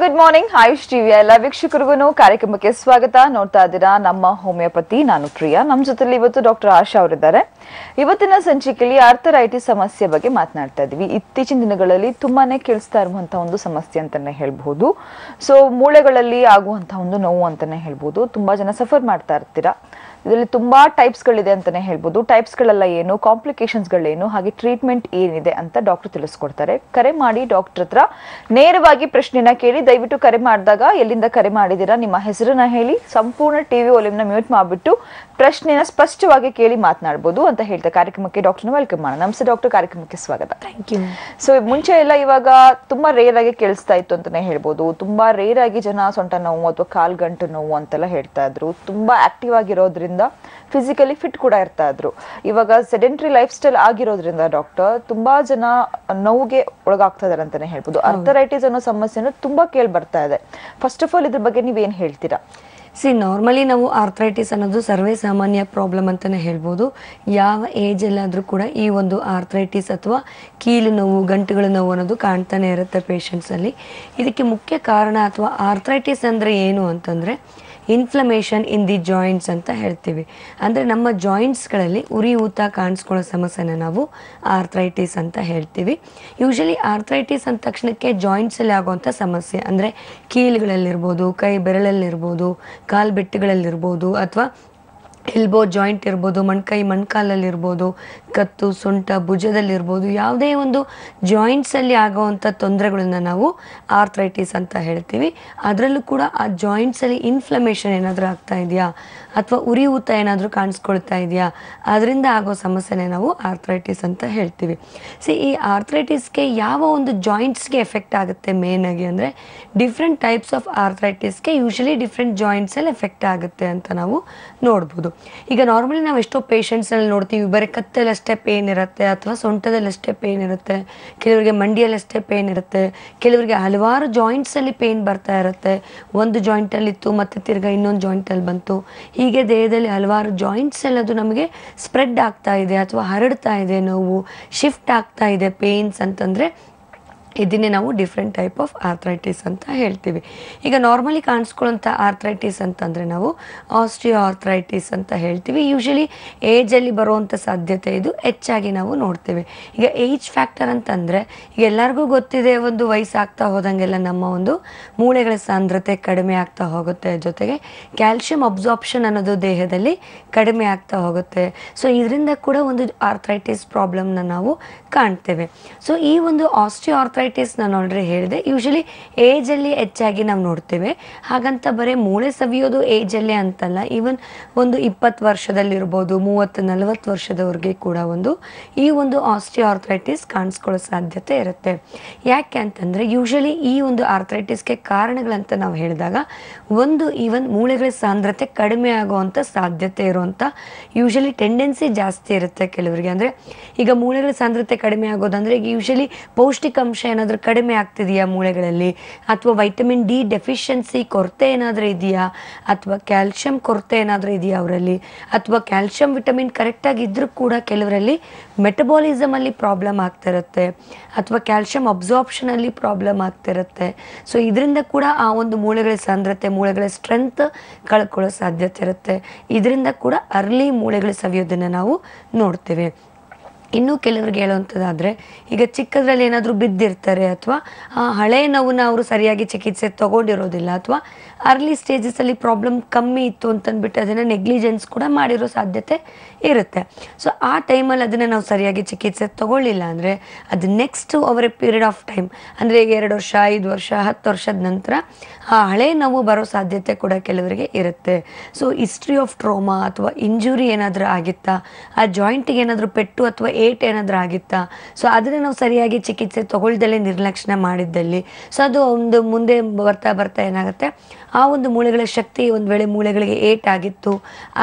Good morning AYUSH ಟಿವಿಯ ಎಲ್ಲ ವೀಕ್ಷಕರಿಗೂ ಕಾರ್ಯಕ್ರಮಕ್ಕೆ ಸ್ವಾಗತ. ನೋಡ್ತಾ ಇದ್ದೀರಾ ನಮ್ಮ ಹೋಮಿಯೋಪತಿ ನಾನು ಪ್ರಿಯಾ. ನಮ್ಮ ಜೊತೆಲಿ ಇವತ್ತು ಡಾಕ್ಟರ್ ಆಶಾ ಅವರಿದ್ದಾರೆ. ಇವತ್ತಿನ ಸಂಚಿಕೆಯಲ್ಲಿ ಆರ್ಥರೈಟಿಸ್ ಸಮಸ್ಯೆ ಬಗ್ಗೆ ಮಾತನಾಡ್ತಾ ಇದ್ದೀವಿ. ಇತ್ತೀಚಿನ ದಿನಗಳಲ್ಲಿ ತುಂಬಾನೇ ಕೇಳಿಸ್ತಾ ಇರುವಂತಹ ಒಂದು ಸಮಸ್ಯೆ ಅಂತಾನೆ ಹೇಳ್ಬಹುದು. ಸೊ ಮೂಳೆಗಳಲ್ಲಿ ಆಗುವಂತಹ ಒಂದು ನೋವು ಅಂತಾನೆ ಹೇಳ್ಬಹುದು. ತುಂಬಾ ಜನ ಸಫರ್ ಮಾಡ್ತಾ ಇರ್ತೀರಾ? ಇದರಲ್ಲಿ ತುಂಬಾ ಟೈಪ್ಸ್ ಗಳಿದೆ ಅಂತಾನೆ ಹೇಳ್ಬೋದು. ಟೈಪ್ಸ್ ಗಳೆಲ್ಲ ಏನು ಕಾಂಪ್ಲಿಕೇಶನ್ಸ್ ಗಳೇನು ಹಾಗೆ ಟ್ರೀಟ್ಮೆಂಟ್ ಏನಿದೆ ಅಂತ ಡಾಕ್ಟರ್ ತಿಳಿಸ್ಕೊಡ್ತಾರೆ. ಕರೆ ಮಾಡಿ ಡಾಕ್ಟರ್ ಹತ್ರ ನೇರವಾಗಿ ಪ್ರಶ್ನೆನ ಕೇಳಿ ದಯವಿಟ್ಟು ಕರೆ ಮಾಡಿದಾಗ ಎಲ್ಲಿಂದ ಕರೆ ಮಾಡಿದಿರಾ ನಿಮ್ಮ ಹೆಸರನ್ನ ಹೇಳಿ ಸಂಪೂರ್ಣ ಟಿವಿ ಒಲಿಮ್ನ ಮ್ಯೂಟ್ ಮಾಡಿಬಿಟ್ಟು ಪ್ರಶ್ನೆನ ಸ್ಪಷ್ಟವಾಗಿ ಕೇಳಿ ಮಾತನಾಡಬಹುದು ಅಂತ ಹೇಳ್ತಾ ಕಾರ್ಯಕ್ರಮಕ್ಕೆ ಡಾಕ್ಟರ್ನ ವೆಲ್ಕಮ್ ಮಾಡೋಣ. ನಮಸ್ತೆ ಡಾಕ್ಟರ್ ಕಾರ್ಯಕ್ರಮಕ್ಕೆ ಸ್ವಾಗತ. ಥ್ಯಾಂಕ್ ಯು ಸೊ ಮುಂಚೆ ಎಲ್ಲ ಇವಾಗ ತುಂಬಾ ರೇರ್ ಆಗಿ ಕೇಳಿಸ್ತಾ ಇತ್ತು ಅಂತಾನೆ ಹೇಳ್ಬೋದು. ತುಂಬಾ ರೇರ್ ಆಗಿ ಜನ ಸೊಂಟ ನೋವು ಅಥವಾ ಕಾಲ್ ಗಂಟು ನೋವು ಅಂತೆಲ್ಲ ಹೇಳ್ತಾ ಇದ್ರು. ತುಂಬಾ ಆಕ್ಟಿವ್ ಆಗಿರೋದ್ರಿಂದ ಫಿಸಿಕಲಿ ಫಿಟ್ ಕೂಡ ಇರ್ತಾ ಇದ್ರು. ಇವಾಗ ಸೆಡೆಂಟ್ರಿ ಲೈಫ್ ಸ್ಟೈಲ್ ಆಗಿರೋದ್ರಿಂದ ಡಾಕ್ಟರ್ ತುಂಬಾ ಜನ ನೋವಿಗೆ ಒಳಗಾಗ್ತಾ ಇದಾರೆ ಅಂತಾನೆ ಹೇಳ್ಬೋದು. ಅರ್ಥರೈಟಿಸ್ ಅನ್ನೋ ಸಮಸ್ಯೆನೂ ತುಂಬಾ ಕೇಳಿ ಬರ್ತಾ ಇದೆ. ಫಸ್ಟ್ ಆಫ್ ಆಲ್ ಇದ್ರ ಬಗ್ಗೆ ನೀವೇನ್ ಹೇಳ್ತೀರಾ? ಸಿ ನಾರ್ಮಲಿ ನಾವು ಆರ್ಥರೈಟಿಸ್ ಅನ್ನೋದು ಸರ್ವೇ ಸಾಮಾನ್ಯ ಪ್ರಾಬ್ಲಮ್ ಅಂತಾನೆ ಹೇಳ್ಬೋದು. ಯಾವ ಏಜ್ ಏಜಲ್ಲಾದರೂ ಕೂಡ ಈ ಒಂದು ಆರ್ಥರೈಟಿಸ್ ಅಥವಾ ಕೀಲು ನೋವು ಗಂಟುಗಳ ನೋವು ಅನ್ನೋದು ಕಾಣ್ತಾನೆ ಇರುತ್ತೆ ಪೇಷಂಟ್ಸಲ್ಲಿ ಇದಕ್ಕೆ ಮುಖ್ಯ ಕಾರಣ ಅಥವಾ ಆರ್ಥರೈಟಿಸ್ ಅಂದರೆ ಏನು ಅಂತಂದರೆ ಇನ್ಫ್ಲಮೇಷನ್ ಇನ್ ದಿ ಜಾಯಿಂಟ್ಸ್ ಅಂತ ಹೇಳ್ತೀವಿ. ಅಂದರೆ ನಮ್ಮ ಜಾಯಿಂಟ್ಸ್ಗಳಲ್ಲಿ ಉರಿ, ಊತ ಕಾಣಿಸ್ಕೊಳ್ಳೋ ಸಮಸ್ಯೆನ ನಾವು ಆರ್ಥ್ರೈಟಿಸ್ ಅಂತ ಹೇಳ್ತೀವಿ. ಯೂಶಲಿ ಆರ್ಥ್ರೈಟಿಸ್ ಅಂದ ತಕ್ಷಣಕ್ಕೆ ಜಾಯಿಂಟ್ಸಲ್ಲಿ ಆಗುವಂಥ ಸಮಸ್ಯೆ, ಅಂದರೆ ಕೀಲುಗಳಲ್ಲಿರ್ಬೋದು, ಕೈ ಬೆರಳಲ್ಲಿರ್ಬೋದು, ಕಾಲು ಬೆಟ್ಟುಗಳಲ್ಲಿರ್ಬೋದು, ಅಥವಾ ಎಲ್ಬೋ ಜಾಯಿಂಟ್ ಇರ್ಬೋದು ಮಣ್ಕೈ ಮಣ್ಕಾಲಲ್ಲಿರ್ಬೋದು ಕತ್ತು, ಸೊಂಟ ಭುಜದಲ್ಲಿರ್ಬೋದು ಯಾವುದೇ ಒಂದು ಜಾಯಿಂಟ್ಸಲ್ಲಿ ಆಗೋವಂಥ ತೊಂದರೆಗಳನ್ನ ನಾವು ಆರ್ಥ್ರೈಟಿಸ್ ಅಂತ ಹೇಳ್ತೀವಿ. ಅದರಲ್ಲೂ ಕೂಡ ಆ ಜಾಯಿಂಟ್ಸಲ್ಲಿ ಇನ್ಫ್ಲಮೇಷನ್ ಏನಾದರೂ ಆಗ್ತಾ ಇದೆಯಾ? ಅಥವಾ ಉರಿ ಊತ ಏನಾದರೂ ಕಾಣಿಸ್ಕೊಳ್ತಾ ಇದೆಯಾ? ಅದರಿಂದ ಆಗೋ ಸಮಸ್ಯೆನೇ ನಾವು ಆರ್ಥ್ರೈಟಿಸ್ ಅಂತ ಹೇಳ್ತೀವಿ. ಸಿ ಈ ಆರ್ಥ್ರೈಟಿಸ್ಗೆ ಯಾವ ಒಂದು ಜಾಯಿಂಟ್ಸ್ಗೆ ಎಫೆಕ್ಟ್ ಆಗುತ್ತೆ ಮೇನಾಗಿ ಅಂದರೆ ಡಿಫ್ರೆಂಟ್ ಟೈಪ್ಸ್ ಆಫ್ ಆರ್ಥ್ರೈಟಿಸ್ಗೆ ಯೂಶಲಿ ಡಿಫ್ರೆಂಟ್ ಜಾಯಿಂಟ್ಸಲ್ಲಿ ಎಫೆಕ್ಟ್ ಆಗುತ್ತೆ ಅಂತ ನಾವು ನೋಡ್ಬೋದು. ಈಗ ನಾರ್ಮಲಿ ನಾವು ಎಷ್ಟೋ ಪೇಷಂಟ್ಸಲ್ಲಿ ನೋಡ್ತೀವಿ, ಬರೀ ಕತ್ತಲ್ಲಷ್ಟೇ ಪೇನ್ ಇರುತ್ತೆ ಅಥವಾ ಸೊಂಟದಲ್ಲಷ್ಟೇ ಪೇನ್ ಇರುತ್ತೆ, ಕೆಲವರಿಗೆ ಮಂಡಿಯಲ್ಲಷ್ಟೇ ಪೇನ್ ಇರುತ್ತೆ, ಕೆಲವರಿಗೆ ಹಲವಾರು ಜಾಯಿಂಟ್ಸಲ್ಲಿ ಪೇನ್ ಬರ್ತಾ ಇರುತ್ತೆ. ಒಂದು ಜಾಯಿಂಟಲ್ಲಿತ್ತು ಮತ್ತು ತಿರ್ಗಾ ಇನ್ನೊಂದು ಜಾಯಿಂಟಲ್ಲಿ ಬಂತು. ಹೀಗೆ ದೇಹದಲ್ಲಿ ಹಲವಾರು ಜಾಯಿಂಟ್ಸ್ ಎಲ್ಲದು ನಮಗೆ ಸ್ಪ್ರೆಡ್ ಆಗ್ತಾ ಇದೆ ಅಥವಾ ಹರಡ್ತಾ ಇದೆ ನೋವು ಶಿಫ್ಟ್ ಆಗ್ತಾ ಇದೆ ಪೇನ್ಸ್ ಅಂತಂದರೆ ಇದನ್ನೇ ನಾವು ಡಿಫ್ರೆಂಟ್ ಟೈಪ್ ಆಫ್ ಆರ್ಥ್ರೈಟಿಸ್ ಅಂತ ಹೇಳ್ತೀವಿ. ಈಗ ನಾರ್ಮಲಿ ಕಾಣಿಸ್ಕೊಳ್ಳೋಂಥ ಆರ್ಥ್ರೈಟಿಸ್ ಅಂತಂದರೆ ನಾವು ಆಸ್ಟ್ರಿಯೋ ಆರ್ಥ್ರೈಟಿಸ್ ಅಂತ ಹೇಳ್ತೀವಿ. ಯೂಶಲಿ ಏಜಲ್ಲಿ ಬರುವಂಥ ಸಾಧ್ಯತೆ ಇದು ಹೆಚ್ಚಾಗಿ ನಾವು ನೋಡ್ತೇವೆ. ಈಗ ಏಜ್ ಫ್ಯಾಕ್ಟರ್ ಅಂತಂದರೆ ಈಗ ಎಲ್ಲರಿಗೂ ಗೊತ್ತಿದೆ ಒಂದು ವಯಸ್ಸಾಗ್ತಾ ಹೋದಂಗೆಲ್ಲ ನಮ್ಮ ಒಂದು ಮೂಳೆಗಳ ಸಾಂದ್ರತೆ ಕಡಿಮೆ ಆಗ್ತಾ ಹೋಗುತ್ತೆ. ಜೊತೆಗೆ ಕ್ಯಾಲ್ಶಿಯಂ ಅಬ್ಸಾರ್ಪ್ಷನ್ ಅನ್ನೋದು ದೇಹದಲ್ಲಿ ಕಡಿಮೆ ಆಗ್ತಾ ಹೋಗುತ್ತೆ. ಸೊ ಇದರಿಂದ ಕೂಡ ಒಂದು ಆರ್ಥ್ರೈಟಿಸ್ ಪ್ರಾಬ್ಲಮ್ನ ನಾವು ಕಾಣ್ತೇವೆ. ಸೊ ಈ ಒಂದು ಆಸ್ಟ್ರಿಯೋ ನಾನು ಆಲ್ರೆಡಿ ಹೇಳಿದೆ. ಯೂಶಲಿ ಏಜಲ್ಲಿ ಹೆಚ್ಚಾಗಿ ನಾವು ನೋಡ್ತೇವೆ. ಹಾಗಂತ ಬರೀ ಮೂಳೆ ಸವಿಯೋದು ಏಜಲ್ಲೇ ಅಂತಲ್ಲ ಈವನ್ ಒಂದು ಇಪ್ಪತ್ತು ವರ್ಷದಲ್ಲಿರ್ಬೋದು ಮೂವತ್ತು, ನಲವತ್ತು ವರ್ಷದವರೆಗೆ ಕೂಡ ಒಂದು ಈ ಒಂದು ಆಸ್ಟಿಯೋ ಆರ್ಥ್ರೈಟಿಸ್ ಕಾಣಿಸ್ಕೊಳ್ಳೋ ಸಾಧ್ಯತೆ ಇರುತ್ತೆ. ಯಾಕೆ ಅಂತಂದರೆ ಯೂಶಲಿ ಈ ಒಂದು ಆರ್ಥ್ರೈಟಿಸ್ಗೆ ಕಾರಣಗಳಂತ ನಾವು ಹೇಳಿದಾಗ, ಒಂದು ಈವನ್ ಮೂಳೆಗಳ ಸಾಂದ್ರತೆ ಕಡಿಮೆ ಆಗುವಂಥ ಸಾಧ್ಯತೆ ಇರುವಂಥ ಯೂಶಲಿ ಟೆಂಡೆನ್ಸಿ ಜಾಸ್ತಿ ಇರುತ್ತೆ ಕೆಲವರಿಗೆ. ಅಂದರೆ ಈಗ ಮೂಳೆಗಳ ಸಾಂದ್ರತೆ ಕಡಿಮೆ ಆಗೋದಂದರೆ ಈಗ ಯೂಶಲಿ ಪೌಷ್ಟಿಕಾಂಶ ಏನಾದರೂ ಕಡಿಮೆ ಆಗ್ತಿದೆಯಾ ಮೂಳೆಗಳಲ್ಲಿ? ಅಥವಾ ವೈಟಮಿನ್ ಡಿ ಡೆಫಿಷಿಯನ್ಸಿ ಕೊರತೆ ಏನಾದರೂ ಇದೆಯಾ? ಅಥವಾ ಕ್ಯಾಲ್ಶಿಯಂ ಕೊರತೆ ಏನಾದರೂ ಇದೆಯಾ ಅವರಲ್ಲಿ? ಅಥವಾ ಕ್ಯಾಲ್ಶಿಯಂ ವಿಟಮಿನ್ ಕರೆಕ್ಟಾಗಿ ಇದ್ದರೂ ಕೂಡ ಕೆಲವರಲ್ಲಿ ಮೆಟಬಾಲಿಸಮಲ್ಲಿ ಪ್ರಾಬ್ಲಮ್ ಆಗ್ತಿರುತ್ತೆ ಅಥವಾ ಕ್ಯಾಲ್ಶಿಯಂ ಅಬ್ಸಾರ್ಪ್ಷನಲ್ಲಿ ಪ್ರಾಬ್ಲಮ್ ಆಗ್ತಿರುತ್ತೆ ಸೊ ಇದರಿಂದ ಕೂಡ ಆ ಒಂದು ಮೂಳೆಗಳ ಸಾಂದ್ರತೆ, ಮೂಳೆಗಳ ಸ್ಟ್ರೆಂತ್ ಕಳ್ಕೊಳ್ಳೋ ಸಾಧ್ಯತೆ ಇರುತ್ತೆ. ಇದರಿಂದ ಕೂಡ ಅರ್ಲಿ ಮೂಳೆಗಳು ಸವಿಯೋದನ್ನು ನಾವು ನೋಡ್ತೇವೆ. ಇನ್ನೂ ಕೆಲವರಿಗೆ ಹೇಳುವಂಥದ್ದಾದರೆ, ಈಗ ಚಿಕ್ಕದ್ರಲ್ಲಿ ಏನಾದರೂ ಬಿದ್ದಿರ್ತಾರೆ ಅಥವಾ, ಆ ಹಳೆ ನೋವನ್ನ ಅವರು ಸರಿಯಾಗಿ ಚಿಕಿತ್ಸೆ ತಗೊಂಡಿರೋದಿಲ್ಲ ಅಥವಾ ಅರ್ಲಿ ಸ್ಟೇಜಸಲ್ಲಿ ಪ್ರಾಬ್ಲಮ್ ಕಮ್ಮಿ ಇತ್ತು ಅಂತಂದ್ಬಿಟ್ಟು ಅದನ್ನು ನೆಗ್ಲಿಜೆನ್ಸ್ ಕೂಡ ಮಾಡಿರೋ ಸಾಧ್ಯತೆ ಇರುತ್ತೆ. ಸೊ ಆ ಟೈಮಲ್ಲಿ ಅದನ್ನು ನಾವು ಸರಿಯಾಗಿ ಚಿಕಿತ್ಸೆ ತಗೊಳ್ಳಿಲ್ಲ ಅಂದರೆ ಅದು ನೆಕ್ಸ್ಟ್ ಅವರ ಪೀರಿಯಡ್ ಆಫ್ ಟೈಮ್ ಅಂದರೆ ಈಗ ಎರಡು ವರ್ಷ, ಐದು ವರ್ಷ, ಹತ್ತು ವರ್ಷದ ನಂತರ ಆ ಹಳೆ ನೋವು ಬರೋ ಸಾಧ್ಯತೆ ಕೂಡ ಕೆಲವರಿಗೆ ಇರುತ್ತೆ. ಸೊ ಹಿಸ್ಟ್ರಿ ಆಫ್ ಟ್ರೋಮಾ ಅಥವಾ ಇಂಜುರಿ ಏನಾದರೂ ಆಗಿತ್ತಾ? ಆ ಜಾಯಿಂಟಿಗೆ ಏನಾದರೂ ಪೆಟ್ಟು ಅಥವಾ ಏಟ್ ಏನಾದರೂ ಆಗಿತ್ತಾ? ಸೊ ಅದನ್ನು ನಾವು ಸರಿಯಾಗಿ ಚಿಕಿತ್ಸೆ ತಗೊಳ್ದಲ್ಲೇ ನಿರ್ಲಕ್ಷ್ಯ ಮಾಡಿದ್ದಲ್ಲಿ. ಸೊ ಅದು ಒಂದು ಮುಂದೆ ಬರ್ತಾ ಬರ್ತಾ ಏನಾಗುತ್ತೆ? ಆ ಒಂದು ಮೂಳೆಗಳ ಶಕ್ತಿ ಒಂದು ವೇಳೆ ಮೂಳೆಗಳಿಗೆ ಏಟ್ ಆಗಿತ್ತು,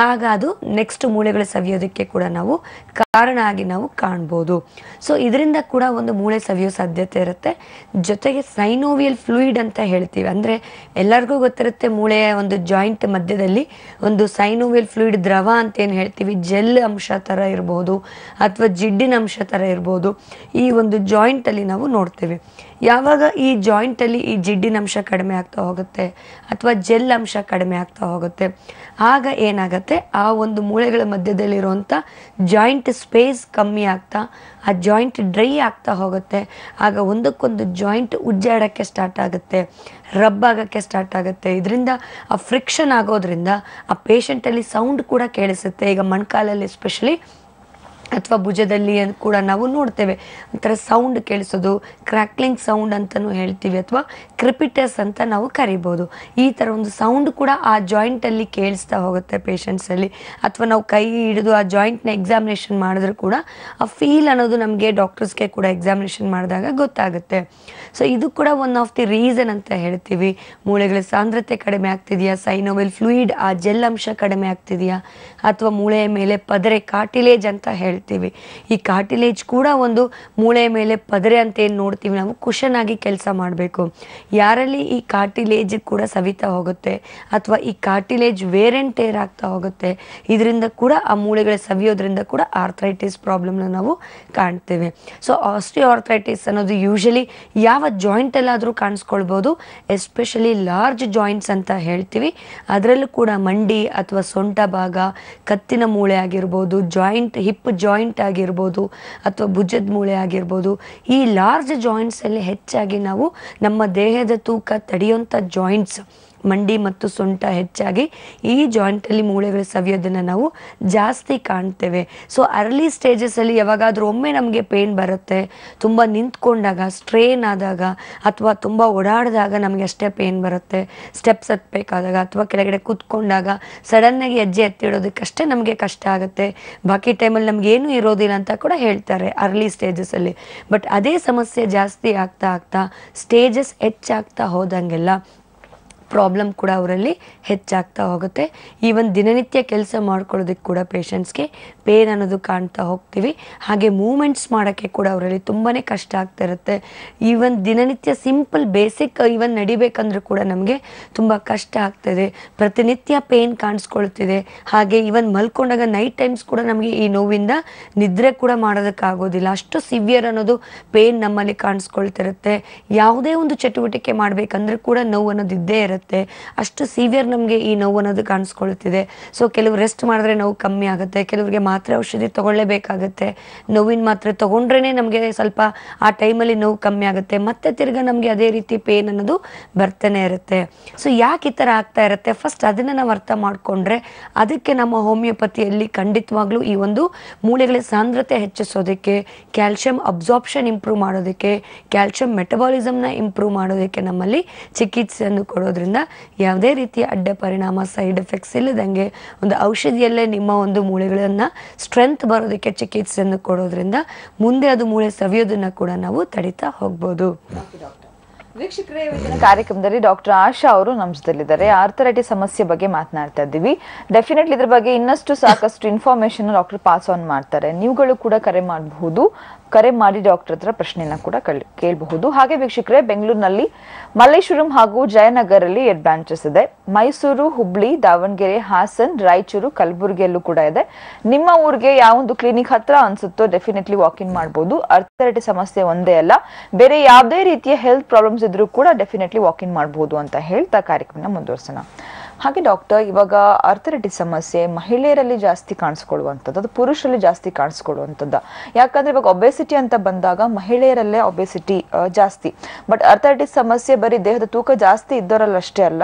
ಆಗ ಅದು ನೆಕ್ಸ್ಟ್ ಮೂಳೆಗಳ ಸವಿಯೋದಕ್ಕೆ ಕೂಡ ನಾವು ಕಾರಣ ಆಗಿ ನಾವು ಕಾಣ್ಬೋದು. ಸೊ ಇದರಿಂದ ಕೂಡ ಒಂದು ಮೂಳೆ ಸವಿಯೋ ಸಾಧ್ಯತೆ ಇರುತ್ತೆ. ಜೊತೆಗೆ ಸೈನೋವಿಯಲ್ ಫ್ಲೂಯಿಡ್ ಅಂತ ಹೇಳ್ತೀವಿ. ಅಂದರೆ ಎಲ್ಲರಿಗೂ ಗೊತ್ತಿರುತ್ತೆ ಮೂಳೆಯ ಒಂದು ಜಾಯಿಂಟ್ ಮಧ್ಯದಲ್ಲಿ ಒಂದು ಸೈನೋವಿಯಲ್ ಫ್ಲೂಯಿಡ್ ದ್ರವ ಅಂತ ಏನು ಹೇಳ್ತೀವಿ. ಜೆಲ್ ಅಂಶ ಥರ ಇರ್ಬೋದು ಅಥವಾ ಜಿಡ್ಡಿನ ಅಂಶ ಥರ ಇರ್ಬೋದು. ಈ ಒಂದು ಜಾಯಿಂಟಲ್ಲಿ ನಾವು ನೋಡ್ತೇವೆ. ಯಾವಾಗ ಈ ಜಾಯಿಂಟಲ್ಲಿ ಈ ಜಿಡ್ಡಿನ ಅಂಶ ಕಡಿಮೆ ಆಗ್ತಾ ಹೋಗುತ್ತೆ ಅಥವಾ ಜೆಲ್ ಅಂಶ ಕಡಿಮೆ ಆಗ್ತಾ ಹೋಗುತ್ತೆ, ಆಗ ಏನಾಗುತ್ತೆ? ಆ ಒಂದು ಮೂಳೆಗಳ ಮಧ್ಯದಲ್ಲಿರುವಂಥ ಜಾಯಿಂಟ್ ಸ್ಪೇಸ್ ಕಮ್ಮಿ ಆಗ್ತಾ, ಆ ಜಾಯಿಂಟ್ ಡ್ರೈ ಆಗ್ತಾ ಹೋಗುತ್ತೆ. ಆಗ ಒಂದಕ್ಕೊಂದು ಜಾಯಿಂಟ್ ಉಜ್ಜಾಡೋಕ್ಕೆ ಸ್ಟಾರ್ಟ್ ಆಗುತ್ತೆ ರಬ್ ಆಗೋಕ್ಕೆ ಸ್ಟಾರ್ಟ್ ಆಗುತ್ತೆ. ಇದರಿಂದ ಆ ಫ್ರಿಕ್ಷನ್ ಆಗೋದ್ರಿಂದ ಆ ಪೇಷಂಟಲ್ಲಿ ಸೌಂಡ್ ಕೂಡ ಕೇಳಿಸುತ್ತೆ. ಈಗ ಮಣ್ಕಾಲಲ್ಲಿ ಎಸ್ಪೆಷಲಿ ಅಥವಾ ಭುಜದಲ್ಲಿ ಕೂಡ ನಾವು ನೋಡ್ತೇವೆ. ಒಂಥರ ಸೌಂಡ್ ಕೇಳಿಸೋದು ಕ್ರ್ಯಾಕ್ಲಿಂಗ್ ಸೌಂಡ್ ಅಂತಲೂ ಹೇಳ್ತೀವಿ ಅಥವಾ ಕ್ರಿಪಿಟಸ್ ಅಂತ ನಾವು ಕರಿಬೋದು. ಈ ಥರ ಒಂದು ಸೌಂಡ್ ಕೂಡ ಆ ಜಾಯಿಂಟಲ್ಲಿ ಕೇಳಿಸ್ತಾ ಹೋಗುತ್ತೆ ಪೇಷಂಟ್ಸಲ್ಲಿ ಅಥವಾ ನಾವು ಕೈ ಹಿಡಿದು ಆ ಜಾಯಿಂಟ್ನ ಎಕ್ಸಾಮಿನೇಷನ್ ಮಾಡಿದ್ರು ಕೂಡ ಆ ಫೀಲ್ ಅನ್ನೋದು ನಮಗೆ ಡಾಕ್ಟರ್ಸ್ಗೆ ಕೂಡ ಎಕ್ಸಾಮಿನೇಷನ್ ಮಾಡಿದಾಗ ಗೊತ್ತಾಗುತ್ತೆ. ಸೊ ಇದು ಕೂಡ ಒನ್ ಆಫ್ ದಿ ರೀಸನ್ ಅಂತ ಹೇಳ್ತೀವಿ. ಮೂಳೆಗಳ ಸಾಂದ್ರತೆ ಕಡಿಮೆ ಆಗ್ತಿದೆಯಾ? ಸೈನೋವೆಲ್ ಫ್ಲೂಯಿಡ್ ಆ ಜೆಲ್ ಅಂಶ ಕಡಿಮೆ ಆಗ್ತಿದೆಯಾ? ಅಥವಾ ಮೂಳೆಯ ಮೇಲೆ ಪದರೆ ಕಾಟಿಲೇಜ್ ಅಂತ ಹೇಳ್ತೀವಿ. ಈ ಕಾರ್ಟಿಲೇಜ್ ಕೂಡ ಒಂದು ಮೂಳೆ ಮೇಲೆ ಪದರೆ ಅಂತ ಏನು ನೋಡ್ತೀವಿ ನಾವು? ಕುಶನ್ ಆಗಿ ಕೆಲಸ ಮಾಡಬೇಕು. ಯಾರಲ್ಲಿ ಈ ಕಾರ್ಟಿಲೇಜ್ ಕೂಡ ಸವಿತಾ ಹೋಗುತ್ತೆ ಅಥವಾ ಈ ಕಾರ್ಟಿಲೇಜ್ ವೇರ್ ಟೇರ್ ಆಗ್ತಾ ಹೋಗುತ್ತೆ, ಇದರಿಂದ ಕೂಡ ಆ ಮೂಳೆಗಳ ಸವಿಯೋದ್ರಿಂದ ಕೂಡ ಆರ್ಥ್ರೈಟಿಸ್ ಪ್ರಾಬ್ಲಮ್ನ ನಾವು ಕಾಣ್ತೇವೆ. ಸೊ ಆರ್ಥ್ರೈಟಿಸ್ ಅನ್ನೋದು ಯೂಶಲಿ ಯಾವ ಜಾಯಿಂಟಲ್ಲಾದರೂ ಕಾಣಿಸ್ಕೊಳ್ಬೋದು ಎಸ್ಪೆಷಲಿ ಲಾರ್ಜ್ ಜಾಯಿಂಟ್ಸ್ ಅಂತ ಹೇಳ್ತೀವಿ. ಅದರಲ್ಲೂ ಕೂಡ ಮಂಡಿ ಅಥವಾ ಸೊಂಟ ಭಾಗ, ಕತ್ತಿನ ಮೂಳೆ ಆಗಿರ್ಬೋದು ಜಾಯಿಂಟ್ ಹಿಪ್ ಆಗಿರ್ಬೋದು ಅಥವಾ ಭುಜದ ಮೂಳೆ ಆಗಿರ್ಬೋದು, ಈ ಲಾರ್ಜ್ ಜಾಯಿಂಟ್ಸಲ್ಲಿ ಹೆಚ್ಚಾಗಿ ನಾವು ನಮ್ಮ ದೇಹದ ತೂಕ ತಡೆಯುವಂಥ ಜಾಯಿಂಟ್ಸ್ ಮಂಡಿ ಮತ್ತು ಸೊಂಟ ಹೆಚ್ಚಾಗಿ ಈ ಜಾಯಿಂಟಲ್ಲಿ ಮೂಳೆಗಳು ಸವಿಯೋದನ್ನು ನಾವು ಜಾಸ್ತಿ ಕಾಣ್ತೇವೆ. ಸೊ ಅರ್ಲಿ ಸ್ಟೇಜಸಲ್ಲಿ ಯಾವಾಗಾದರೂ ಒಮ್ಮೆ ನಮಗೆ ಪೇನ್ ಬರುತ್ತೆ, ತುಂಬ ನಿಂತ್ಕೊಂಡಾಗ ಸ್ಟ್ರೇನ್ ಆದಾಗ, ಅಥವಾ ತುಂಬ ಓಡಾಡಿದಾಗ ನಮಗೆ ಅಷ್ಟೇ ಪೇನ್ ಬರುತ್ತೆ. ಸ್ಟೆಪ್ಸ್ ಹತ್ತಬೇಕಾದಾಗ ಅಥವಾ ಕೆಳಗಡೆ ಕೂತ್ಕೊಂಡಾಗ ಸಡನ್ನಾಗಿ ಹೆಜ್ಜೆ ಎತ್ತಿಡೋದಕ್ಕಷ್ಟೇ ನಮಗೆ ಕಷ್ಟ ಆಗುತ್ತೆ. ಬಾಕಿ ಟೈಮಲ್ಲಿ ನಮ್ಗೆ ಏನೂ ಇರೋದಿಲ್ಲ ಅಂತ ಕೂಡ ಹೇಳ್ತಾರೆ ಅರ್ಲಿ ಸ್ಟೇಜಸಲ್ಲಿ ಬಟ್ ಅದೇ ಸಮಸ್ಯೆ ಜಾಸ್ತಿ ಆಗ್ತಾ ಆಗ್ತಾ ಸ್ಟೇಜಸ್ ಹೆಚ್ಚಾಗ್ತಾ ಹೋದಂಗೆಲ್ಲ ಪ್ರಾಬ್ಲಮ್ ಕೂಡ ಅವರಲ್ಲಿ ಹೆಚ್ಚಾಗ್ತಾ ಹೋಗುತ್ತೆ. ಈವನ್ ದಿನನಿತ್ಯ ಕೆಲಸ ಮಾಡ್ಕೊಳ್ಳೋದಕ್ಕೆ ಕೂಡ ಪೇಷಂಟ್ಸ್ಗೆ ಪೇನ್ ಅನ್ನೋದು ಕಾಣ್ತಾ ಹೋಗ್ತೀವಿ. ಹಾಗೆ ಮೂಮೆಂಟ್ಸ್ ಮಾಡೋಕ್ಕೆ ಕೂಡ ಅವರಲ್ಲಿ ತುಂಬಾ ಕಷ್ಟ ಆಗ್ತಾ ಇರುತ್ತೆ. ಒಂದು ದಿನನಿತ್ಯ ಸಿಂಪಲ್ ಬೇಸಿಕ್ ಈವನ್ ನಡಿಬೇಕಂದ್ರೂ ಕೂಡ ನಮಗೆ ತುಂಬ ಕಷ್ಟ ಆಗ್ತದೆ ಪ್ರತಿನಿತ್ಯ ಪೇನ್ ಕಾಣಿಸ್ಕೊಳ್ತಿದೆ. ಹಾಗೆ ಈವನ್ ಮಲ್ಕೊಂಡಾಗ ನೈಟ್ ಟೈಮ್ಸ್ ಕೂಡ ನಮಗೆ ಈ ನೋವಿಂದ ನಿದ್ರೆ ಕೂಡ ಮಾಡೋದಕ್ಕಾಗೋದಿಲ್ಲ. ಅಷ್ಟು ಸಿವಿಯರ್ ಅನ್ನೋದು ಪೇನ್ ನಮ್ಮಲ್ಲಿ ಕಾಣಿಸ್ಕೊಳ್ತಿರುತ್ತೆ. ಯಾವುದೇ ಒಂದು ಚಟುವಟಿಕೆ ಮಾಡಬೇಕಂದ್ರೆ ಕೂಡ ನೋವು ಅನ್ನೋದು ಇದ್ದೇ ಇರುತ್ತೆ. ಅಷ್ಟು ಸಿವಿಯರ್ ನಮಗೆ ಈ ನೋವು ಅನ್ನೋದು ಕಾಣಿಸ್ಕೊಳ್ತಿದೆ. ಸೊ ಕೆಲವು ರೆಸ್ಟ್ ಮಾಡಿದ್ರೆ ನೋವು ಕಮ್ಮಿ ಆಗುತ್ತೆ. ಕೆಲವರಿಗೆ ಮಾತ್ರೆ ಔಷಧಿ ತೊಗೊಳ್ಳೇಬೇಕಾಗುತ್ತೆ. ನೋವಿನ ಮಾತ್ರೆ ತಗೊಂಡ್ರೇ ನಮಗೆ ಸ್ವಲ್ಪ ಆ ಟೈಮಲ್ಲಿ ನೋವು ಕಮ್ಮಿ ಆಗುತ್ತೆ. ಮತ್ತೆ ತಿರ್ಗಾ ನಮಗೆ ಅದೇ ರೀತಿ ಪೇನ್ ಅನ್ನೋದು ಬರ್ತಾನೆ ಇರುತ್ತೆ. ಸೊ ಯಾಕೆ ಈ ಥರ ಆಗ್ತಾ ಇರುತ್ತೆ? ಫಸ್ಟ್ ಅದನ್ನು ನಾವು ಅರ್ಥ ಮಾಡಿಕೊಂಡ್ರೆ ಅದಕ್ಕೆ ನಮ್ಮ ಹೋಮಿಯೋಪತಿಯಲ್ಲಿ ಖಂಡಿತವಾಗ್ಲೂ ಈ ಒಂದು ಮೂಳೆಗಳ ಸಾಂದ್ರತೆ ಹೆಚ್ಚಿಸೋದಕ್ಕೆ ಕ್ಯಾಲ್ಶಿಯಂ ಅಬ್ಸಾರ್ಪ್ಷನ್ ಇಂಪ್ರೂವ್ ಮಾಡೋದಕ್ಕೆ ಕ್ಯಾಲ್ಶಿಯಂ ಮೆಟಬಾಲಿಸಮ್ನ ಇಂಪ್ರೂವ್ ಮಾಡೋದಕ್ಕೆ ನಮ್ಮಲ್ಲಿ ಚಿಕಿತ್ಸೆಯನ್ನು ಕೊಡೋದ್ರಿಂದ ಯಾವುದೇ ರೀತಿಯ ಅಡ್ಡ ಪರಿಣಾಮ ಸೈಡ್ ಎಫೆಕ್ಟ್ಸ್ ಇಲ್ಲದಂಗೆ ಒಂದು ಔಷಧಿಯಲ್ಲೇ ನಿಮ್ಮ ಒಂದು ಮೂಳೆಗಳನ್ನು ಸ್ಟ್ರೆಂತ್ ಬರೋದಕ್ಕೆ ಚಿಕಿತ್ಸೆಯನ್ನು ಕೊಡೋದ್ರಿಂದ ಮುಂದೆ ಅದು ಮೂಳೆ ಸವಿಯೋದನ್ನ ಕೂಡ ನಾವು ತಡಿತಾ ಹೋಗ್ಬೋದು. ವೀಕ್ಷಕರೇ ಕಾರ್ಯಕ್ರಮದಲ್ಲಿ ಡಾಕ್ಟರ್ ಆಶಾ ಅವರು ನಮ್ಮ ಆರ್ಥರೈಟಿ ಸಮಸ್ಯೆ ಬಗ್ಗೆ ಮಾತನಾಡ್ತಾ ಇದ್ದೀವಿ. ಡೆಫಿನೆಟ್ಲಿ ಇದ್ರ ಬಗ್ಗೆ ಇನ್ನಷ್ಟು ಸಾಕಷ್ಟು ಇನ್ಫಾರ್ಮೇಶನ್ ಡಾಕ್ಟರ್ ಪಾಸ್ ಆನ್ ಮಾಡ್ತಾರೆ. ನೀವುಗಳು ಕೂಡ ಕರೆ ಮಾಡಬಹುದು. ಕರೆ ಮಾಡಿ ಡಾಕ್ಟರ್ ಹತ್ರ ಪ್ರಶ್ನೆಯನ್ನ ಕೂಡ ಕಳ್- ಕೇಳಬಹುದು. ಹಾಗೆ ವೀಕ್ಷಕರೇ, ಬೆಂಗಳೂರಿನಲ್ಲಿ ಮಲ್ಲೇಶ್ವರಂ ಹಾಗೂ ಜಯನಗರಲ್ಲಿ ಎರಡು ಬ್ರಾಂಚಸ್ ಇದೆ. ಮೈಸೂರು, ಹುಬ್ಳಿ, ದಾವಣಗೆರೆ, ಹಾಸನ್, ರಾಯಚೂರು, ಕಲಬುರಗಿಯಲ್ಲೂ ಕೂಡ ಇದೆ. ನಿಮ್ಮ ಊರಿಗೆ ಯಾವೊಂದು ಕ್ಲಿನಿಕ್ ಹತ್ರ ಅನ್ಸುತ್ತೋ ಡೆಫಿನೆಟ್ಲಿ ವಾಕ್ ಇನ್ ಮಾಡಬಹುದು ಅರ್ಥರಟಿ ಸಮಸ್ಯೆ ಒಂದೇ ಅಲ್ಲ. ಬೇರೆ ಯಾವುದೇ ರೀತಿಯ ಹೆಲ್ತ್ ಪ್ರಾಬ್ಲಮ್ಸ್ ಇದ್ರೂ ಕೂಡ ಡೆಫಿನೆಟ್ಲಿ ವಾಕ್ ಇನ್ ಮಾಡಬಹುದು ಅಂತ ಹೇಳ್ತಾ ಕಾರ್ಯಕ್ರಮ ಮುಂದುವರ್ಸೋಣ. ಹಾಗೆ ಡಾಕ್ಟರ್, ಇವಾಗ ಅರ್ಥರೈಟಿಸ್ ಸಮಸ್ಯೆ ಮಹಿಳೆಯರಲ್ಲಿ ಜಾಸ್ತಿ ಕಾಣಿಸ್ಕೊಳ್ಳುವಂಥದ್ದು, ಅದು ಪುರುಷರಲ್ಲಿ ಜಾಸ್ತಿ ಕಾಣಿಸ್ಕೊಳ್ಳುವಂಥದ್ದು. ಯಾಕಂದ್ರೆ ಇವಾಗ ಒಬೆಸಿಟಿ ಅಂತ ಬಂದಾಗ ಮಹಿಳೆಯರಲ್ಲೇ ಒಬೆಸಿಟಿ ಜಾಸ್ತಿ. ಬಟ್ ಅರ್ಥರೈಟಿಸ್ ಸಮಸ್ಯೆ ಬರೀ ದೇಹದ ತೂಕ ಜಾಸ್ತಿ ಇದ್ದವರಲ್ಲಷ್ಟೇ ಅಲ್ಲ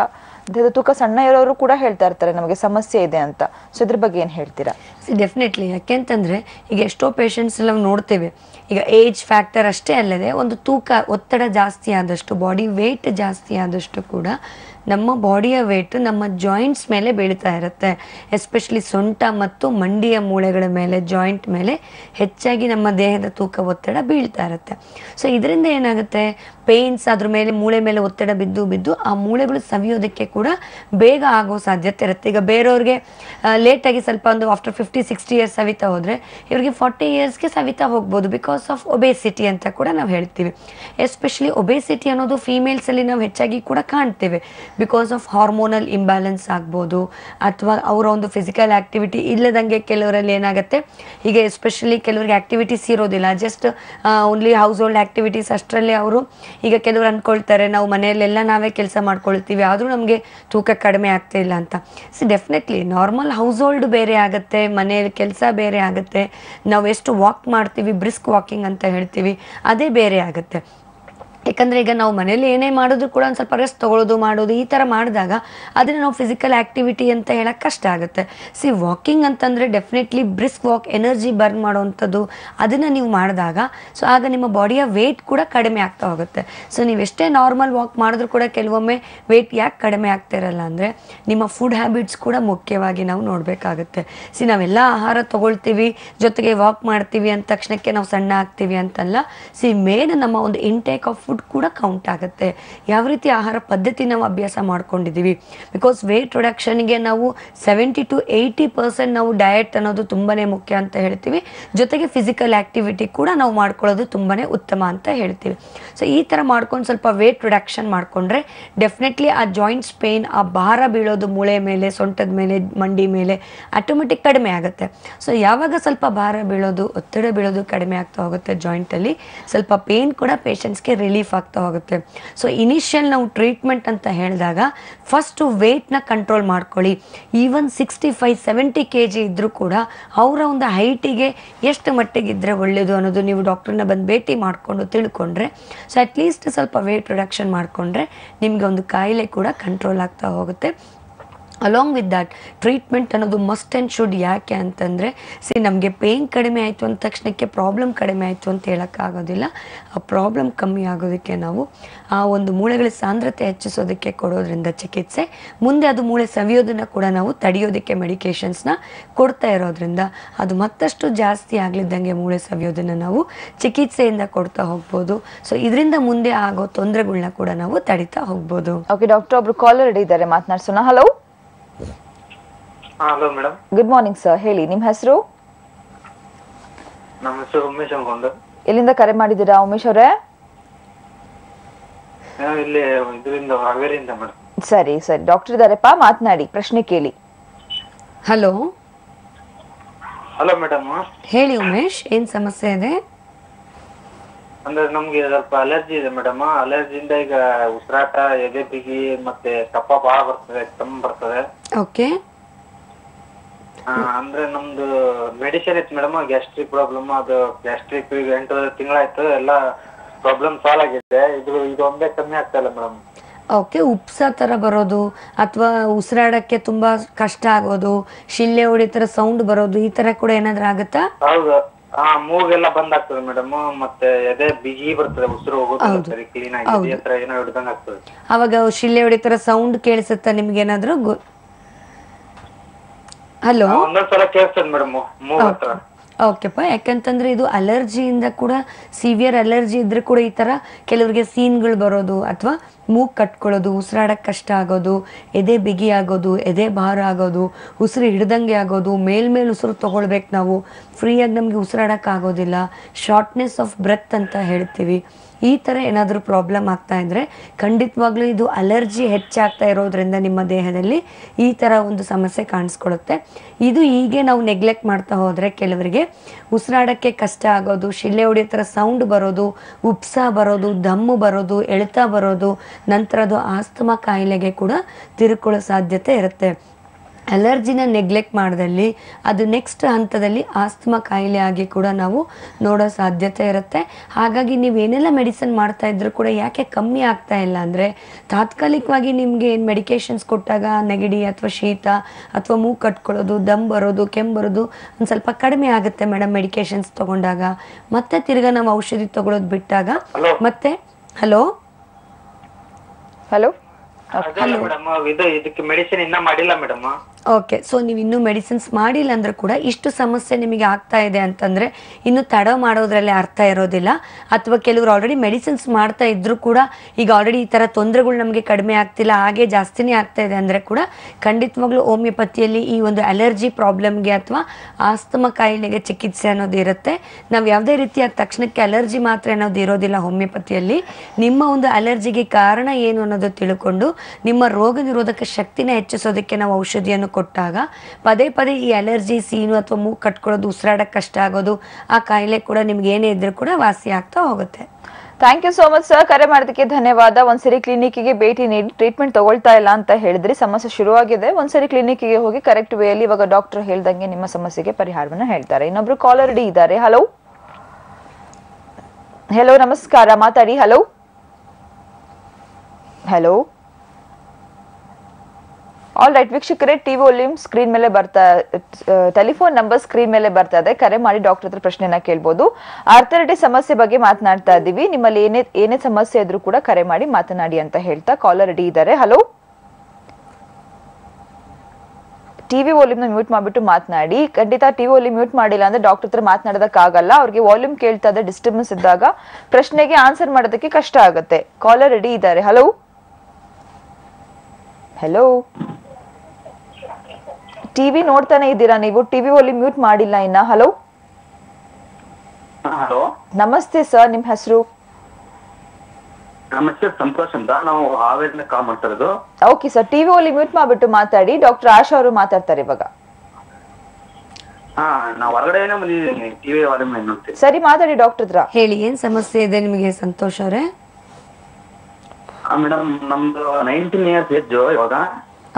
ದೇಹದ ತೂಕ ಸಣ್ಣ ಇರೋರು ಕೂಡ ಹೇಳ್ತಾ ಇರ್ತಾರೆ, ನಮಗೆ ಸಮಸ್ಯೆ ಇದೆ ಅಂತ. ಸೊ ಇದ್ರ ಬಗ್ಗೆ ಏನು ಹೇಳ್ತೀರಾ? ಡೆಫಿನೆಟ್ಲಿ ಯಾಕೆಂತಂದ್ರೆ, ಈಗ ಎಷ್ಟೋ ಪೇಷಂಟ್ಸ್ ನಾವು ನೋಡ್ತೇವೆ. ಈಗ ಏಜ್ ಫ್ಯಾಕ್ಟರ್ ಅಷ್ಟೇ ಅಲ್ಲದೆ, ಒಂದು ತೂಕ, ಒತ್ತಡ ಜಾಸ್ತಿ ಆದಷ್ಟು ಬಾಡಿ ವೆಯ್ಟ್ ಜಾಸ್ತಿ ಆದಷ್ಟು ಕೂಡ ನಮ್ಮ ಬಾಡಿಯ ವೆಯ್ಟ್ ನಮ್ಮ ಜಾಯಿಂಟ್ಸ್ ಮೇಲೆ ಬೀಳ್ತಾ ಇರುತ್ತೆ. ಎಸ್ಪೆಷಲಿ ಸೊಂಟ ಮತ್ತು ಮಂಡಿಯ ಮೂಳೆಗಳ ಮೇಲೆ ಜಾಯಿಂಟ್ ಮೇಲೆ ಹೆಚ್ಚಾಗಿ ನಮ್ಮ ದೇಹದ ತೂಕ, ಒತ್ತಡ ಬೀಳ್ತಾ ಇರುತ್ತೆ. ಸೊ ಇದರಿಂದ ಏನಾಗುತ್ತೆ? ಪೇಯ್ನ್ಸ್ ಅದ್ರ ಮೇಲೆ, ಮೂಳೆ ಮೇಲೆ ಒತ್ತಡ ಬಿದ್ದು ಬಿದ್ದು ಆ ಮೂಳೆಗಳು ಸವಿಯೋದಕ್ಕೆ ಕೂಡ ಬೇಗ ಆಗೋ ಸಾಧ್ಯತೆ ಇರುತ್ತೆ. ಈಗ ಬೇರೆಯವ್ರಿಗೆ ಲೇಟಾಗಿ ಸ್ವಲ್ಪ ಒಂದು after fifty sixty years Savita ಹೋದರೆ, ಇವರಿಗೆ ಫಾರ್ಟಿ ಇಯರ್ಸ್ಗೆ ಸವಿತಾ ಹೋಗ್ಬೋದು ಬಿಕಾಸ್ ಆಫ್ ಒಬೇಸಿಟಿ ಅಂತ ಕೂಡ ನಾವು ಹೇಳ್ತೀವಿ. ಎಸ್ಪೆಷಲಿ ಒಬೇಸಿಟಿ ಅನ್ನೋದು ಫೀಮೇಲ್ಸಲ್ಲಿ ನಾವು ಹೆಚ್ಚಾಗಿ ಕೂಡ ಕಾಣ್ತೇವೆ. ಬಿಕಾಸ್ ಆಫ್ ಹಾರ್ಮೋನಲ್ ಇಂಬ್ಯಾಲೆನ್ಸ್ ಆಗ್ಬೋದು, ಅಥವಾ ಅವರ ಒಂದು ಫಿಸಿಕಲ್ ಆ್ಯಕ್ಟಿವಿಟಿ ಇಲ್ಲದಂಗೆ ಕೆಲವರಲ್ಲಿ ಏನಾಗುತ್ತೆ ಈಗ ಎಸ್ಪೆಷಲಿ ಕೆಲವರಿಗೆ ಆ್ಯಕ್ಟಿವಿಟೀಸ್ ಇರೋದಿಲ್ಲ. Just only house hold activities ಅಷ್ಟರಲ್ಲೇ ಅವರು ಈಗ ಕೆಲವರು ಅಂದ್ಕೊಳ್ತಾರೆ, ನಾವು ಮನೆಯಲ್ಲೆಲ್ಲ ನಾವೇ ಕೆಲಸ ಮಾಡ್ಕೊಳ್ತೀವಿ. ಆದರೂ ನಮಗೆ ತೂಕ ಕಡಿಮೆ ಆಗ್ತಾ ಇಲ್ಲ ಅಂತ. See definitely normal house hold ಬೇರೆ ಆಗುತ್ತೆ, ಮನೆಯಲ್ಲಿ ಕೆಲಸ ಬೇರೆ ಆಗುತ್ತೆ, ನಾವು ಎಷ್ಟು ವಾಕ್ ಮಾಡ್ತೀವಿ ಬ್ರಿಸ್ಕ್ ವಾಕಿಂಗ್ ಅಂತ ಹೇಳ್ತೀವಿ, ಅದೇ ಬೇರೆ ಆಗುತ್ತೆ. ಯಾಕಂದರೆ ಈಗ ನಾವು ಮನೇಲಿ ಏನೇ ಮಾಡಿದ್ರು ಕೂಡ ಒಂದು ಸ್ವಲ್ಪ ರೆಸ್ಟ್ ತೊಗೊಳ್ಳೋದು ಮಾಡೋದು, ಈ ಥರ ಮಾಡಿದಾಗ ಅದನ್ನು ನಾವು ಫಿಸಿಕಲ್ ಆ್ಯಕ್ಟಿವಿಟಿ ಅಂತ ಹೇಳೋಕ್ಕೆ ಕಷ್ಟ ಆಗುತ್ತೆ. ಸಿ ವಾಕಿಂಗ್ ಅಂತಂದರೆ definitely brisk walk energy burn ಮಾಡೋವಂಥದ್ದು ಅದನ್ನು ನೀವು ಮಾಡಿದಾಗ ಸೊ ಆಗ ನಿಮ್ಮ ಬಾಡಿಯ ವೇಟ್ ಕೂಡ ಕಡಿಮೆ ಆಗ್ತಾ ಹೋಗುತ್ತೆ. ಸೊ ನೀವು ಎಷ್ಟೇ ನಾರ್ಮಲ್ ವಾಕ್ ಮಾಡಿದ್ರು ಕೂಡ ಕೆಲವೊಮ್ಮೆ ವೇಟ್ ಯಾಕೆ ಕಡಿಮೆ ಆಗ್ತಾ ಇರಲ್ಲ ಅಂದರೆ ನಿಮ್ಮ ಫುಡ್ ಹ್ಯಾಬಿಟ್ಸ್ ಕೂಡ ಮುಖ್ಯವಾಗಿ ನಾವು ನೋಡಬೇಕಾಗುತ್ತೆ. ಸಿ ನಾವೆಲ್ಲ ಆಹಾರ ತೊಗೊಳ್ತೀವಿ, ಜೊತೆಗೆ ವಾಕ್ ಮಾಡ್ತೀವಿ ಅಂದ ತಕ್ಷಣಕ್ಕೆ ನಾವು ಸಣ್ಣ ಆಗ್ತೀವಿ ಅಂತಲ್ಲ ಸಿ ಮೇನ್ ನಮ್ಮ ಒಂದು ಇಂಟೇಕ್ ಆಫ್ ಕೂಡ ಕೌಂಟ್ ಆಗುತ್ತೆ. ಯಾವ ರೀತಿ ಆಹಾರ ಪದ್ಧತಿ ನಾವು ಅಭ್ಯಾಸ ಮಾಡ್ಕೊಂಡಿದ್ದೀವಿ? ಬಿಕಾಸ್ ವೇಟ್ ರಿಡಕ್ಷನ್ಗೆ ನಾವು ಸೆವೆಂಟಿ ಟು ಏಯ್ಟಿ ಪರ್ಸೆಂಟ್ ನಾವು ಡಯಟ್ ಅನ್ನೋದು ತುಂಬಾ ಮುಖ್ಯ ಅಂತ ಹೇಳ್ತೀವಿ. ಜೊತೆಗೆ ಫಿಸಿಕಲ್ ಆ್ಯಕ್ಟಿವಿಟಿ ಕೂಡ ನಾವು ಮಾಡ್ಕೊಳ್ಳೋದು ತುಂಬಾ ಉತ್ತಮ ಅಂತ ಹೇಳ್ತೀವಿ. ಸೊ ಈ ಥರ ಮಾಡ್ಕೊಂಡು ಸ್ವಲ್ಪ ವೇಟ್ ರಿಡಕ್ಷನ್ ಮಾಡಿಕೊಂಡ್ರೆ ಡೆಫಿನೆಟ್ಲಿ ಆ ಜಾಯಿಂಟ್ಸ್ ಪೇಯ್ನ್ ಆ ಭಾರ ಬೀಳೋದು ಮೂಳೆ ಮೇಲೆ, ಸೊಂಟದ ಮೇಲೆ, ಮಂಡಿ ಮೇಲೆ ಆಟೋಮೆಟಿಕ್ ಕಡಿಮೆ ಆಗುತ್ತೆ. ಸೊ ಯಾವಾಗ ಸ್ವಲ್ಪ ಭಾರ ಬೀಳೋದು, ಒತ್ತಡ ಬೀಳೋದು ಕಡಿಮೆ ಆಗ್ತಾ ಹೋಗುತ್ತೆ ಜಾಯಿಂಟಲ್ಲಿ ಸ್ವಲ್ಪ ಪೇಯ್ನ್ ಕೂಡ ಪೇಷಂಟ್ಸ್ಗೆ ರಿಲೀಫ್ ಆಗ್ತಾ ಹೋಗುತ್ತೆ. ಸೊ ಇನಿಷಿಯಲ್ ನಾವು ಟ್ರೀಟ್ಮೆಂಟ್ ಅಂತ ಹೇಳಿದಾಗ ಫಸ್ಟು ವೇಟ್ನ ಕಂಟ್ರೋಲ್ ಮಾಡ್ಕೊಳ್ಳಿ. Even sixty five seventy K G ಇದ್ದರೂ ಕೂಡ ಅವರ ಒಂದು ಹೈಟಿಗೆ ಎಷ್ಟು ಮಟ್ಟಿಗೆ ಇದ್ದರೆ ಒಳ್ಳೆಯದು ಅನ್ನೋದು ನೀವು ಡಾಕ್ಟ್ರನ್ನ ಬಂದು ಭೇಟಿ ಮಾಡಿಕೊಂಡು ತಿಳ್ಕೊಂಡ್ರೆ ಸೊ ಅಟ್ಲೀಸ್ಟ್ ಸ್ವಲ್ಪ ವೇಟ್ ರಿಡಕ್ಷನ್ ಮಾಡಿಕೊಂಡ್ರೆ ನಿಮಗೆ ಒಂದು ಕಾಯಿಲೆ ಕೂಡ ಕಂಟ್ರೋಲ್ ಆಗ್ತಾ ಹೋಗುತ್ತೆ. ಅಲಾಂಗ್ ವಿತ್ ದ್ಯಾಟ್ ಟ್ರೀಟ್ಮೆಂಟ್ ಅನ್ನೋದು ಮಸ್ಟ್ ಆ್ಯಂಡ್ ಶುಡ್ ಯಾಕೆ ಅಂತಂದರೆ ಸಿ ನಮಗೆ ಪೇಯ್ನ್ ಕಡಿಮೆ ಆಯಿತು ಅಂದ ತಕ್ಷಣಕ್ಕೆ ಪ್ರಾಬ್ಲಮ್ ಕಡಿಮೆ ಆಯಿತು ಅಂತ ಹೇಳೋಕ್ಕಾಗೋದಿಲ್ಲ ಆ ಪ್ರಾಬ್ಲಮ್ ಕಮ್ಮಿ ಆಗೋದಕ್ಕೆ ನಾವು ಆ ಒಂದು ಮೂಳೆಗಳ ಸಾಂದ್ರತೆ ಹೆಚ್ಚಿಸೋದಕ್ಕೆ ಕೊಡೋದ್ರಿಂದ ಚಿಕಿತ್ಸೆ, ಮುಂದೆ ಅದು ಮೂಳೆ ಸವಿಯೋದನ್ನು ಕೂಡ ನಾವು ತಡೆಯೋದಕ್ಕೆ ಮೆಡಿಕೇಷನ್ಸ್ನ ಕೊಡ್ತಾ ಇರೋದ್ರಿಂದ ಅದು ಮತ್ತಷ್ಟು ಜಾಸ್ತಿ ಆಗಲಿದ್ದಂಗೆ ಮೂಳೆ ಸವಿಯೋದನ್ನು ನಾವು ಚಿಕಿತ್ಸೆಯಿಂದ ಕೊಡ್ತಾ ಹೋಗ್ಬೋದು. ಸೊ ಇದರಿಂದ ಮುಂದೆ ಆಗೋ ತೊಂದರೆಗಳನ್ನ ಕೂಡ ನಾವು ತಡಿತಾ ಹೋಗ್ಬೋದು. ಓಕೆ ಡಾಕ್ಟರ್ ಒಬ್ರು ಕಾಲರ್ ಇದ್ದಾರೆ, ಮಾತನಾಡ್ಸೋಣ. Hello hello madam good morning sir ಹೇಳಿ ನಿಮ್ಮ ಹೆಸರು? ನಮ್ಮ ಹೆಸರು ಉಮೇಶ್ ಅನ್ಕೊಂಡು ಎಲ್ಲಿಂದ ಕರೆ ಮಾಡಿದ್ದೀರಾ ಉಮೇಶ್ ಅವರೇ? ಇಲ್ಲಿ ಇದರಿಂದ ಹಾವೇರಿಯಿಂದ ಮೇಡಮ್ ಸರಿ ಸರಿ. ಡಾಕ್ಟರ್ ಇದಾರೆಪ್ಪ ಮಾತನಾಡಿ ಪ್ರಶ್ನೆ ಕೇಳಿ. ಹಲೋ ಹಲೋ ಮೇಡಮ್ ಹೇಳಿ ಉಮೇಶ್ ಏನ್ ಸಮಸ್ಯೆ ಇದೆ? ಅಂದ್ರೆ ನಮ್ಗೆ ಸ್ವಲ್ಪ ಅಲರ್ಜಿ ಇದೆ ಮೇಡಮ್ ಅಲರ್ಜಿಯಿಂದ ಈಗ ಉಸಿರಾಟ ಎದೆ ಬಿಗಿ ಮತ್ತೆ ಕಫ ಬಾಳ ಬರ್ತದೆ ಕೆಮ್ಮು ಬರ್ತದೆ. ಓಕೆ ಅಂದ್ರೆ ನಮ್ದು ಮೆಡಿಸಿನ್ ಇತ್ತು ಮೇಡಮ್ ಗ್ಯಾಸ್ಟ್ರಿಕ್ ಪ್ರಾಬ್ಲಮ್ ಅದು ಗ್ಯಾಸ್ಟ್ರಿಕ್ ಈಗ ಎಂಟು ತಿಂಗಳಾಯ್ತು ಎಲ್ಲ ಪ್ರಾಬ್ಲಮ್ ಸಾಲ್ವ್ ಆಗಿದೆ. ಇದು ಇದೊಂದೇ ಕಮ್ಮಿ ಆಗ್ತಾ ಇಲ್ಲ ಮೇಡಮ್ ಓಕೆ ಉಪ್ಸ ಥರ ಬರೋದು ಅಥವಾ ಉಸಿರಾಡಕ್ಕೆ ತುಂಬಾ ಕಷ್ಟ ಆಗೋದು ಶಿಲ್ಲೆ ಹೊಡಿತರ ಸೌಂಡ್ ಬರೋದು ಈ ತರ ಕೂಡ ಏನಾದ್ರೂ ಆಗುತ್ತಾ? ಹೌದು. ಹಾ ಮೂಗೆಲ್ಲ ಬಂದ್ ಆಗ್ತದೆ ಮೇಡಮ್ ಮತ್ತೆ ಎದೆ ಬಿಗಿ ಬರ್ತದೆ ಉಸಿರು ಹೋಗೋದು ಸರಿ ಕ್ಲೀನ್ ಆಗಿ ಈ ತರ ಏನೋ ಹಿಡ್ದಂಗ್ ಆಗ್ತದೆ. ಅವಾಗ ಶಿಳ್ಳೆ ಹೊಡಿತರ ಸೌಂಡ್ ಕೇಳಿಸುತ್ತಾ ನಿಮ್ಗೆ ಗೊ ಹಲೋ? ಆ, ಒಂದೊಂದ್ ಸಲ ಕೇಳ್ತದೆ ಮೇಡಮ್ ಮೂಗ್ ಹತ್ರ. ಓಕೆಪ್ಪ. ಯಾಕಂತಂದ್ರೆ ಇದು ಅಲರ್ಜಿಯಿಂದ ಕೂಡ ಸಿವಿಯರ್ ಅಲರ್ಜಿ ಇದ್ರೆ ಕೂಡ ಈ ತರ ಕೆಲವರಿಗೆ ಸೀನ್ಗಳು ಬರೋದು ಅಥವಾ ಮೂಗ್ ಕಟ್ಕೊಳ್ಳೋದು ಉಸಿರಾಡಕ್ಕೆ ಕಷ್ಟ ಆಗೋದು ಎದೆ ಬಿಗಿ ಆಗೋದು ಎದೆ ಭಾರ ಆಗೋದು ಉಸಿರು ಹಿಡ್ದಂಗೆ ಆಗೋದು ಮೇಲ್ಮೇಲೆ ಉಸಿರು ತೊಗೊಳ್ಬೇಕು ನಾವು. ಫ್ರೀಯಾಗಿ ನಮಗೆ ಉಸಿರಾಡಕ್ಕೆ ಆಗೋದಿಲ್ಲ. ಶಾರ್ಟ್ನೆಸ್ ಆಫ್ ಬ್ರೆತ್ ಅಂತ ಹೇಳ್ತೀವಿ. ಈ ಥರ ಏನಾದರೂ ಪ್ರಾಬ್ಲಮ್ ಆಗ್ತಾ ಇದ್ದರೆ ಖಂಡಿತವಾಗ್ಲೂ ಇದು ಅಲರ್ಜಿ ಹೆಚ್ಚಾಗ್ತಾ ಇರೋದ್ರಿಂದ ನಿಮ್ಮ ದೇಹದಲ್ಲಿ ಈ ಥರ ಒಂದು ಸಮಸ್ಯೆ ಕಾಣಿಸ್ಕೊಳ್ಳುತ್ತೆ. ಇದು ಹೀಗೆ ನಾವು ನೆಗ್ಲೆಕ್ಟ್ ಮಾಡ್ತಾ ಹೋದರೆ ಕೆಲವರಿಗೆ ಉಸಿರಾಡೋಕ್ಕೆ ಕಷ್ಟ ಆಗೋದು, ಶಿಲೆ ಹೊಡಿಯೋ ಥರ ಸೌಂಡ್ ಬರೋದು, ಉಪ್ಸ ಬರೋದು, ದಮ್ಮು ಬರೋದು, ಎಳ್ತಾ ಬರೋದು ನಂತರ ಅದು ಆಸ್ತಮಾ ಕಾಯಿಲೆಗೆ ಕೂಡ ತಿರುಕೊಳ್ಳೋ ಸಾಧ್ಯತೆ ಇರುತ್ತೆ. ಅಲರ್ಜಿನ ನೆಗ್ಲೆಕ್ಟ್ ಮಾಡಿದಲ್ಲಿ ಅದು ನೆಕ್ಸ್ಟ್ ಹಂತದಲ್ಲಿ ಆಸ್ತಮಾ ಕಾಯಿಲೆ ಆಗಿ ಕೂಡ ನಾವು ನೋಡೋ ಸಾಧ್ಯತೆ ಇರುತ್ತೆ. ಹಾಗಾಗಿ ನೀವು ಏನೆಲ್ಲ ಮೆಡಿಸನ್ ಮಾಡ್ತಾ ಇದ್ರು ಕೂಡ ಯಾಕೆ ಕಮ್ಮಿ ಆಗ್ತಾ ಇಲ್ಲ ಅಂದರೆ ತಾತ್ಕಾಲಿಕವಾಗಿ ನಿಮಗೆ ಏನು ಮೆಡಿಕೇಷನ್ಸ್ ಕೊಟ್ಟಾಗ ನೆಗಡಿ ಅಥವಾ ಶೀತ ಅಥವಾ ಮೂಗು ಕಟ್ಕೊಳ್ಳೋದು ದಮ್ ಬರೋದು ಕೆಮ್ಮು ಬರೋದು ಒಂದು ಸ್ವಲ್ಪ ಕಡಿಮೆ ಆಗುತ್ತೆ ಮೇಡಮ್ ಮೆಡಿಕೇಷನ್ಸ್ ತೊಗೊಂಡಾಗ. ಮತ್ತೆ ತಿರ್ಗಾ ನಾವು ಔಷಧಿ ತೊಗೊಳೋದು ಬಿಟ್ಟಾಗ ಮತ್ತೆ ಹಲೋ ಹಲೋ ಹಲೋ ಮೇಡಮ್ ಇದು ಇದಕ್ಕೆ ಮೆಡಿಸಿನ್ ಇನ್ನ ಮಾಡಿಲ್ಲ ಮೇಡಮ್ ಓಕೆ ಸೊ ನೀವು ಇನ್ನೂ ಮೆಡಿಸಿನ್ಸ್ ಮಾಡಿಲ್ಲ ಅಂದ್ರೂ ಕೂಡ ಇಷ್ಟು ಸಮಸ್ಯೆ ನಿಮಗೆ ಆಗ್ತಾ ಇದೆ ಅಂತಂದರೆ ಇನ್ನು ತಡ ಮಾಡೋದ್ರಲ್ಲಿ ಅರ್ಥ ಇರೋದಿಲ್ಲ. ಅಥವಾ ಕೆಲವರು ಆಲ್ರೆಡಿ ಮೆಡಿಸಿನ್ಸ್ ಮಾಡ್ತಾ ಇದ್ರೂ ಕೂಡ ಈಗ ಆಲ್ರೆಡಿ ಈ ಥರ ತೊಂದರೆಗಳು ನಮಗೆ ಕಡಿಮೆ ಆಗ್ತಿಲ್ಲ, ಹಾಗೆ ಜಾಸ್ತಿನೇ ಆಗ್ತಾ ಇದೆ ಅಂದರೆ ಕೂಡ ಖಂಡಿತವಾಗ್ಲೂ ಹೋಮಿಯೋಪತಿಯಲ್ಲಿ ಈ ಒಂದು ಅಲರ್ಜಿ ಪ್ರಾಬ್ಲಮ್ಗೆ ಅಥವಾ ಆಸ್ತಮ ಕಾಯಿಲೆಗೆ ಚಿಕಿತ್ಸೆ ಅನ್ನೋದು ಇರುತ್ತೆ. ನಾವು ಯಾವುದೇ ರೀತಿಯ ತಕ್ಷಣಕ್ಕೆ ಅಲರ್ಜಿ ಮಾತ್ರ ಅನ್ನೋದು ಇರೋದಿಲ್ಲ ಹೋಮಿಯೋಪತಿಯಲ್ಲಿ ನಿಮ್ಮ ಒಂದು ಅಲರ್ಜಿಗೆ ಕಾರಣ ಏನು ಅನ್ನೋದು ತಿಳ್ಕೊಂಡು ನಿಮ್ಮ ರೋಗ ನಿರೋಧಕ ಶಕ್ತಿನ ಹೆಚ್ಚಿಸೋದಕ್ಕೆ ನಾವು ಔಷಧಿಯನ್ನು ಕೊಟ್ಟಾಗ ಪದೇ ಪದೇ ಈ ಅಲರ್ಜಿ, ಸೀನು ಅಥವಾ ಮೂಗು ಕಟ್ಕೊಳ್ಳೋದು ಉಸಿರಾಡಕ್ಕೆ ಕಷ್ಟ ಆಗೋದು, ಆ ಕಾಯಿಲೆ ಕೂಡ ನಿಮ್ಗೆ ಏನೇ ಇದ್ರೂ ಕೂಡ ವಾಸಿ ಆಗ್ತಾ ಹೋಗುತ್ತೆ. Thank you so much sir ಕರೆ ಮಾಡೋದಕ್ಕೆ ಧನ್ಯವಾದ. ಒಂದ್ಸರಿ ಕ್ಲಿನಿಕ್ಗೆ ಭೇಟಿ ನೀಡಿ ಟ್ರೀಟ್ಮೆಂಟ್ ತಗೊಳ್ತಾ ಇಲ್ಲ ಅಂತ ಹೇಳಿದ್ರಿ. ಸಮಸ್ಯೆ ಶುರುವಾಗಿದೆ. ಒಂದ್ಸರಿ ಕ್ಲಿನಿಕ್ಗೆ ಹೋಗಿ ಕರೆಕ್ಟ್ ವೇಯಲ್ಲಿ ಇವಾಗ ಡಾಕ್ಟರ್ ಹೇಳ್ದಂಗೆ ನಿಮ್ಮ ಸಮಸ್ಯೆಗೆ ಪರಿಹಾರವನ್ನು ಹೇಳ್ತಾರೆ. ಇನ್ನೊಬ್ರು ಕಾಲರ್ ಡಿ ಇದ್ದಾರೆ. ಹಲೋ ಹಲೋ ನಮಸ್ಕಾರ. ಮಾತಾಡಿ. ಹಲೋ ಹಲೋ ಆಲ್ ರೈಟ್ ವೀಕ್ಷಕರೇ ಟಿ ವಾಲ್ಯೂಮ್ ಸ್ಕ್ರೀನ್ ಮೇಲೆ ಬರ್ತಾ ಟೆಲಿಫೋನ್ ನಂಬರ್ ಸ್ಕ್ರೀನ್ ಮೇಲೆ ಬರ್ತಾ ಇದೆ. ಕರೆ ಮಾಡಿ ಡಾಕ್ಟರ್ ಹತ್ರ ಪ್ರಶ್ನೆನ ಕೇಳ್ಬೋದು. ಆರ್ಥರೈಟಿಸ್ ಸಮಸ್ಯೆ ಬಗ್ಗೆ ಮಾತನಾಡ್ತಾ ಇದ್ದೀವಿ ನಿಮ್ಮಲ್ಲಿ ಏನೇ ಏನೇ ಸಮಸ್ಯೆ ಇದ್ರು ಕೂಡ ಕರೆ ಮಾಡಿ ಮಾತನಾಡಿ ಅಂತ ಹೇಳ್ತಾ ಕಾಲರ್ ರೆಡಿ ಇದ್ದಾರೆ. ಹಲೋ ಟಿವಿ ವಾಲ್ಯೂಮ್ನ ಮ್ಯೂಟ್ ಮಾಡಿಬಿಟ್ಟು ಮಾತನಾಡಿ. ಖಂಡಿತ ಟಿವಿ ವಾಲ್ಯೂಮ್ ಮ್ಯೂಟ್ ಮಾಡಿಲ್ಲ ಅಂದ್ರೆ ಡಾಕ್ಟರ್ ಹತ್ರ ಮಾತನಾಡೋದಕ್ಕಾಗಲ್ಲ ಅವ್ರಿಗೆ ವಾಲ್ಯೂಮ್ ಕೇಳ್ತಾ ಇದ್ರೆ ಡಿಸ್ಟರ್ಬೆನ್ಸ್ ಇದ್ದಾಗ ಪ್ರಶ್ನೆಗೆ ಆನ್ಸರ್ ಮಾಡೋದಕ್ಕೆ ಕಷ್ಟ ಆಗುತ್ತೆ. ಕಾಲರ್ ರೆಡಿ ಇದ್ದಾರೆ. ಹಲೋ ಹಲೋ ಟಿವಿ ನೋಡ್ತಾನೆ ಇದ್ದೀರಾ ನೀವು? ಟಿವಿ ಒಲಿ ಮ್ಯೂಟ್ ಮಾಡಿಲ್ಲ ಇನ್ನ. Hello hello? ನಮಸ್ತೆ ಸರ್ ನಿಮ್ ಹೆಸರು? ನಮಸ್ತೆ ಸಂತೋಷ್ ಅಂತ. ನಾವು ಹಾವೇರಿನ ಕಾಲ್ ಮಾಡ್ತಾ ಇರೋದು. ಓಕೆ ಸರ್ ಟಿವಿ ಅಲ್ಲಿ ಮ್ಯೂಟ್ ಮಾಡ್ಬಿಟ್ಟು ಮಾತಾಡಿ. ಡಾಕ್ಟರ್ ಆಶಾ ಅವರು ಮಾತಾಡ್ತಾರೆ ಇವಾಗ. ಸರಿ ಮಾತಾಡಿ ಡಾಕ್ಟರ್ ಹತ್ರ. ಹೇಳಿ ಏನ್ ಸಮಸ್ಯೆ ಇದೆ ನಿಮಗೆ ಸಂತೋಷ್ ಅವರೇ? ಮೇಡಮ್ ನಮ್ದು ನೈನ್ಟೀನ್ ಇಯರ್ಸ್ ಏಜ್ ಇವಾಗ.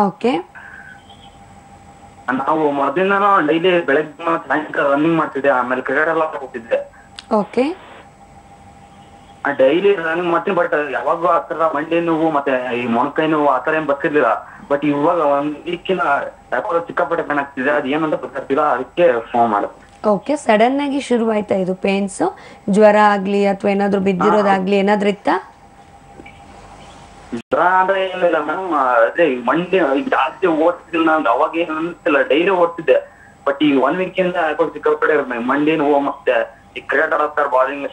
ಓಕೆ ನಾವು ಮೊದಲಿನ ಡೈಲಿ ಬೆಳಗ್ಗೆ ಸಾಯಂಕಾಲ ರನ್ನಿಂಗ್ ಮಾಡ್ತಿದ್ದೆ ಆಮೇಲೆ ಕ್ರಿಕೆಟ್ ಎಲ್ಲ ಹೋಗ್ತಿದ್ದೆ. ಓಕೆ ಡೈಲಿ ರನ್ನಿಂಗ್ ಮಾಡ್ತೀನಿ ಬಟ್ ಯಾವಾಗೂ ಆ ತರ ಮಂಡಿ ನೋವು ಮತ್ತೆ ಈ ಮೊಣಕೈ ನೋವು ಆ ಏನ್ ಬರ್ತಿರ್ಲಿಲ್ಲ. ಬಟ್ ಇವಾಗ ಒಂದ್ ವೀಕಿನ ಯಾಕೋ ಸಿಕ್ಕಾಪಟ್ಟೆ ಪೇನ್ ಆಗ್ತಿದೆ ಅದ್ ಏನಂತ ಗೊತ್ತಾಗ್ತಿಲ್ಲ ಅದಕ್ಕೆ ಫೋನ್ ಮಾಡಿದೆ ಓಕೆ ಸಡನ್ ಆಗಿ ಶುರು ಆಯ್ತಾ ಇದು ಪೇನ್ಸ್ ಜ್ವರ ಆಗ್ಲಿ ಅಥವಾ ಏನಾದ್ರೂ ಬಿದ್ದಿರೋದಾಗ್ಲಿ ಏನಾದ್ರೂ ಇತ್ತಾ? ಜ್ವರ ಅಂದ್ರೆ ಏನಿಲ್ಲ ಮೇಡಮ್ ಅದೇ ಮಂಡಿ ಜಾಸ್ತಿ ಓಡ್ತಿದ್ದಿಲ್ಲ ನಾನು, ಅವಾಗ ಏನು ಅನ್ಸ್ತಿಲ್ಲ ಡೈಲಿ ಓಡ್ತಿದ್ದೆ ಬಟ್ ಈ ಒನ್ ವೀಕ್ ಇಂದ ಸಿಕ್ಕಾಪಟ್ಟೆ ಮಂಡಿ ನೋವು ಮತ್ತೆ ಈ ಕ್ರಿಕೆಟ್ ಆಡ್ತಾರೆ ಬಾಲಿಂಗ್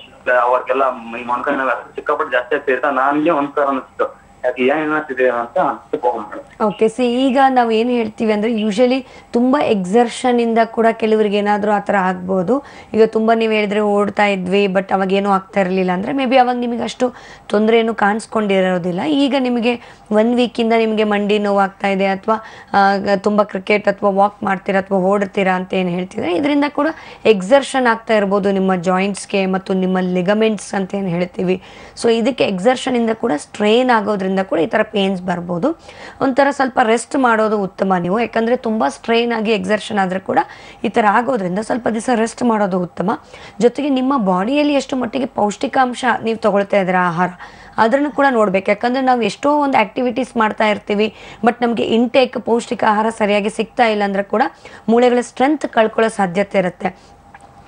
ಅವ್ರಿಗೆಲ್ಲ ಈ ಮೊಣಕೈ ಸಿಕ್ಕಾಪಟ್ಟೆ ಜಾಸ್ತಿ ಆಗ್ತಿರ್ತ ನನಗೆ ಒಂದ್ಸಲ ಅನಿಸ್ತು ಓಕೆ ಸಿ ಈಗ ನಾವು ಏನು ಹೇಳ್ತೀವಿ ಅಂದ್ರೆ ಯೂಶಲಿ ಎಕ್ಸರ್ಷನ್ ಇಂದ ಕೂಡ ಕೆಲವರಿಗೆ ಏನಾದರೂ ಆ ಥರ ಆಗ್ಬೋದು. ಈಗ ತುಂಬಾ ನೀವು ಹೇಳಿದ್ರೆ ಓಡ್ತಾ ಇದ್ವಿ ಬಟ್ ಅವಾಗ ಏನೂ ಆಗ್ತಾ ಇರಲಿಲ್ಲ ಅಂದ್ರೆ ಮೇ ಬಿ ಅವಾಗ ನಿಮಗೆ ಅಷ್ಟು ತೊಂದರೆ ಏನು ಕಾಣಿಸ್ಕೊಂಡಿರೋದಿಲ್ಲ. ಈಗ ನಿಮಗೆ ಒನ್ ವೀಕಿಂದ ನಿಮಗೆ ಮಂಡಿ ನೋವು ಆಗ್ತಾ ಇದೆ ಅಥವಾ ತುಂಬಾ ಕ್ರಿಕೆಟ್ ಅಥವಾ ವಾಕ್ ಮಾಡ್ತೀರಾ ಅಥವಾ ಓಡ್ತೀರಾ ಅಂತ ಏನು ಹೇಳ್ತಿದ್ರೆ ಇದರಿಂದ ಕೂಡ ಎಕ್ಸರ್ಷನ್ ಆಗ್ತಾ ಇರ್ಬೋದು ನಿಮ್ಮ ಜಾಯಿಂಟ್ಸ್ಗೆ ಮತ್ತು ನಿಮ್ಮ ಲಿಗಮೆಂಟ್ಸ್ ಅಂತ ಏನು ಹೇಳ್ತೀವಿ. ಸೊ ಇದಕ್ಕೆ ಎಕ್ಸರ್ಷನ್ ಇಂದ ಕೂಡ ಸ್ಟ್ರೈನ್ ಆಗೋದ್ರಿಂದ ಕೂಡ ಈ ಥರ ಪೇನ್ಸ್ ಬರ್ಬೋದು. ಒಂಥರ ಸ್ವಲ್ಪ ರೆಸ್ಟ್ ಮಾಡೋದು ಉತ್ತಮ ನೀವು. ಯಾಕಂದರೆ ತುಂಬ ಸ್ಟ್ರೈನ್ ಆಗಿ ಎಕ್ಸರ್ಷನ್ ಆದರೆ ಕೂಡ ಈ ಥರ ಆಗೋದ್ರಿಂದ ಸ್ವಲ್ಪ ದಿವಸ ರೆಸ್ಟ್ ಮಾಡೋದು ಉತ್ತಮ. ಜೊತೆಗೆ ನಿಮ್ಮ ಬಾಡಿಯಲ್ಲಿ ಎಷ್ಟು ಮಟ್ಟಿಗೆ ಪೌಷ್ಟಿಕಾಂಶ ನೀವು ತೊಗೊಳ್ತಾ ಇದ್ದೀರ ಆಹಾರ ಅದನ್ನು ಕೂಡ ನೋಡಬೇಕು. ಯಾಕಂದರೆ ನಾವು ಎಷ್ಟೋ ಒಂದು ಆ್ಯಕ್ಟಿವಿಟೀಸ್ ಮಾಡ್ತಾ ಇರ್ತೀವಿ ಬಟ್ ನಮಗೆ ಇಂಟೇಕ್ ಪೌಷ್ಟಿಕ ಆಹಾರ ಸರಿಯಾಗಿ ಸಿಗ್ತಾ ಇಲ್ಲ ಅಂದರೆ ಕೂಡ ಮೂಳೆಗಳ ಸ್ಟ್ರೆಂತ್ ಕಳ್ಕೊಳ್ಳೋ ಸಾಧ್ಯತೆ ಇರುತ್ತೆ.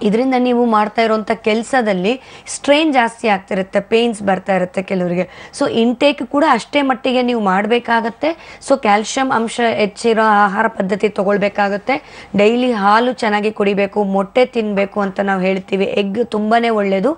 ಇದರಿಂದ ನೀವು ಮಾಡ್ತಾ ಇರೋಂಥ ಕೆಲಸದಲ್ಲಿ ಸ್ಟ್ರೈನ್ ಜಾಸ್ತಿ ಆಗ್ತಿರುತ್ತೆ ಪೇಯ್ನ್ಸ್ ಬರ್ತಾ ಇರುತ್ತೆ ಕೆಲವರಿಗೆ. ಸೊ ಇಂಟೇಕ್ ಕೂಡ ಅಷ್ಟೇ ಮಟ್ಟಿಗೆ ನೀವು ಮಾಡಬೇಕಾಗತ್ತೆ. ಸೊ ಕ್ಯಾಲ್ಶಿಯಂ ಅಂಶ ಹೆಚ್ಚಿರೋ ಆಹಾರ ಪದ್ಧತಿ ತೊಗೊಳ್ಬೇಕಾಗತ್ತೆ. ಡೈಲಿ ಹಾಲು ಚೆನ್ನಾಗಿ ಕುಡಿಬೇಕು, ಮೊಟ್ಟೆ ತಿನ್ನಬೇಕು ಅಂತ ನಾವು ಹೇಳ್ತೀವಿ. ಎಗ್ ತುಂಬಾ ಒಳ್ಳೆಯದು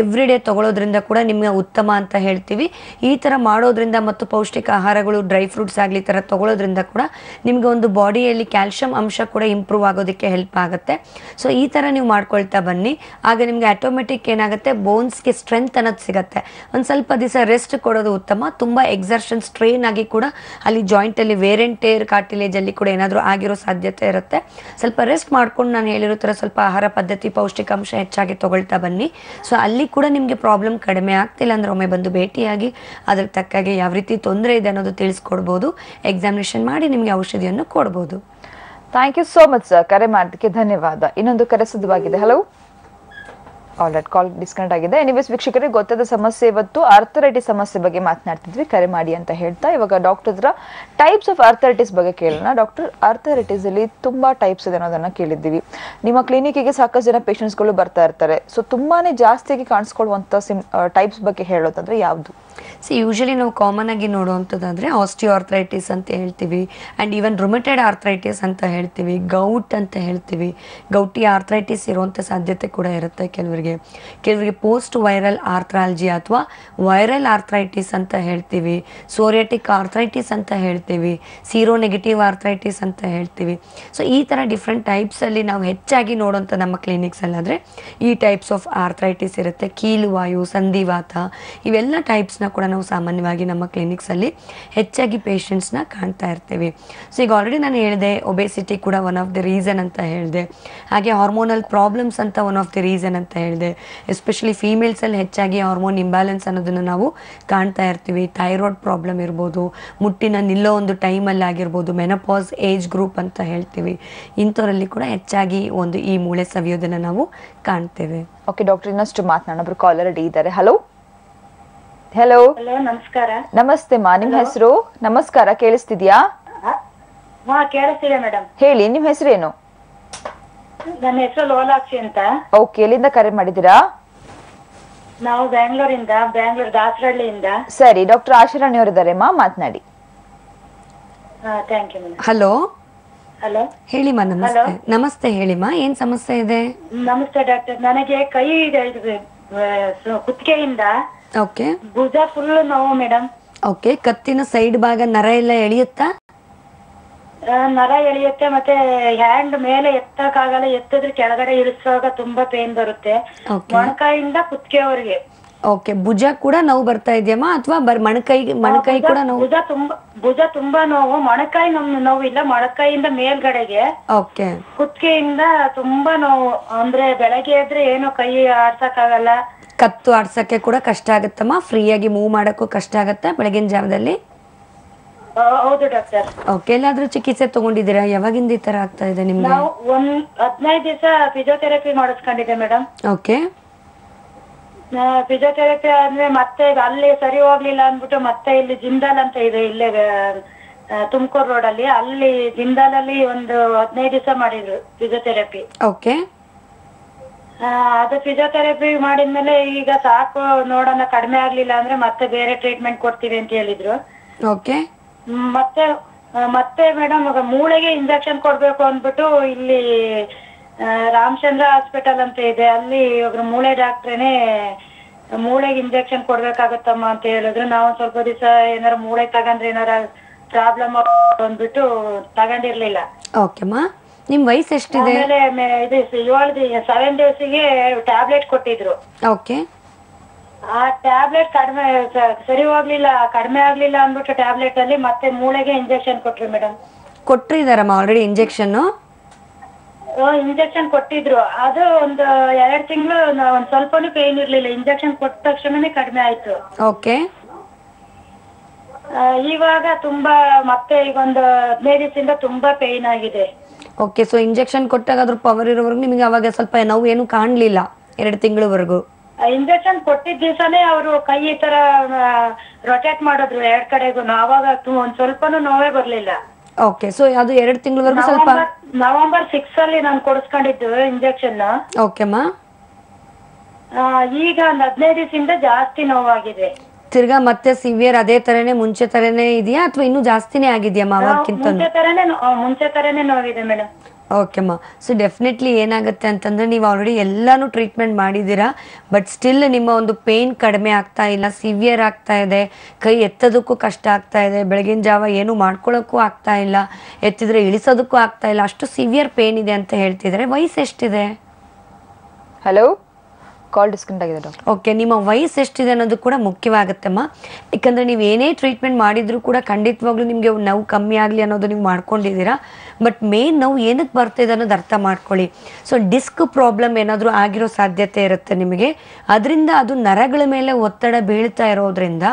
ಎವ್ರಿ ಡೇ ತೊಗೊಳೋದ್ರಿಂದ ಕೂಡ ನಿಮಗೆ ಉತ್ತಮ ಅಂತ ಹೇಳ್ತೀವಿ. ಈ ಥರ ಮಾಡೋದ್ರಿಂದ ಮತ್ತು ಪೌಷ್ಟಿಕ ಆಹಾರಗಳು ಡ್ರೈ ಫ್ರೂಟ್ಸ್ ಆಗಲಿ ಈ ಥರ ತೊಗೊಳೋದ್ರಿಂದ ಕೂಡ ನಿಮಗೆ ಒಂದು ಬಾಡಿಯಲ್ಲಿ ಕ್ಯಾಲ್ಶಿಯಂ ಅಂಶ ಕೂಡ ಇಂಪ್ರೂವ್ ಆಗೋದಕ್ಕೆ ಹೆಲ್ಪ್ ಆಗುತ್ತೆ. ಸೊ ಈ ಥರ ನೀವು ಮಾಡ್ಕೊಳ್ತಾ ಬನ್ನಿ. ಆಗ ನಿಮಗೆ ಆಟೋಮೆಟಿಕ್ ಏನಾಗುತ್ತೆ? ಬೋನ್ಸ್ಗೆ ಸ್ಟ್ರೆಂತ್ ಅನ್ನೋದು ಸಿಗುತ್ತೆ. ಒಂದು ಸ್ವಲ್ಪ ದಿವಸ ರೆಸ್ಟ್ ಕೊಡೋದು ಉತ್ತಮ. ತುಂಬ ಎಕ್ಸರ್ಷನ್ ಸ್ಟ್ರೈನ್ ಆಗಿ ಕೂಡ ಅಲ್ಲಿ ಜಾಯಿಂಟಲ್ಲಿ ವೇರೆಂಟೇರ್ ಕಾರ್ಟಿಲೇಜಲ್ಲಿ ಕೂಡ ಏನಾದರೂ ಆಗಿರೋ ಸಾಧ್ಯತೆ ಇರುತ್ತೆ. ಸ್ವಲ್ಪ ರೆಸ್ಟ್ ಮಾಡ್ಕೊಂಡು ನಾನು ಹೇಳಿರೋ ಥರ ಸ್ವಲ್ಪ ಆಹಾರ ಪದ್ಧತಿ, ಪೌಷ್ಟಿಕಾಂಶ ಹೆಚ್ಚಾಗಿ ತೊಗೊಳ್ತಾ ಬನ್ನಿ. ಸೊ ಅಲ್ಲಿ ಕೂಡ ನಿಮಗೆ ಪ್ರಾಬ್ಲಮ್ ಕಡಿಮೆ ಆಗ್ತಿಲ್ಲ ಅಂದ್ರೆ ಒಮ್ಮೆ ಬಂದು ಭೇಟಿಯಾಗಿ ಅದ್ರ ತಕ್ಕಾಗೆ ಯಾವ ರೀತಿ ತೊಂದರೆ ಇದೆ ಅನ್ನೋದು ತಿಳಿಸ್ಕೊಡ್ಬೋದು. ಎಕ್ಸಾಮಿನೇಷನ್ ಮಾಡಿ ನಿಮಗೆ ಔಷಧಿಯನ್ನು ಕೊಡ್ಬೋದು. Thank you so much sir ಕರೆ ಮಾಡೋದಕ್ಕೆ ಧನ್ಯವಾದ. ಇನ್ನೊಂದು ಕರೆ ಸಿದ್ಧವಾಗಿದೆ. Hello all right call disconnect ಆಗಿದೆ. ಎನಿವೇಸ್ ವೀಕ್ಷಕರಿಗೆ ಗೊತ್ತಾದ ಸಮಸ್ಯೆ ಇವತ್ತು ಅರ್ಥರೈಟಿಸ್ ಸಮಸ್ಯೆ ಬಗ್ಗೆ ಮಾತನಾಡ್ತಿದ್ವಿ. ಕರೆ ಮಾಡಿ ಅಂತ ಹೇಳ್ತಾ, ಇವಾಗ ಡಾಕ್ಟರ್ ಹತ್ರ ಟೈಪ್ಸ್ ಆಫ್ ಅರ್ಥರೈಟಿಸ್ ಬಗ್ಗೆ ಕೇಳೋಣ. ಡಾಕ್ಟರ್ ಅರ್ಥರೈಟಿಸ್ ಅಲ್ಲಿ ತುಂಬಾ ಟೈಪ್ಸ್ ಇದೆ ಅನ್ನೋದನ್ನ ಕೇಳಿದ್ದೀವಿ. ನಿಮ್ಮ ಕ್ಲಿನಿಕ್ಗೆ ಸಾಕಷ್ಟು ಜನ ಪೇಷಂಟ್ಸ್ಗಳು ಬರ್ತಾ ಇರ್ತಾರೆ. ಸೊ ತುಂಬಾನೇ ಜಾಸ್ತಿಯಾಗಿ ಕಾಣಿಸ್ಕೊಳ್ಳುವಂತ ಸಿಮ್ ಟೈಪ್ಸ್ ಬಗ್ಗೆ ಹೇಳೋದಂದ್ರೆ ಯಾವುದು? ಸಿ ಯೂಶಲಿ ನಾವು ಕಾಮನ್ ಆಗಿ ನೋಡುವಂಥದ್ದಾದರೆ ಆಸ್ಟಿಯೋಆರ್ಥ್ರೈಟಿಸ್ ಅಂತ ಹೇಳ್ತೀವಿ ಆ್ಯಂಡ್ ಈವನ್ ರುಮಿಟೆಡ್ ಆರ್ಥ್ರೈಟಿಸ್ ಅಂತ ಹೇಳ್ತೀವಿ ಗೌಟ್ ಅಂತ ಹೇಳ್ತೀವಿ. ಗೌಟಿ ಆರ್ಥ್ರೈಟಿಸ್ ಇರುವಂಥ ಸಾಧ್ಯತೆ ಕೂಡ ಇರುತ್ತೆ ಕೆಲವರಿಗೆ. ಕೆಲವರಿಗೆ ಪೋಸ್ಟ್ ವೈರಲ್ ಆರ್ಥ್ರಾಲಜಿ ಅಥವಾ ವೈರಲ್ ಆರ್ಥ್ರೈಟಿಸ್ ಅಂತ ಹೇಳ್ತೀವಿ. ಸೋರಿಯಾಟಿಕ್ ಆರ್ಥ್ರೈಟಿಸ್ ಅಂತ ಹೇಳ್ತೀವಿ. ಸೀರೋ ನೆಗೆಟಿವ್ ಆರ್ಥ್ರೈಟಿಸ್ ಅಂತ ಹೇಳ್ತೀವಿ. ಸೊ ಈ ಥರ ಡಿಫ್ರೆಂಟ್ ಟೈಪ್ಸಲ್ಲಿ ನಾವು ಹೆಚ್ಚಾಗಿ ನೋಡೋಂಥ ನಮ್ಮ ಕ್ಲಿನಿಕ್ಸಲ್ಲಾದರೆ ಈ ಟೈಪ್ಸ್ ಆಫ್ ಆರ್ಥ್ರೈಟಿಸ್ ಇರುತ್ತೆ. ಕೀಲುವಾಯು, ಸಂಧಿವಾತ, ಇವೆಲ್ಲ ಟೈಪ್ಸ್ನ ಕೂಡ ನಾವು ಸಾಮಾನ್ಯವಾಗಿ ನಮ್ಮ ಕ್ಲಿನಿಕ್ಸಲ್ಲಿ ಹೆಚ್ಚಾಗಿ ಪೇಷಂಟ್ಸ್ನ ಕಾಣ್ತಾ ಇರ್ತೀವಿ. ಸೊ ಈಗ ಆಲ್ರೆಡಿ ನಾನು ಹೇಳಿದೆ ಒಬೆಸಿಟಿ ಕೂಡ ಒನ್ ಆಫ್ ದಿ ರೀಸನ್ ಅಂತ ಹೇಳಿದೆ. ಹಾಗೆ ಹಾರ್ಮೋನಲ್ ಪ್ರಾಬ್ಲಮ್ಸ್ ಅಂತ ಒನ್ ಆಫ್ ದಿ ರೀಸನ್ ಅಂತ ಹೇಳಿದೆ. ಎಸ್ಪೆಷಲಿ ಫೀಮೇಲ್ಸಲ್ಲಿ ಹೆಚ್ಚಾಗಿ ಹಾರ್ಮೋನ್ ಇಂಬ್ಯಾಲೆನ್ಸ್ ಅನ್ನೋದನ್ನು ನಾವು ಕಾಣ್ತಾ ಇರ್ತೀವಿ. ಥೈರಾಯ್ಡ್ ಪ್ರಾಬ್ಲಮ್ ಇರ್ಬೋದು, ಮುಟ್ಟಿನ ನಿಲ್ಲೋ ಒಂದು ಟೈಮಲ್ಲಿ ಆಗಿರ್ಬೋದು ಮೆನಪಾಸ್ ಏಜ್ ಗ್ರೂಪ್ ಅಂತ ಹೇಳ್ತೀವಿ. ಇಂಥವರಲ್ಲಿ ಕೂಡ ಹೆಚ್ಚಾಗಿ ಒಂದು ಈ ಮೂಳೆ ಸವಿಯೋದನ್ನು ನಾವು ಕಾಣ್ತೇವೆ. ಓಕೆ ಡಾಕ್ಟರ್ ಇನ್ನಷ್ಟು ಮಾತನಾಡೋಬ್ರು ಕಾಲ್ ಅಡಿ ಇದ್ದಾರೆ. ಹಲೋ ಹಲೋ ಹಲೋ ನಮಸ್ಕಾರ. ನಮಸ್ತೆ ಮಾ ನಿಮ್ ಹೆಸರು? ನಮಸ್ಕಾರ ಕೇಳಿಸ್ತಿದ್ಯಾ? ಮೇಡಮ್. ಹೇಳಿ ನಿಮ್ ಹೆಸರೇನು ನನ್ನ ಹೆಸರು ಲೋಲಾಕ್ಷಿ ಅಂತ. ಓಕೆ ಎಲ್ಲಿಂದ ಕರೆ ಮಾಡಿದೀರಾ ನಾವು ಬ್ಯಾಂಗ್ಳೂರಿಂದ ಬ್ಯಾಂಗ್ಳೂರ್ ದಾಸರಳ್ಳಿಯಿಂದ. ಸರಿ ಡಾಕ್ಟರ್ ಆಶಾರಾಣಿ ಅವರಿದ್ದಾರೆ ಮಾ ಮಾತನಾಡಿ. ಹಲೋ ಹಲೋ ಹೇಳಿಮ್ಮ ನಮಸ್ತೆ. ನಮಸ್ತೆ ಹೇಳಿಮ್ಮ ಏನ್ ಸಮಸ್ಯೆ ಇದೆ? ನಮಸ್ತೆ ಡಾಕ್ಟರ್. ನನಗೆ ಕೈ ಇದೆ ಇದು ಕುತ್ತಿಗೆಯಿಂದ. ಓಕೆ ಭುಜ ಫುಲ್ ನೋವು ಮೇಡಮ್ ಓಕೆ ಕತ್ತಿನ ಸೈಡ್ ಭಾಗ ನರ ಎಲ್ಲ ಎಳೆಯುತ್ತಾ? ನರ ಎಳೆಯುತ್ತೆ ಮತ್ತೆ ಹ್ಯಾಂಡ್ ಮೇಲೆ ಎತ್ತಕ್ಕಾಗಲ್ಲ ಎತ್ತಿದ್ರೆ ಕೆಳಗಡೆ ಇಳಿಸುವಾಗ ತುಂಬಾ ಪೇನ್ ಬರುತ್ತೆ. ಮೊಣಕಾಯಿಂದ ಕುತ್ತಿಗೆವರೆಗೆ. ಓಕೆ ಭುಜ ಕೂಡ ನೋವು ಬರ್ತಾ ಇದೆಯಮ್ಮ? ಅಥವಾ ಮಣಕೈ ಮಣಕೈ ಕೂಡ ನೋವು? ಭುಜ ತುಂಬಾ ಭುಜ ತುಂಬಾ ನೋವು ಮೊಣಕಾಯಿ ನಮ್ ಇಲ್ಲ ಮೊಣಕಾಯಿಂದ ಮೇಲ್ಗಡೆಗೆ. ಓಕೆ ಕುತ್ತಿಗೆಯಿಂದ ತುಂಬಾ ನೋವು ಅಂದ್ರೆ ಬೆಳಗ್ಗೆ ಎದ್ರೆ ಏನೋ ಕೈ ಆಡ್ಸಕ್ಕಾಗಲ್ಲ. ಕತ್ತು ಆಡ್ಸಕ್ಕೆ ಕೂಡ ಕಷ್ಟ ಆಗುತ್ತಮ್ಮ? ಫ್ರೀಯಾಗಿ ಮೂವ್ ಮಾಡಕ್ಕೂ ಕಷ್ಟ ಆಗುತ್ತೆ ಬೆಳಗಿನ ಜಾವದಲ್ಲಿ? ಹೌದು ಡಾಕ್ಟರ್. ಓಕೆ ಎಲ್ಲಾದ್ರೂ ಚಿಕಿತ್ಸೆ ತಗೊಂಡಿದ್ದೀರಾ? ಯಾವಾಗಿಂದ ಈ ತರ ಆಗ್ತಾ ಇದೆ ನಿಮ್ಗೆ? ನಾವು ಒಂದ್ ಹದಿನೈದು ದಿವಸ ಫಿಸಿಯೋಥೆರಪಿ ಮಾಡಿಸ್ಕೊಂಡಿದ್ದೆ ಮೇಡಮ್ ಓಕೆ ಫಿಸಿಯೋಥೆರಪಿ ಅಂದ್ರೆ ಮತ್ತೆ ಅಲ್ಲಿ ಸರಿ ಹೋಗ್ಲಿಲ್ಲ ಅಂದ್ಬಿಟ್ಟು ಮತ್ತೆ ಇಲ್ಲಿ ಜಿಂದಾಲ್ ಅಂತ ಇದೆ ಇಲ್ಲೇ ತುಮಕೂರು ರೋಡ್ ಅಲ್ಲಿ. ಅಲ್ಲಿ ಜಿಂದಾಲ್ ಅಲ್ಲಿ ಒಂದು ಹದಿನೈದು ದಿವಸ ಮಾಡಿದ್ರು ಫಿಸಿಯೋಥೆರಪಿ ಓಕೆ ಅದು ಫಿಸಿಯೋಥೆರಪಿ ಮಾಡಿದ್ಮೇಲೆ ಈಗ ಸಾಕು ನೋಡೋಣ ಕಡಿಮೆ ಆಗ್ಲಿಲ್ಲ ಅಂದ್ರೆ ಮತ್ತೆ ಬೇರೆ ಟ್ರೀಟ್ಮೆಂಟ್ ಕೊಡ್ತೀವಿ ಅಂತ ಹೇಳಿದ್ರು. ಓಕೆ. ಮತ್ತೆ ಮತ್ತೆ ಮೇಡಮ್ ಮೂಳೆಗೆ ಇಂಜೆಕ್ಷನ್ ಕೊಡ್ಬೇಕು ಅಂದ್ಬಿಟ್ಟು ಇಲ್ಲಿ ರಾಮಚಂದ್ರ ಹಾಸ್ಪಿಟಲ್ ಅಂತ ಇದೆ. ಅಲ್ಲಿ ಒಬ್ರು ಮೂಳೆ ಡಾಕ್ಟ್ರೇನೆ ಮೂಳೆಗೆ ಇಂಜೆಕ್ಷನ್ ಕೊಡ್ಬೇಕಾಗತ್ತಮ್ಮ ಅಂತ ಹೇಳಿದ್ರು. ನಾವು ಸ್ವಲ್ಪ ದಿವಸ ಏನಾರ ಮೂಳೆ ತಗೊಂಡ್ರೆ ಏನಾರ ಪ್ರಾಬ್ಲಮ್ ಅಂದ್ಬಿಟ್ಟು ತಗೊಂಡಿರ್ಲಿಲ್ಲ. ಓಕೆಮ್ಮ. ನಿಮ್ ವಯಸ್ಸು ಎಷ್ಟಿದೆ? ಆಮೇಲೆ ಮೆ- ಇದು ಏಳು ಸೆವೆನ್ ಡೇಸಿಗೆ ಟ್ಯಾಬ್ಲೆಟ್ ಕೊಟ್ಟಿದ್ರು. ಓಕೆ. ಆ ಟ್ಯಾಬ್ಲೆಟ್ ಕಡಿಮೆ ಸರಿ ಹೋಗ್ಲಿಲ್ಲ ಕಡಿಮೆ ಆಗ್ಲಿಲ್ಲ ಅಂದ್ಬಿಟ್ಟು ಟ್ಯಾಬ್ಲೆಟ್ ಅಲ್ಲಿ ಮತ್ತೆ ಮೂಳೆಗೆ ಇಂಜೆಕ್ಷನ್ ಕೊಟ್ರು ಮೇಡಮ್ ಕೊಟ್ಟಿದಾರಮ್ಮ ಆಲ್ರೆಡಿ ಇಂಜೆಕ್ಷನ್ ಇಂಜೆಕ್ಷನ್ ಕೊಟ್ಟಿದ್ರು. ಅದು ಒಂದು ಎರಡ್ ತಿಂಗಳು ಒಂದ್ ಸ್ವಲ್ಪನೂ ಪೇನ್ ಇರ್ಲಿಲ್ಲ. ಇಂಜೆಕ್ಷನ್ ಕೊಟ್ಟ ತಕ್ಷಣನೇ ಕಡಿಮೆ ಆಯ್ತು. ಓಕೆ. ಆ, ಇವಾಗ ತುಂಬಾ ಮತ್ತೆ ಈಗ ಒಂದು ಹದಿನೈದು ದಿವಸದಿಂದ ತುಂಬಾ ಪೇನ್ ಆಗಿದೆ. ಓಕೆ ಸೊ ಇಂಜೆಕ್ಷನ್ ಕೊಟ್ಟಾಗ ಅದ್ರ ಪವರ್ ಇರೋವರೆಗೂ ನಿಮಗೆ ಅವಾಗ ಸ್ವಲ್ಪ ನೋವು ಏನು ಕಾಣಲಿಲ್ಲ ಎರಡು ತಿಂಗಳವರೆಗೂ? ಇಂಜೆಕ್ಷನ್ ಕೊಟ್ಟಿದ್ದ ದಿವಸನೇ ಅವರು ಕೈ ಈ ತರ ರೊಟೇಟ್ ಮಾಡಿದ್ರು ಎರಡ್ ಕಡೆಗೂ. ಅವಾಗ ತು- ಒಂದ್ ಸ್ವಲ್ಪನೂ ನೋವೇ ಬರ್ಲಿಲ್ಲ. ಓಕೆ ಸೊ ಅದು ಎರಡು ತಿಂಗಳವರೆಗೂ ಸ್ವಲ್ಪ ನವೆಂಬರ್ ನವೆಂಬರ್ ಸಿಕ್ಸ್ ಅಲ್ಲಿ ನಾನು ಕೊಡಿಸ್ಕೊಂಡಿದ್ದು ಇಂಜೆಕ್ಷನ್ ಓಕೆಮ್ಮ ಈಗ ಒಂದ್ ಹದಿನೈದು ದಿವಸದಿಂದ ಜಾಸ್ತಿ ನೋವಾಗಿದೆ. ತಿರ್ಗಾ ಮತ್ತೆ ಸಿವಿಯರ್ ಅದೇ ತರನೇ ಮುಂಚೆ ತರನೇ ಇದೆಯಾ ಅಥವಾ ಇನ್ನೂ ಜಾಸ್ತಿನೇ ಆಗಿದೆಯಾ ಮಾವಾಗಿಂತ ಮುಂಚೆ ತರನೇ ಮುಂಚೆ ತರನೇ ನೋವಿದೆ ಮೇಡಮ್ ಓಕೆಮ್ಮ ಸೊ ಡೆಫಿನೆಟ್ಲಿ ಏನಾಗುತ್ತೆ ಅಂತಂದ್ರೆ ನೀವು ಆಲ್ರೆಡಿ ಎಲ್ಲಾನು ಟ್ರೀಟ್ಮೆಂಟ್ ಮಾಡಿದ್ದೀರಾ ಬಟ್ ಸ್ಟಿಲ್ ನಿಮ್ಮ ಒಂದು ಪೇನ್ ಕಡಿಮೆ ಆಗ್ತಾ ಇಲ್ಲ ಸಿವಿಯರ್ ಆಗ್ತಾ ಇದೆ ಕೈ ಎತ್ತೋದಕ್ಕೂ ಕಷ್ಟ ಆಗ್ತಾ ಇದೆ ಬೆಳಗಿನ ಜಾವ ಏನು ಮಾಡ್ಕೊಳ್ಳೋಕ್ಕೂ ಆಗ್ತಾ ಇಲ್ಲ ಎತ್ತಿದ್ರೆ ಇಳಿಸೋದಕ್ಕೂ ಆಗ್ತಾ ಇಲ್ಲ ಅಷ್ಟು ಸಿವಿಯರ್ ಪೇನ್ ಇದೆ ಅಂತ ಹೇಳ್ತಿದ್ದಾರೆ ವಯಸ್ಸು ಎಷ್ಟಿದೆ? ಹಲೋ ಕಾಲ್ ಡಿಸ್ಕನೆಕ್ಟ್ ಆಗಿದೆ ಡಾಕ್ಟರ್. ಓಕೆ ನಿಮ್ಮ ವಯಸ್ಸು ಎಷ್ಟಿದೆ ಅನ್ನೋದು ಕೂಡ ಮುಖ್ಯವಾಗುತ್ತಮ್ಮ. ಯಾಕಂದರೆ ನೀವು ಏನೇ ಟ್ರೀಟ್ಮೆಂಟ್ ಮಾಡಿದರೂ ಕೂಡ ಖಂಡಿತವಾಗ್ಲೂ ನಿಮಗೆ ನೋವು ಕಮ್ಮಿ ಆಗಲಿ ಅನ್ನೋದು ನೀವು ಮಾಡ್ಕೊಂಡಿದ್ದೀರಾ. ಬಟ್ ಮೇನ್ ನಾವು ಏನಕ್ಕೆ ಬರ್ತಿದೆ ಅನ್ನೋದು ಅರ್ಥ ಮಾಡ್ಕೊಳ್ಳಿ. ಸೊ ಡಿಸ್ಕ್ ಪ್ರಾಬ್ಲಮ್ ಏನಾದರೂ ಆಗಿರೋ ಸಾಧ್ಯತೆ ಇರುತ್ತೆ ನಿಮಗೆ. ಅದರಿಂದ ಅದು ನರಗಳ ಮೇಲೆ ಒತ್ತಡ ಬೀಳ್ತಾ ಇರೋದ್ರಿಂದ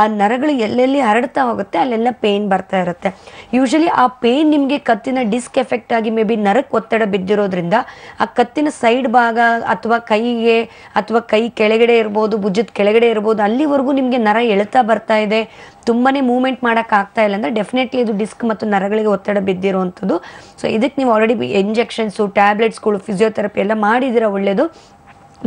ಆ ನರಗಳು ಎಲ್ಲೆಲ್ಲಿ ಹರಡ್ತಾ ಹೋಗುತ್ತೆ, ಅಲ್ಲೆಲ್ಲ ಪೇನ್ ಬರ್ತಾ ಇರುತ್ತೆ. ಯೂಶಲಿ ಆ ಪೇನ್ ನಿಮಗೆ ಕತ್ತಿನ ಡಿಸ್ಕ್ ಎಫೆಕ್ಟ್ ಆಗಿ ಮೇ ಬಿ ನರಕ್ಕೆ ಒತ್ತಡ ಬಿದ್ದಿರೋದ್ರಿಂದ ಆ ಕತ್ತಿನ ಸೈಡ್ ಭಾಗ ಅಥವಾ ಕೈಗೆ ಅಥವಾ ಕೈ ಕೆಳಗಡೆ ಇರ್ಬೋದು, ಭುಜದ ಕೆಳಗಡೆ ಇರ್ಬೋದು, ಅಲ್ಲಿವರೆಗೂ ನಿಮಗೆ ನರ ಎಳ್ತಾ ಬರ್ತಾ ಇದೆ. ತುಂಬಾನೇ ಮೂವ್ಮೆಂಟ್ ಮಾಡೋಕ್ಕಾಗ್ತಾ ಇಲ್ಲ ಅಂದರೆ ಡೆಫಿನೆಟ್ಲಿ ಇದು ಡಿಸ್ಕ್ ಮತ್ತು ನರಗಳಿಗೆ ಒತ್ತಡ ಬಿದ್ದಿರುವಂಥದ್ದು ಸೊ ಇದಕ್ಕೆ ನೀವು ಆಲ್ರೆಡಿ ಇಂಜೆಕ್ಷನ್ಸು ಟ್ಯಾಬ್ಲೆಟ್ಸ್ಗಳು ಫಿಸಿಯೋಥೆರಪಿ ಎಲ್ಲ ಮಾಡಿದಿರ ಒಳ್ಳೆಯದು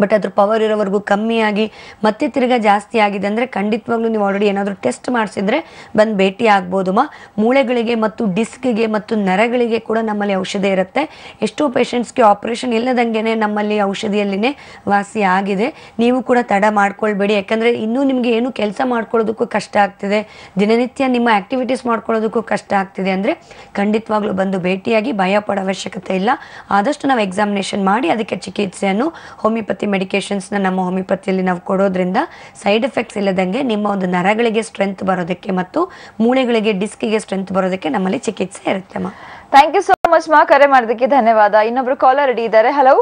ಬಟ್ ಅದ್ರ ಪವರ್ ಇರೋವರೆಗೂ ಕಮ್ಮಿ ಆಗಿ ಮತ್ತೆ ತಿರ್ಗಾ ಜಾಸ್ತಿ ಆಗಿದೆ ಅಂದರೆ ಖಂಡಿತವಾಗ್ಲೂ ನೀವು ಆಲ್ರೆಡಿ ಏನಾದರೂ ಟೆಸ್ಟ್ ಮಾಡಿಸಿದ್ರೆ ಬಂದು ಭೇಟಿ ಆಗ್ಬೋದು, ಮಾ. ಮೂಳೆಗಳಿಗೆ ಮತ್ತು ಡಿಸ್ಕ್ಗೆ ಮತ್ತು ನರಗಳಿಗೆ ಕೂಡ ನಮ್ಮಲ್ಲಿ ಔಷಧಿ ಇರುತ್ತೆ. ಎಷ್ಟೋ ಪೇಷಂಟ್ಸ್ಗೆ ಆಪರೇಷನ್ ಇಲ್ಲದಂಗೆ ನಮ್ಮಲ್ಲಿ ಔಷಧಿಯಲ್ಲಿನೇ ವಾಸಿ ಆಗಿದೆ. ನೀವು ಕೂಡ ತಡ ಮಾಡ್ಕೊಳ್ಬೇಡಿ. ಯಾಕಂದರೆ ಇನ್ನೂ ನಿಮಗೆ ಏನು ಕೆಲಸ ಮಾಡ್ಕೊಳ್ಳೋದಕ್ಕೂ ಕಷ್ಟ ಆಗ್ತಿದೆ. ದಿನನಿತ್ಯ ನಿಮ್ಮ ಆ್ಯಕ್ಟಿವಿಟೀಸ್ ಮಾಡ್ಕೊಳ್ಳೋದಕ್ಕೂ ಕಷ್ಟ ಆಗ್ತಿದೆ ಅಂದರೆ ಖಂಡಿತವಾಗ್ಲೂ ಬಂದು ಭೇಟಿಯಾಗಿ ಭಯ ಪಡೋ ಅವಶ್ಯಕತೆ ಇಲ್ಲ. ಆದಷ್ಟು ನಾವು ಎಕ್ಸಾಮಿನೇಷನ್ ಮಾಡಿ ಅದಕ್ಕೆ ಚಿಕಿತ್ಸೆಯನ್ನು ಹೋಮಿಯೋಪತಿ ಮೆಡಿಕೇಶನ್ಸ್ನ ನಮ್ಮ ಹೋಮಿಯೋಪತಿಯಲ್ಲಿ ನಾವು ಕೊಡೋದ್ರಿಂದ ಸೈಡ್ ಎಫೆಕ್ಟ್ಸ್ ಇಲ್ಲದಂಗೆ ನಿಮ್ಮ ಒಂದು ನರಗಳಿಗೆ ಸ್ಟ್ರೆಂತ್ ಬರೋದಕ್ಕೆ ಮತ್ತು ಮೂಳೆಗಳಿಗೆ ಡಿಸ್ಕಿಗೆ ಸ್ಟ್ರೆಂತ್ ಬರೋದಕ್ಕೆ ನಮ್ಮಲ್ಲಿ ಚಿಕಿತ್ಸೆ ಇರುತ್ತೆ ಮಾ. ಥ್ಯಾಂಕ್ ಯು ಸೋ ಮಚ್ ಮಾ. ಕರೆ ಮಾಡೋದಕ್ಕೆ ಧನ್ಯವಾದ. ಇನ್ನೊಬ್ರು ಕಾಲರ್ ರೆಡಿ ಇದ್ದಾರೆ. ಹಲೋ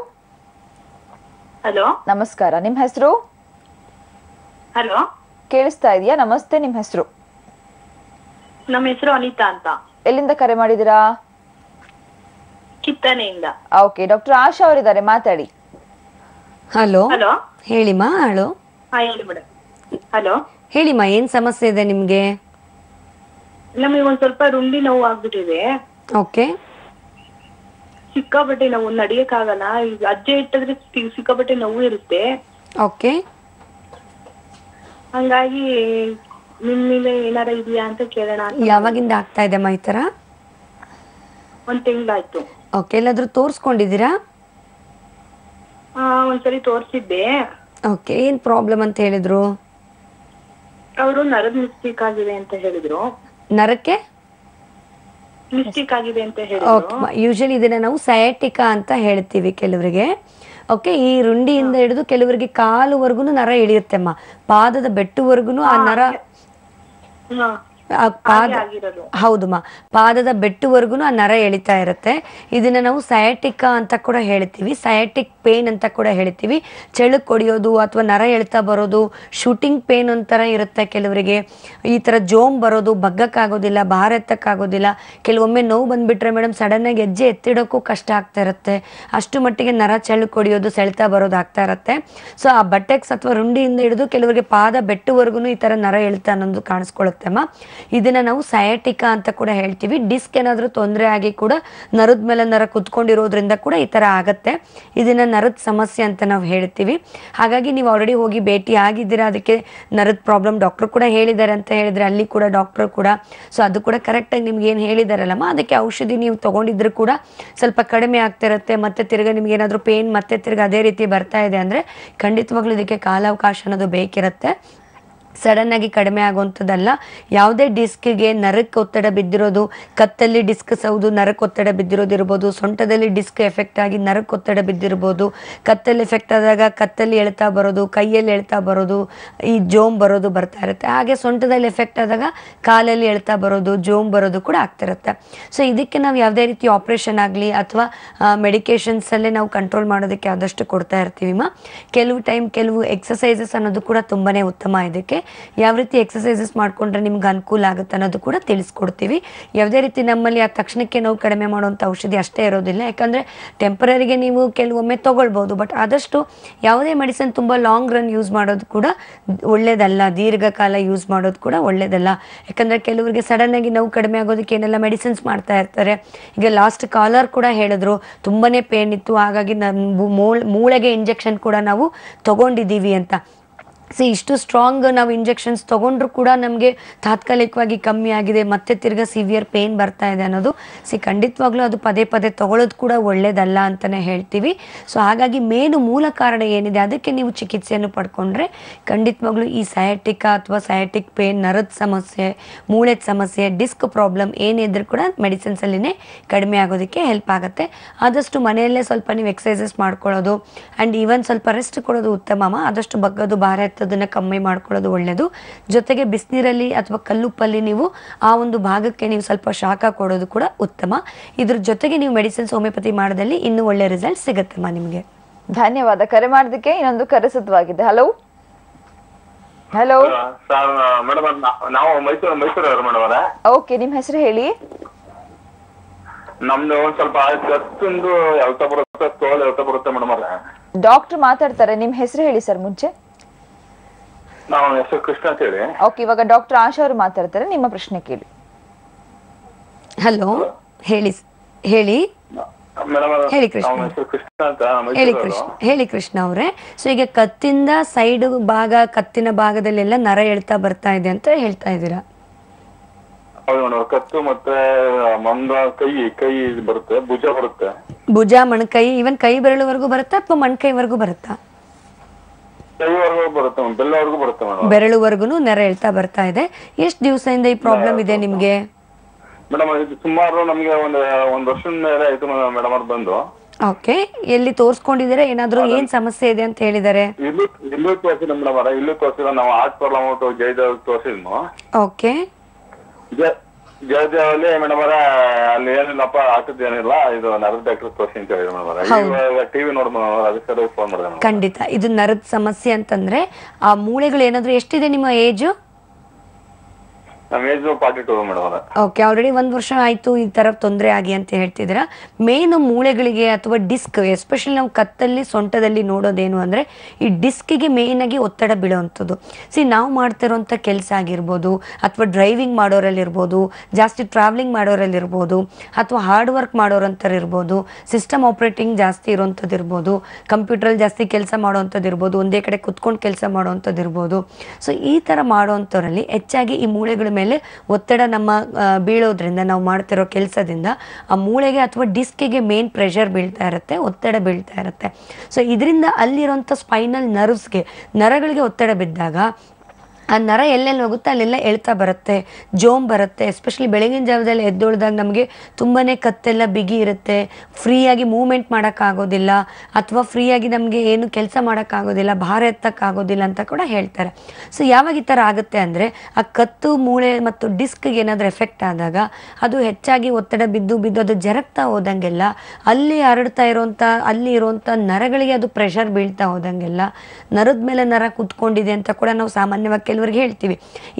ಹಲೋ ನಮಸ್ಕಾರ. ನಿಮ್ ಹೆಸರು? ಹಲೋ ಕೇಳಿಸ್ತಾ ಇದೆಯಾ? ನಮಸ್ತೆ ನಿಮ್ಮ ಹೆಸರು? ನಮ್ಮ ಹೆಸರು ಅನಿತಾ ಅಂತ. ಎಲ್ಲಿಂದ ಕರೆ ಮಾಡಿದಿರಾ ಕಿತ್ತನೆಯಿಂದ. ಓಕೆ ಡಾಕ್ಟರ್ ಆಶಾ ಅವರಿದ್ದಾರೆ. ಮಾತಾಡಿ. ಹಲೋ? ಹಲೋ? ಹೇಳಿಮ್ಮ ಹಲೋ? ಹಾ ಹೇಳಿ ಮೇಡಮ್. ಹಲೋ? ಹೇಳಿಮ್ಮ ಏನ್ ಸಮಸ್ಯೆ ಇದೆ ನಿಮ್ಗೆ? ನಮಗೆ ಒಂದ್ ಸ್ವಲ್ಪ ರುಂಡಿ ನೋವು ಆಗ್ಬಿಟ್ಟಿದೆ. ಓಕೆ. ಸಿಕ್ಕಾಪಟ್ಟೆ ನೋವು ನಡಿಯಕ್ಕಾಗಲ್ಲ. ಈಗ ಅಜ್ಜೆ ಇಟ್ಟಿದ್ರೆ ಸಿ- ಸಿಕ್ಕಾಪಟ್ಟೆ ನೋವು ಇರುತ್ತೆ. ಓಕೆ. ಹಂಗಾಗಿ ನಿಮ್ಮಿಂದ ಏನಾರ ಇದೆಯಾ ಅಂತ ಕೇಳೋಣ ಅಂತ ಯಾವಾಗಿಂದ ಆಗ್ತಾ ಇದೆಮ್ಮ ಈ ಥರ ಒಂದ್ ತಿಂಗ್ಳಾಯ್ತು. ಓಕೆ ಎಲ್ಲಾದ್ರೂ ತೋರಿಸ್ಕೊಂಡಿದ್ದೀರಾ? ಒಂದ್ಸರಿ ತೋರ್ಸಿದ್ದೆ. ಓಕೆ ಏನ್ ಪ್ರಾಬ್ಲಮ್ ಅಂತ ಹೇಳಿದ್ರು? ಅವರು ನರದ ಮಿಸ್ಟೇಕ್ ಆಗಿದೆ ಅಂತ ಹೇಳಿದ್ರು. ನರಕ್ಕೆ? ಮಿಸ್ಟೇಕ್ ಆಗಿದೆ ಅಂತ ಹೇಳಿದ್ರು. ಯೂಶಲಿ ಇದನ್ನ ನಾವು ಸಯಾಟಿಕಾ ಅಂತ ಹೇಳ್ತೀವಿ ಕೆಲವರಿಗೆ. ಓಕೆ ಈ ರುಂಡಿಯಿಂದ ಹಿಡಿದು ಕೆಲವರಿಗೆ ಕಾಲುವರೆಗೂ ನರ ಇಳಿಯುತ್ತೆಮ್ಮ ಪಾದದ ಬೆಟ್ಟುವರೆಗೂ ಆ ನರ ಪಾದ ಹೌದಮ್ಮ ಪಾದದ ಬೆಟ್ಟುವರೆಗೂ ಆ ನರ ಎಳಿತಾ ಇರುತ್ತೆ. ಇದನ್ನ ನಾವು ಸಯಾಟಿಕಾ ಅಂತ ಕೂಡ ಹೇಳ್ತೀವಿ. ಸಯಾಟಿಕ್ ಪೇನ್ ಅಂತ ಕೂಡ ಹೇಳ್ತೀವಿ. ಚೆಳಕ್ ಕೊಡಿಯೋದು ಅಥವಾ ನರ ಎಳ್ತಾ ಬರೋದು ಶೂಟಿಂಗ್ ಪೇನ್ ಒಂಥರ ಇರುತ್ತೆ ಕೆಲವರಿಗೆ. ಈ ಥರ ಜೋಮ್ ಬರೋದು ಬಗ್ಗಕ್ಕಾಗೋದಿಲ್ಲ ಭಾರ ಎತ್ತಕ್ಕಾಗೋದಿಲ್ಲ. ಕೆಲವೊಮ್ಮೆ ನೋವು ಬಂದ್ಬಿಟ್ರೆ ಮೇಡಮ್ ಸಡನ್ನಾಗಿ ಹೆಜ್ಜೆ ಎತ್ತಿಡೋಕ್ಕೂ ಕಷ್ಟ ಆಗ್ತಾ ಇರುತ್ತೆ. ಅಷ್ಟು ಮಟ್ಟಿಗೆ ನರ ಚೆಳಕ್ ಕೊಡಿಯೋದು ಸೆಳ್ತಾ ಬರೋದು ಆಗ್ತಾ ಇರುತ್ತೆ. ಸೊ ಆ ಬಟೆಕ್ಸ್ ಅಥವಾ ರುಂಡಿಯಿಂದ ಹಿಡಿದು ಕೆಲವರಿಗೆ ಪಾದ ಬೆಟ್ಟುವರೆಗೂ ಈ ಥರ ನರ ಎಳ್ತಾ ಅನ್ನೋದು ಕಾಣಿಸ್ಕೊಳ್ಳುತ್ತೆಮ್ಮ ಇದನ್ನ ನಾವು ಸಯಾಟಿಕಾ ಅಂತ ಕೂಡ ಹೇಳ್ತೀವಿ. ಡಿಸ್ಕ್ ಏನಾದರೂ ತೊಂದರೆ ಆಗಿ ಕೂಡ ನರದ ಮೇಲೆ ನರ ಕುತ್ಕೊಂಡಿರೋದ್ರಿಂದ ಕೂಡ ಈ ಥರ ಆಗತ್ತೆ. ಇದನ್ನ ನರದ ಸಮಸ್ಯೆ ಅಂತ ನಾವು ಹೇಳ್ತೀವಿ. ಹಾಗಾಗಿ ನೀವು ಆಲ್ರೆಡಿ ಹೋಗಿ ಭೇಟಿ ಆಗಿದ್ದೀರಾ, ಅದಕ್ಕೆ ನರದ ಪ್ರಾಬ್ಲಮ್ ಡಾಕ್ಟರ್ ಕೂಡ ಹೇಳಿದ್ದಾರೆ ಅಂತ ಹೇಳಿದ್ರೆ ಅಲ್ಲಿ ಕೂಡ ಡಾಕ್ಟರ್ ಕೂಡ. ಸೊ ಅದು ಕೂಡ ಕರೆಕ್ಟಾಗಿ ನಿಮ್ಗೆ ಏನು ಹೇಳಿದಾರಲ್ಲಮ್ಮ? ಅದಕ್ಕೆ ಔಷಧಿ ನೀವು ತಗೊಂಡಿದ್ರು ಕೂಡ ಸ್ವಲ್ಪ ಕಡಿಮೆ ಆಗ್ತಿರುತ್ತೆ ಮತ್ತೆ ತಿರ್ಗ ನಿಮ್ಗೆ ಏನಾದರೂ ಪೇನ್ ಮತ್ತೆ ತಿರ್ಗ ಅದೇ ರೀತಿ ಬರ್ತಾ ಇದೆ ಅಂದರೆ ಖಂಡಿತವಾಗ್ಲೂ ಇದಕ್ಕೆ ಕಾಲಾವಕಾಶ ಅನ್ನೋದು ಬೇಕಿರುತ್ತೆ. ಸಡನ್ ಆಗಿ ಕಡಿಮೆ ಆಗುವಂಥದ್ದಲ್ಲ. ಯಾವುದೇ ಡಿಸ್ಕ್ಗೆ ನರಕ್ಕೆ ಒತ್ತಡ ಬಿದ್ದಿರೋದು, ಕತ್ತಲ್ಲಿ ಡಿಸ್ಕ್ ಸೌದು, ನರಕ್ಕೆ ಒತ್ತಡ ಬಿದ್ದಿರೋದು ಇರ್ಬೋದು, ಸೊಂಟದಲ್ಲಿ ಡಿಸ್ಕ್ ಎಫೆಕ್ಟ್ ಆಗಿ ನರಕ್ಕೆ ಒತ್ತಡ ಬಿದ್ದಿರ್ಬೋದು ಕತ್ತಲ್ಲಿ ಎಫೆಕ್ಟ್ ಆದಾಗ ಕತ್ತಲ್ಲಿ ಎಳ್ತಾ ಬರೋದು, ಕೈಯಲ್ಲಿ ಎಳ್ತಾ ಬರೋದು, ಈ ಜೋಮ್ ಬರೋದು ಬರ್ತಾ ಇರುತ್ತೆ. ಹಾಗೆ ಸೊಂಟದಲ್ಲಿ ಎಫೆಕ್ಟ್ ಆದಾಗ ಕಾಲಲ್ಲಿ ಎಳ್ತಾ ಬರೋದು, ಜೋಮ್ ಬರೋದು ಕೂಡ ಆಗ್ತಿರುತ್ತೆ ಸೊ ಇದಕ್ಕೆ ನಾವು ಯಾವುದೇ ರೀತಿ ಆಪ್ರೇಷನ್ ಆಗಲಿ ಅಥವಾ ಮೆಡಿಕೇಶನ್ಸಲ್ಲೇ ನಾವು ಕಂಟ್ರೋಲ್ ಮಾಡೋದಕ್ಕೆ ಆದಷ್ಟು ಕೊಡ್ತಾ ಇರ್ತೀವಿ ಮಾ ಕೆಲವು ಟೈಮ್, ಕೆಲವು ಎಕ್ಸಸೈಸಸ್ ಅನ್ನೋದು ಕೂಡ ತುಂಬಾ ಉತ್ತಮ ಇದಕ್ಕೆ. ಯಾವ ರೀತಿ ಎಕ್ಸಸೈಸಸ್ ಮಾಡಿಕೊಂಡ್ರೆ ನಿಮ್ಗೆ ಅನುಕೂಲ ಆಗುತ್ತೆ ಅನ್ನೋದು ಕೂಡ ತಿಳಿಸ್ಕೊಡ್ತೀವಿ. ಯಾವುದೇ ರೀತಿ ನಮ್ಮಲ್ಲಿ ಆ ತಕ್ಷಣಕ್ಕೆ ನೋವು ಕಡಿಮೆ ಮಾಡುವಂಥ ಔಷಧಿ ಅಷ್ಟೇ ಇರೋದಿಲ್ಲ. ಯಾಕಂದರೆ ಟೆಂಪರರಿಗೆ ನೀವು ಕೆಲವೊಮ್ಮೆ ತೊಗೊಳ್ಬೋದು ಬಟ್ ಆದಷ್ಟು ಯಾವುದೇ ಮೆಡಿಸಿನ್ ತುಂಬ ಲಾಂಗ್ ರನ್ ಯೂಸ್ ಮಾಡೋದು ಕೂಡ ಒಳ್ಳೇದಲ್ಲ. ದೀರ್ಘಕಾಲ ಯೂಸ್ ಮಾಡೋದು ಕೂಡ ಒಳ್ಳೇದಲ್ಲ. ಯಾಕಂದರೆ ಕೆಲವರಿಗೆ ಸಡನ್ನಾಗಿ ನೋವು ಕಡಿಮೆ ಆಗೋದಕ್ಕೆ ಏನೆಲ್ಲ ಮೆಡಿಸಿನ್ಸ್ ಮಾಡ್ತಾ ಇರ್ತಾರೆ. ಈಗ ಲಾಸ್ಟ್ ಕಾಲರ್ ಕೂಡ ಹೇಳಿದ್ರು ತುಂಬಾ ಪೇನ್ ಇತ್ತು, ಹಾಗಾಗಿ ನಮ್ಮ ಮೂಳೆಗೆ ಇಂಜೆಕ್ಷನ್ ಕೂಡ ನಾವು ತಗೊಂಡಿದ್ದೀವಿ ಅಂತ. ಸಿ, ಇಷ್ಟು ಸ್ಟ್ರಾಂಗ್ ನಾವು ಇಂಜೆಕ್ಷನ್ಸ್ ತೊಗೊಂಡ್ರು ಕೂಡ ನಮಗೆ ತಾತ್ಕಾಲಿಕವಾಗಿ ಕಮ್ಮಿ ಆಗಿದೆ. ಮತ್ತೆ ತಿರ್ಗಾ ಸಿವಿಯರ್ ಪೇನ್ ಬರ್ತಾ ಇದೆ ಅನ್ನೋದು. ಸಿ, ಖಂಡಿತವಾಗ್ಲೂ ಅದು ಪದೇ ಪದೇ ತಗೊಳ್ಳೋದು ಕೂಡ ಒಳ್ಳೇದಲ್ಲ ಅಂತಲೇ ಹೇಳ್ತೀವಿ. ಸೊ, ಹಾಗಾಗಿ ಮೇನು ಮೂಲ ಕಾರಣ ಏನಿದೆ, ಅದಕ್ಕೆ ನೀವು ಚಿಕಿತ್ಸೆಯನ್ನು ಪಡ್ಕೊಂಡ್ರೆ ಖಂಡಿತವಾಗ್ಲೂ ಈ ಸಯಾಟಿಕ ಅಥವಾ ಸಯಾಟಿಕ್ ಪೇನ್ ನರದ ಸಮಸ್ಯೆ, ಮೂಳೆದ ಸಮಸ್ಯೆ ಡಿಸ್ಕ್ ಪ್ರಾಬ್ಲಮ್ ಏನಿದ್ರು ಕೂಡ ಮೆಡಿಸಿನ್ಸಲ್ಲಿನೇ ಕಡಿಮೆ ಆಗೋದಕ್ಕೆ ಹೆಲ್ಪ್ ಆಗುತ್ತೆ. ಆದಷ್ಟು ಮನೆಯಲ್ಲೇ ಸ್ವಲ್ಪ ನೀವು ಎಕ್ಸಸೈಸಸ್ ಮಾಡ್ಕೊಳ್ಳೋದು ಆ್ಯಂಡ್ ಈವನ್ ಸ್ವಲ್ಪ ರೆಸ್ಟ್ ಕೊಡೋದು ಉತ್ತಮ ಆದಷ್ಟು ಬಗ್ಗದು, ಭಾರ ಎತ್ತೋದನ್ನ ಕಮ್ಮಿ ಮಾಡ್ಕೊಳ್ಳೋದು ಒಳ್ಳೆಯದು ಜೊತೆಗೆ ಬಿಸಿನೀರಲ್ಲಿ ಅಥವಾ ಕಲ್ಲುಪ್ಪಲ್ಲಿ ನೀವು ಆ ಒಂದು ಭಾಗಕ್ಕೆ ನೀವು ಸ್ವಲ್ಪ ಶಾಖ ಕೊಡೋದು ಕೂಡ ಉತ್ತಮ. ಇದ್ರ ಜೊತೆಗೆ ನೀವು ಮೆಡಿಸಿನ್ಸ್ ಹೋಮಿಯೋಪತಿ ಮಾಡೋದಲ್ಲಿ ಇನ್ನೂ ಒಳ್ಳೆ ರಿಸಲ್ಟ್ ಸಿಗುತ್ತಮ್ಮ ನಿಮಗೆ. ಧನ್ಯವಾದ. ಕರೆ ಮಾಡೋದಕ್ಕೆ ಇನ್ನೊಂದು ಕರೆ ಸಿದ್ಧವಾಗಿದೆ ಹಲೋ? ಹಲೋ ಸರ್ ಮೇಡಮ್ ನಾವು ಮೈಸೂರು ಮೈಸೂರವ್ರು ಮೇಡಮ್ ಅವರೇ. ಓಕೆ ನಿಮ್ ಹೆಸರು ಹೇಳಿ? ನಮ್ದು ಒಂದ್ ಸ್ವಲ್ಪ ಕತ್ತೊಂದು ಎಲ್ತ ಬರುತ್ತೆ ತೋಲ್ ಎಲ್ತ ಬರುತ್ತೆ ಮೇಡಮ್ ಅವರೇ. ಡಾಕ್ಟರ್ ಮಾತಾಡ್ತಾರೆ. ನಿಮ್ ಹೆಸರು ಹೇಳಿ ಸರ್ ಮುಂಚೆ. ನಾವು ಹೆಸರು ಕೃಷ್ಣ ಅಂತ ಹೇಳಿ. ಓಕೆ ಇವಾಗ ಡಾಕ್ಟರ್ ಆಶಾ ಅವರು ಮಾತಾಡ್ತಾರೆ. ನಿಮ್ಮ ಪ್ರಶ್ನೆ ಕೇಳಿ. ಹಲೋ ಹೇಳಿ ಹೇಳಿ. ಹೇಳಿ ಕೃಷ್ಣ. ಹೇಳಿ ಕೃಷ್ಣ ಹೇಳಿ ಕೃಷ್ಣ ಅವರೇ. ಸೊ ಈಗ ಕತ್ತಿಂದ ಸೈಡ್ ಭಾಗ ಕತ್ತಿನ ಭಾಗದಲ್ಲೆಲ್ಲ ನರ ಎಳ್ತಾ ಬರ್ತಾ ಇದೆ ಅಂತ ಹೇಳ್ತಾ ಇದ್ದೀರಾ? ಕತ್ತು ಮತ್ತೆ ಮಂದ ಕೈ ಕೈ ಬರುತ್ತೆ ಭುಜ ಬರುತ್ತೆ. ಭುಜ ಮಣ್ಕೈ ಇವನ್ ಕೈ ಬೆರಳುವರೆಗೂ ಬರುತ್ತಾ ಅಥವಾ ಮಣ್ಕೈವರೆಗೂ ಬರುತ್ತಾ ಕೈವರೆಗೂ ಬರುತ್ತೆ ಮೇಡಮ್ ಬೆಲ್ಲವರೆಗೂ ಬರುತ್ತೆ ಮೇಡಮ್ ಬೆರಳುವರೆಗೂ ನೆರೆ ಹೇಳ್ತಾ ಬರ್ತಾ ಇದೆ. ಎಷ್ಟು ದಿವಸದಿಂದ ಈ ಪ್ರಾಬ್ಲಮ್ ಇದೆ ನಿಮ್ಗೆ? ಮೇಡಮ್ ಇದು ಸುಮಾರು ನಮ್ಗೆ ಒಂದು ಒಂದ್ ವರ್ಷದ ಮೇಲೆ ಆಯ್ತು ಮೇಡಮ್ ಅವ್ರು ಬಂದು. ಓಕೆ ಎಲ್ಲಿ ತೋರ್ಸ್ಕೊಂಡಿದ್ದೀರಾ? ಏನಾದ್ರೂ ಏನ್ ಸಮಸ್ಯೆ ಇದೆ ಅಂತ ಹೇಳಿದಾರೆ? ಇಲ್ಲೂ ಇಲ್ಲೂ ತೋರಿಸಿಲ್ಲ ಮೇಡಮ್ ಅವರ ಇಲ್ಲೂ ತೋರಿಸಿದ ನಾವು ಆರ್ಟ್ ಪ್ರಾಬ್ಲಮ್ ಜೈದ ತೋರಿಸಿದ್ನು. ಓಕೆ. ಜಯದೇವಲ್ಲಿ ಮೇಡಮ್ ಅವರ ಅಲ್ಲಿ ಏನಿಲ್ಲಪ್ಪ ಆಟದ ಏನಿಲ್ಲ ಇದು ನರದ ಡಾಕ್ಟರ್ ತೋರಿಸಿ ಅಂತ ಹೇಳಿ ಮೇಡಮ್ ಅವರ. ಟಿವಿ ನೋಡ್ ಅದಕ್ಕೆ ಫೋನ್ ಮಾಡಿದೆ ಖಂಡಿತ. ಇದು ನರದ ಸಮಸ್ಯೆ ಅಂತಂದ್ರೆ ಆ ಮೂಳೆಗಳು ಏನಾದ್ರು ಎಷ್ಟಿದೆ ನಿಮ್ಮ ಏಜು ನಮ್ಮ ಏಜ್ ಫಾರ್ಟಿ ಟೂ ಮೇಡಮ್ ಅವರ ಓಕೆ ಆಲ್ರೆಡಿ ಒಂದ್ ವರ್ಷ ಆಯ್ತು ಈ ತರ ತೊಂದರೆ ಆಗಿ ಅಂತ ಹೇಳ್ತಿದ್ದೀರಾ? ಮೇನ್ ಮೂಳೆಗಳಿಗೆ ಅಥವಾ ಡಿಸ್ಕ್ ಎಸ್ಪೆಷಲಿ ನಾವು ಕತ್ತಲ್ಲಿ, ಸೊಂಟದಲ್ಲಿ ನೋಡೋದೇನು ಅಂದ್ರೆ ಈ ಡಿಸ್ಕಿಗೆ ಆಗಿ ಒತ್ತಡ ಬೀಳೋವಂಥದ್ದು. ಸಿ ನಾವು ಮಾಡ್ತಿರೋಂಥ ಕೆಲಸ ಆಗಿರ್ಬೋದು, ಅಥವಾ ಡ್ರೈವಿಂಗ್ ಮಾಡೋರಲ್ಲಿರ್ಬೋದು, ಜಾಸ್ತಿ ಟ್ರಾವೆಲಿಂಗ್ ಮಾಡೋರಲ್ಲಿರ್ಬೋದು, ಅಥವಾ ಹಾರ್ಡ್ ವರ್ಕ್ ಮಾಡೋರಂಥವ್ರು ಇರ್ಬೋದು ಸಿಸ್ಟಮ್ ಆಪರೇಟಿಂಗ್ ಜಾಸ್ತಿ ಇರೋವಂಥದ್ದು ಇರ್ಬೋದು ಕಂಪ್ಯೂಟ್ರಲ್ಲಿ ಜಾಸ್ತಿ ಕೆಲಸ ಮಾಡೋವಂಥದ್ದು ಇರ್ಬೋದು, ಒಂದೇ ಕಡೆ ಕುತ್ಕೊಂಡು ಕೆಲಸ ಮಾಡೋವಂಥದ್ದು ಇರ್ಬೋದು. ಸೊ ಈ ತರ ಮಾಡೋವಂಥವ್ರಲ್ಲಿ ಹೆಚ್ಚಾಗಿ ಈ ಮೂಳೆಗಳ ಮೇಲೆ ಒತ್ತಡ ನಮ್ಮ ಬೀಳೋದ್ರಿಂದ, ನಾವು ಮಾಡ್ತಿರೋ ಕೆಲಸದಿಂದ ಆ ಮೂಳೆಗೆ ಅಥವಾ ಡಿಸ್ಕಿಗೆ ಮೇನ್ ಪ್ರೆಷರ್ ಬೀಳ್ತಾ ಇರುತ್ತೆ, ಒತ್ತಡ ಬೀಳ್ತಾ ಇರುತ್ತೆ. ಸೊ ಇದರಿಂದ ಅಲ್ಲಿರೋಂಥ ಸ್ಪೈನಲ್ ನರ್ವ್ಸ್ಗೆ ನರಗಳಿಗೆ ಒತ್ತಡ ಬಿದ್ದಾಗ ಆ ನರ ಎಲ್ಲೆಲ್ಲಿ ಹೋಗುತ್ತೆ ಅಲ್ಲೆಲ್ಲ ಎಳ್ತಾ ಬರುತ್ತೆ. ಜೋಮ್ ಬರುತ್ತೆ. ಎಸ್ಪೆಷಲಿ ಬೆಳಗಿನ ಜಾವದಲ್ಲಿ ಎದ್ದೊಳ್ದಾಗ ನಮಗೆ ತುಂಬಾ ಕತ್ತೆಲ್ಲ ಬಿಗಿ ಇರುತ್ತೆ. ಫ್ರೀಯಾಗಿ ಮೂವ್ಮೆಂಟ್ ಮಾಡೋಕ್ಕಾಗೋದಿಲ್ಲ. ಅಥವಾ ಫ್ರೀಯಾಗಿ ನಮಗೆ ಏನು ಕೆಲಸ ಮಾಡೋಕ್ಕಾಗೋದಿಲ್ಲ. ಭಾರ ಎತ್ತಕ್ಕಾಗೋದಿಲ್ಲ ಅಂತ ಕೂಡ ಹೇಳ್ತಾರೆ. ಸೊ ಯಾವಾಗ ಈ ಥರ ಆಗುತ್ತೆ ಅಂದರೆ ಆ ಕತ್ತು, ಮೂಳೆ ಮತ್ತು ಡಿಸ್ಕ್ಗೆ ಏನಾದರೂ ಎಫೆಕ್ಟ್ ಆದಾಗ ಅದು ಹೆಚ್ಚಾಗಿ ಒತ್ತಡ ಬಿದ್ದು ಬಿದ್ದು ಅದು ಜರಗ್ತಾ ಹೋದಂಗೆಲ್ಲ, ಅಲ್ಲಿ ಹರಡ್ತಾ ಇರೋಂಥ, ಅಲ್ಲಿ ಇರುವಂಥ ನರಗಳಿಗೆ ಅದು ಪ್ರೆಷರ್ ಬೀಳ್ತಾ ಹೋದಂಗೆಲ್ಲ ನರದ ಮೇಲೆ ನರ ಕುತ್ಕೊಂಡಿದೆ ಅಂತ ಕೂಡ ನಾವು ಸಾಮಾನ್ಯವಾಗಿ ಕೆಲವರಿಗೆ ಹೇಳ್ತೀವಿ.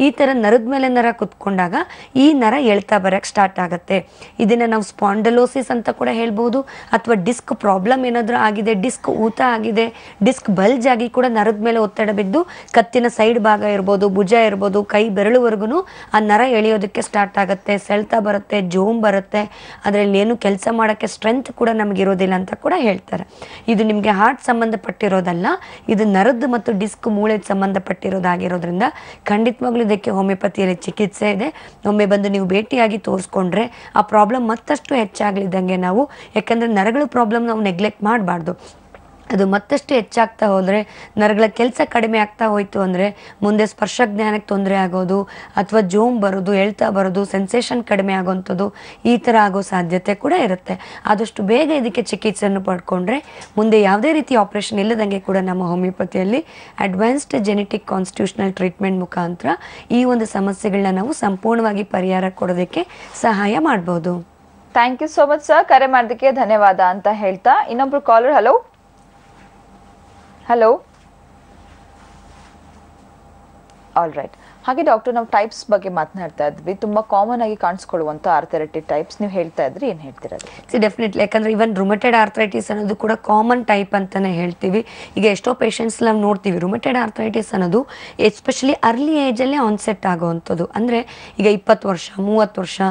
ಈ ಥರ ನರದ ಮೇಲೆ ನರ ಕುತ್ಕೊಂಡಾಗ ಈ ನರ ಎಳ್ತಾ ಬರೋಕ್ಕೆ ಸ್ಟಾರ್ಟ್ ಆಗುತ್ತೆ. ಇದನ್ನು ನಾವು ಸ್ಪಾಂಡಲೋಸಿಸ್ ಅಂತ ಕೂಡ ಹೇಳ್ಬೋದು ಅಥವಾ ಡಿಸ್ಕ್ ಪ್ರಾಬ್ಲಮ್ ಏನಾದರೂ ಆಗಿದೆ ಡಿಸ್ಕ್ ಊತ ಆಗಿದೆ ಡಿಸ್ಕ್ ಬಲ್ಜ್ ಆಗಿ ಕೂಡ ನರದ ಮೇಲೆ ಒತ್ತಡ ಬಿದ್ದು ಕತ್ತಿನ ಸೈಡ್ ಭಾಗ ಇರ್ಬೋದು, ಭುಜ ಇರ್ಬೋದು, ಕೈ ಬೆರಳುವರೆಗೂ ಆ ನರ ಎಳೆಯೋದಕ್ಕೆ ಸ್ಟಾರ್ಟ್ ಆಗುತ್ತೆ. ಸೆಳ್ತಾ ಬರುತ್ತೆ, ಜೋಮ್ ಬರುತ್ತೆ. ಅದರಲ್ಲಿ ಏನು ಕೆಲಸ ಮಾಡೋಕ್ಕೆ ಸ್ಟ್ರೆಂತ್ ಕೂಡ ನಮಗಿರೋದಿಲ್ಲ ಅಂತ ಕೂಡ ಹೇಳ್ತಾರೆ. ಇದು ನಿಮಗೆ ಹಾರ್ಟ್ ಸಂಬಂಧಪಟ್ಟಿರೋದಲ್ಲ, ಇದು ನರದ್ದು ಮತ್ತು ಡಿಸ್ಕ್ ಮೂಳೆ ಸಂಬಂಧಪಟ್ಟಿರೋದಾಗಿರೋದ್ರಿಂದ ಖಂಡಿತವಾಗ್ಲೂ ಇದಕ್ಕೆ ಹೋಮಿಯೋಪತಿಯಲ್ಲಿ ಚಿಕಿತ್ಸೆ ಇದೆ. ಒಮ್ಮೆ ಬಂದು ನೀವು ಭೇಟಿಯಾಗಿ ತೋರಿಸ್ಕೊಂಡ್ರೆ ಆ ಪ್ರಾಬ್ಲಮ್ ಮತ್ತಷ್ಟು ಹೆಚ್ಚಾಗ್ಲಿದ್ದಂಗೆ ನಾವು, ಯಾಕಂದರೆ ನರಗಳ ಪ್ರಾಬ್ಲಮ್ ನಾವು ನೆಗ್ಲೆಕ್ಟ್ ಮಾಡಬಾರ್ದು. ಅದು ಮತ್ತಷ್ಟು ಹೆಚ್ಚಾಗ್ತಾ ಹೋದರೆ, ನರಗಳ ಕೆಲಸ ಕಡಿಮೆ ಆಗ್ತಾ ಹೋಯಿತು ಅಂದರೆ, ಮುಂದೆ ಸ್ಪರ್ಶ ಜ್ಞಾನಕ್ಕೆ ತೊಂದರೆ ಆಗೋದು, ಅಥವಾ ಜೋಮ್ ಬರೋದು, ಹೇಳ್ತಾ ಬರೋದು, ಸೆನ್ಸೇಷನ್ ಕಡಿಮೆ ಆಗೋವಂಥದ್ದು ಈ ಥರ ಆಗೋ ಸಾಧ್ಯತೆ ಕೂಡ ಇರುತ್ತೆ. ಆದಷ್ಟು ಬೇಗ ಇದಕ್ಕೆ ಚಿಕಿತ್ಸೆಯನ್ನು ಪಡ್ಕೊಂಡ್ರೆ, ಮುಂದೆ ಯಾವುದೇ ರೀತಿ ಆಪರೇಷನ್ ಇಲ್ಲದಂಗೆ ಕೂಡ ನಮ್ಮ ಹೋಮಿಯೋಪತಿಯಲ್ಲಿ ಅಡ್ವಾನ್ಸ್ಡ್ ಜೆನೆಟಿಕ್ ಕಾನ್ಸ್ಟಿಟ್ಯೂಷನಲ್ ಟ್ರೀಟ್ಮೆಂಟ್ ಮುಖಾಂತರ ಈ ಒಂದು ಸಮಸ್ಯೆಗಳನ್ನ ನಾವು ಸಂಪೂರ್ಣವಾಗಿ ಪರಿಹಾರ ಕೊಡೋದಕ್ಕೆ ಸಹಾಯ ಮಾಡ್ಬೋದು. Thank you so much sir ಕರೆ ಮಾಡೋದಕ್ಕೆ ಧನ್ಯವಾದ ಅಂತ ಹೇಳ್ತಾ, ಇನ್ನೊಬ್ರು caller hello hello all right ಹಾಗೆ ಡಾಕ್ಟರ್, ನಾವು ಟೈಪ್ಸ್ ಬಗ್ಗೆ ಮಾತನಾಡ್ತಾ ಇದ್ವಿ. ತುಂಬಾ ಕಾಮನ್ ಆಗಿ ಕಾಣಿಸ್ಕೊಳ್ಳುವಂತ ಆರ್ಥರೈಟಿಸ್ ಟೈಪ್ಸ್ ನೀವು ಹೇಳ್ತಾ ಇದ್ರಿ, ಏನ್ ಹೇಳ್ತೀರಾ ಸಿ ಡೆಫಿನೆಟ್ಲಿ ಯಾಕಂದ್ರೆ ಇವನ್ ರುಮಟೆಡ್ ಆರ್ಥರೈಟಿಸ್ ಅನ್ನೋದು ಕೂಡ ಕಾಮನ್ ಟೈಪ್ ಅಂತಾನೆ ಹೇಳ್ತೀವಿ. ಈಗ ಎಷ್ಟೋ ಪೇಷಂಟ್ಸ್ ನಾವು ನೋಡ್ತೀವಿ ರುಮಟೆಡ್ ಆರ್ಥರೈಟಿಸ್ ಅನ್ನೋದು ಎಸ್ಪೆಷಲಿ ಅರ್ಲಿ ಏಜ್ ಅಲ್ಲೇ ಆನ್ಸೆಟ್ ಆಗುವಂಥದ್ದು. ಅಂದ್ರೆ ಈಗ ಇಪ್ಪತ್ತು ವರ್ಷ, ಮೂವತ್ತು ವರ್ಷ,